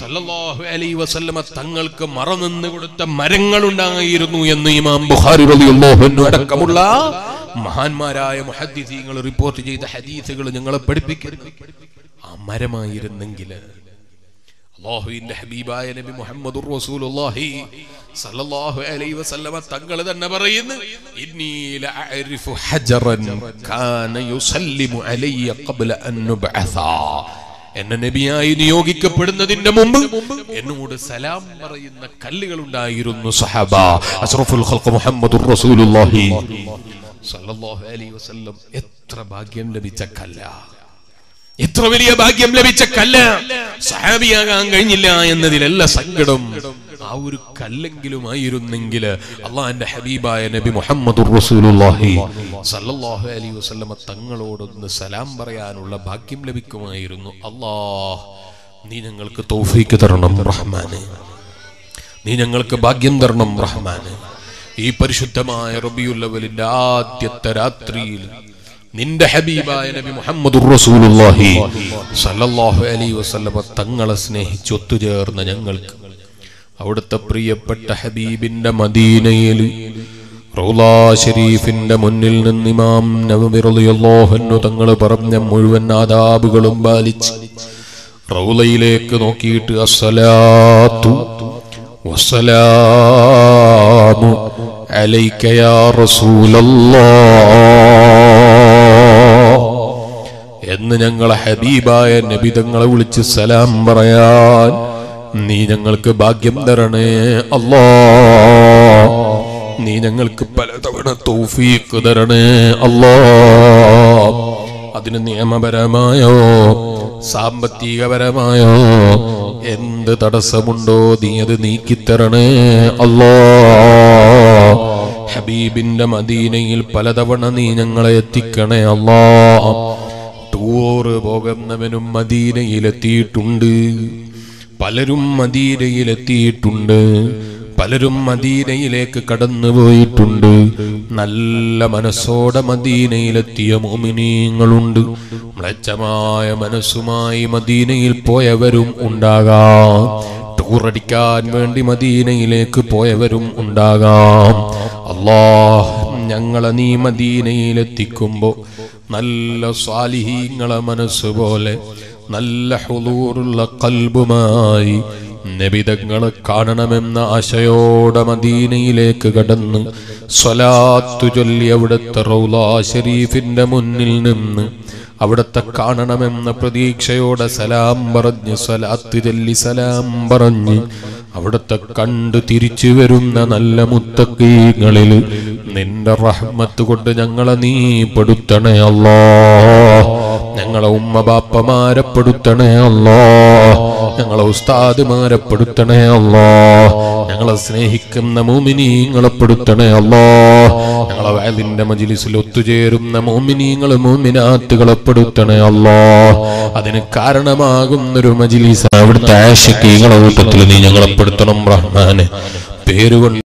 സല്ലല്ലാഹു അലൈഹി വസല്ലമ തങ്ങൾക്ക് മറനിന്ന് കൊടുത്ത മരങ്ങൾ ഉണ്ടായിരുന്നു എന്ന് ഇമാം ബുഖാരി റളിയല്ലാഹു അൻഹു അടക്കമുള്ള മഹാന്മാരായ മുഹദ്ദിസീങ്ങൾ റിപ്പോർട്ട് ചെയ്ത ഹദീസുകൾ ഞങ്ങളെ പഠിപ്പിക്കുന്നു. ആ മരമായിരുന്നെങ്കിൽ അള്ളാഹുവിന്റെ ഹബീബായ നബി മുഹമ്മദ് റസൂലുള്ളാഹി സല്ലല്ലാഹു അലൈഹി വസല്ലമ തങ്ങൾ തന്നെ പറയുന്നു ഇന്നി ലഅരിഫു ഹജറൻ കാന യുസല്ലിമു അലയ്യ ഖബ്ല അൻ നുബ്അസ. എന്നെ നബിയായി നിയോഗിക്കപ്പെടുന്നതിന്റെ മുമ്പ് എന്നോട് സലാം പറയുന്ന കല്ലുകൾ ഉണ്ടായിരുന്നു സഹബ. അഷ്റഫുൽ ഖൽഖ് മുഹമ്മദുർ റസൂലുള്ളാഹി സല്ലല്ലാഹു അലൈഹി വസല്ലം. എത്ര ഭാഗ്യം ലഭിച്ച കല്ലാ. എത്ര വലിയ ഭാഗ്യം ലഭിച്ച കല്ല്? സഹാബിയാകാൻ കഴിഞ്ഞില്ല എന്നതിലല്ല സങ്കടം. ആ ഒരു കല്ലെങ്കിലും ആയിരുന്നെങ്കിൽ അള്ളാന്റെ ഹബീബായ നബി മുഹമ്മദ് സല്ലല്ലാഹു അലൈഹി വസല്ലമ തങ്ങളോടൊന്ന് സലാം പറയാനുള്ള ഭാഗ്യം ലഭിക്കുമായിരുന്നു. അല്ലാഹ് നീ ഞങ്ങൾക്ക് തോഫീക്ക് തരണം റഹ്മാന്. നീ ഞങ്ങൾക്ക് ഭാഗ്യം തരണം റഹ്മാന്. ഈ പരിശുദ്ധമായ റബിയുള്ളവലിന്റെ ആദ്യത്തെ രാത്രിയിൽ നിന്റെ ഹബീബായ നബി മുഹമ്മദ് റസൂലുള്ളാഹി സല്ലല്ലാഹു അലൈഹി വസല്ലമ തങ്ങളെ സ്നേഹിച്ച് ഒത്തുചേർന്ന ഞങ്ങൾക്ക് അവിടുത്തെ പ്രിയപ്പെട്ട ഹബീബിന്റെ മദീനയിൽ റൗലാ ഷരീഫിന്റെ മുന്നിൽ നിന്ന് ഇമാം നബി റളിയല്ലാഹു തങ്ങൾ പറഞ്ഞ മുഴുവൻ ആദാബുകളും പാലിച്ച് റൗലയിലേക്ക് നോക്കിയിട്ട് അസ്സലാത്തു വസ്സലാമു അലൈക യാ റസൂലല്ലാഹ് എന്ന് ഞങ്ങളെ ഹബീബായ നബിതങ്ങളെ വിളിച്ച് സലാം പറയാൻ നീ ഞങ്ങൾക്ക് ഭാഗ്യം തരണേ അല്ലോ. നീ ഞങ്ങൾക്ക് പലതവണ തൗഫീഖ് തരണേ അല്ലോ. അതിന് നിയമപരമായോ സാമ്പത്തികപരമായോ എന്ത് തടസ്സമുണ്ടോ നീ അത് നീക്കിത്തരണേ അല്ലോ. ഹബീബിന്റെ മദീനയിൽ പലതവണ നീ ഞങ്ങളെ എത്തിക്കണേ അല്ലാ. ടൂറ് പോകുന്നവനും മദീനയിലെത്തിയിട്ടുണ്ട്. പലരും മദീനയിലെത്തിയിട്ടുണ്ട്. പലരും മദീനയിലേക്ക് കടന്നുപോയിട്ടുണ്ട്. നല്ല മനസ്സോടെ മദീനയിലെത്തിയ മോമിനീങ്ങളുണ്ട്. മ്ലച്ചമായ മനസ്സുമായി മദീനയിൽ പോയവരും ഉണ്ടാകാം. ടൂറടിക്കാൻ വേണ്ടി മദീനയിലേക്ക് പോയവരും ഉണ്ടാകാം. അള്ളാഹ് ഞങ്ങളെ നീ മദീനയിലെത്തിക്കുമ്പോ നല്ല സ്വാലിഹീങ്ങളെ മനസ്സ് പോലെ നല്ല ഹുദൂറുള്ള കൽബുമായി നബിതങ്ങളെ കാണണമെന്ന ആശയോടെ മദീനയിലേക്ക് കടന്ന് സ്വലാത്തു ചൊല്ലി അവിടുത്തെ റൗലാ ഷരീഫിന്റെ മുന്നിൽ നിന്ന് അവിടുത്തെ കാണണമെന്ന പ്രതീക്ഷയോടെ സലാം പറഞ്ഞ് സ്വലാത്ത് ചൊല്ലി സലാം പറഞ്ഞ് അവിടുത്തെ കണ്ടു തിരിച്ചു വരുന്ന നല്ല മുത്തക്കീങ്ങളിൽ നിന്റെ റഹ്മത്ത് കൊണ്ട് ഞങ്ങളെ നീ പെടുത്തണേ അല്ലോ. ഞങ്ങളെ ഉമ്മ ബാപ്പമാരെ പെടുത്തണേ അല്ലോ. ഞങ്ങളെ ഉസ്താദുമാരെ പെടുത്തണേ അല്ലോ. ഞങ്ങളെ സ്നേഹിക്കുന്ന മോമിനീങ്ങളെ പെടുത്തണേ അല്ലോ. ഞങ്ങളെ വയലിന്റെ മജിലിസിൽ ഒത്തുചേരുന്ന മോമിനീങ്ങൾ മോമിനാത്തുകളെ പെടുത്തണേ അല്ലോ. അതിന് കാരണമാകുന്നൊരു മജിലിസ് അവിടുത്തെ ആശക്കീങ്ങളെ കൂട്ടത്തിൽ നീ ഞങ്ങളെ പെടുത്തണം റഹ്മാനെ. പേരുകൊണ്ട്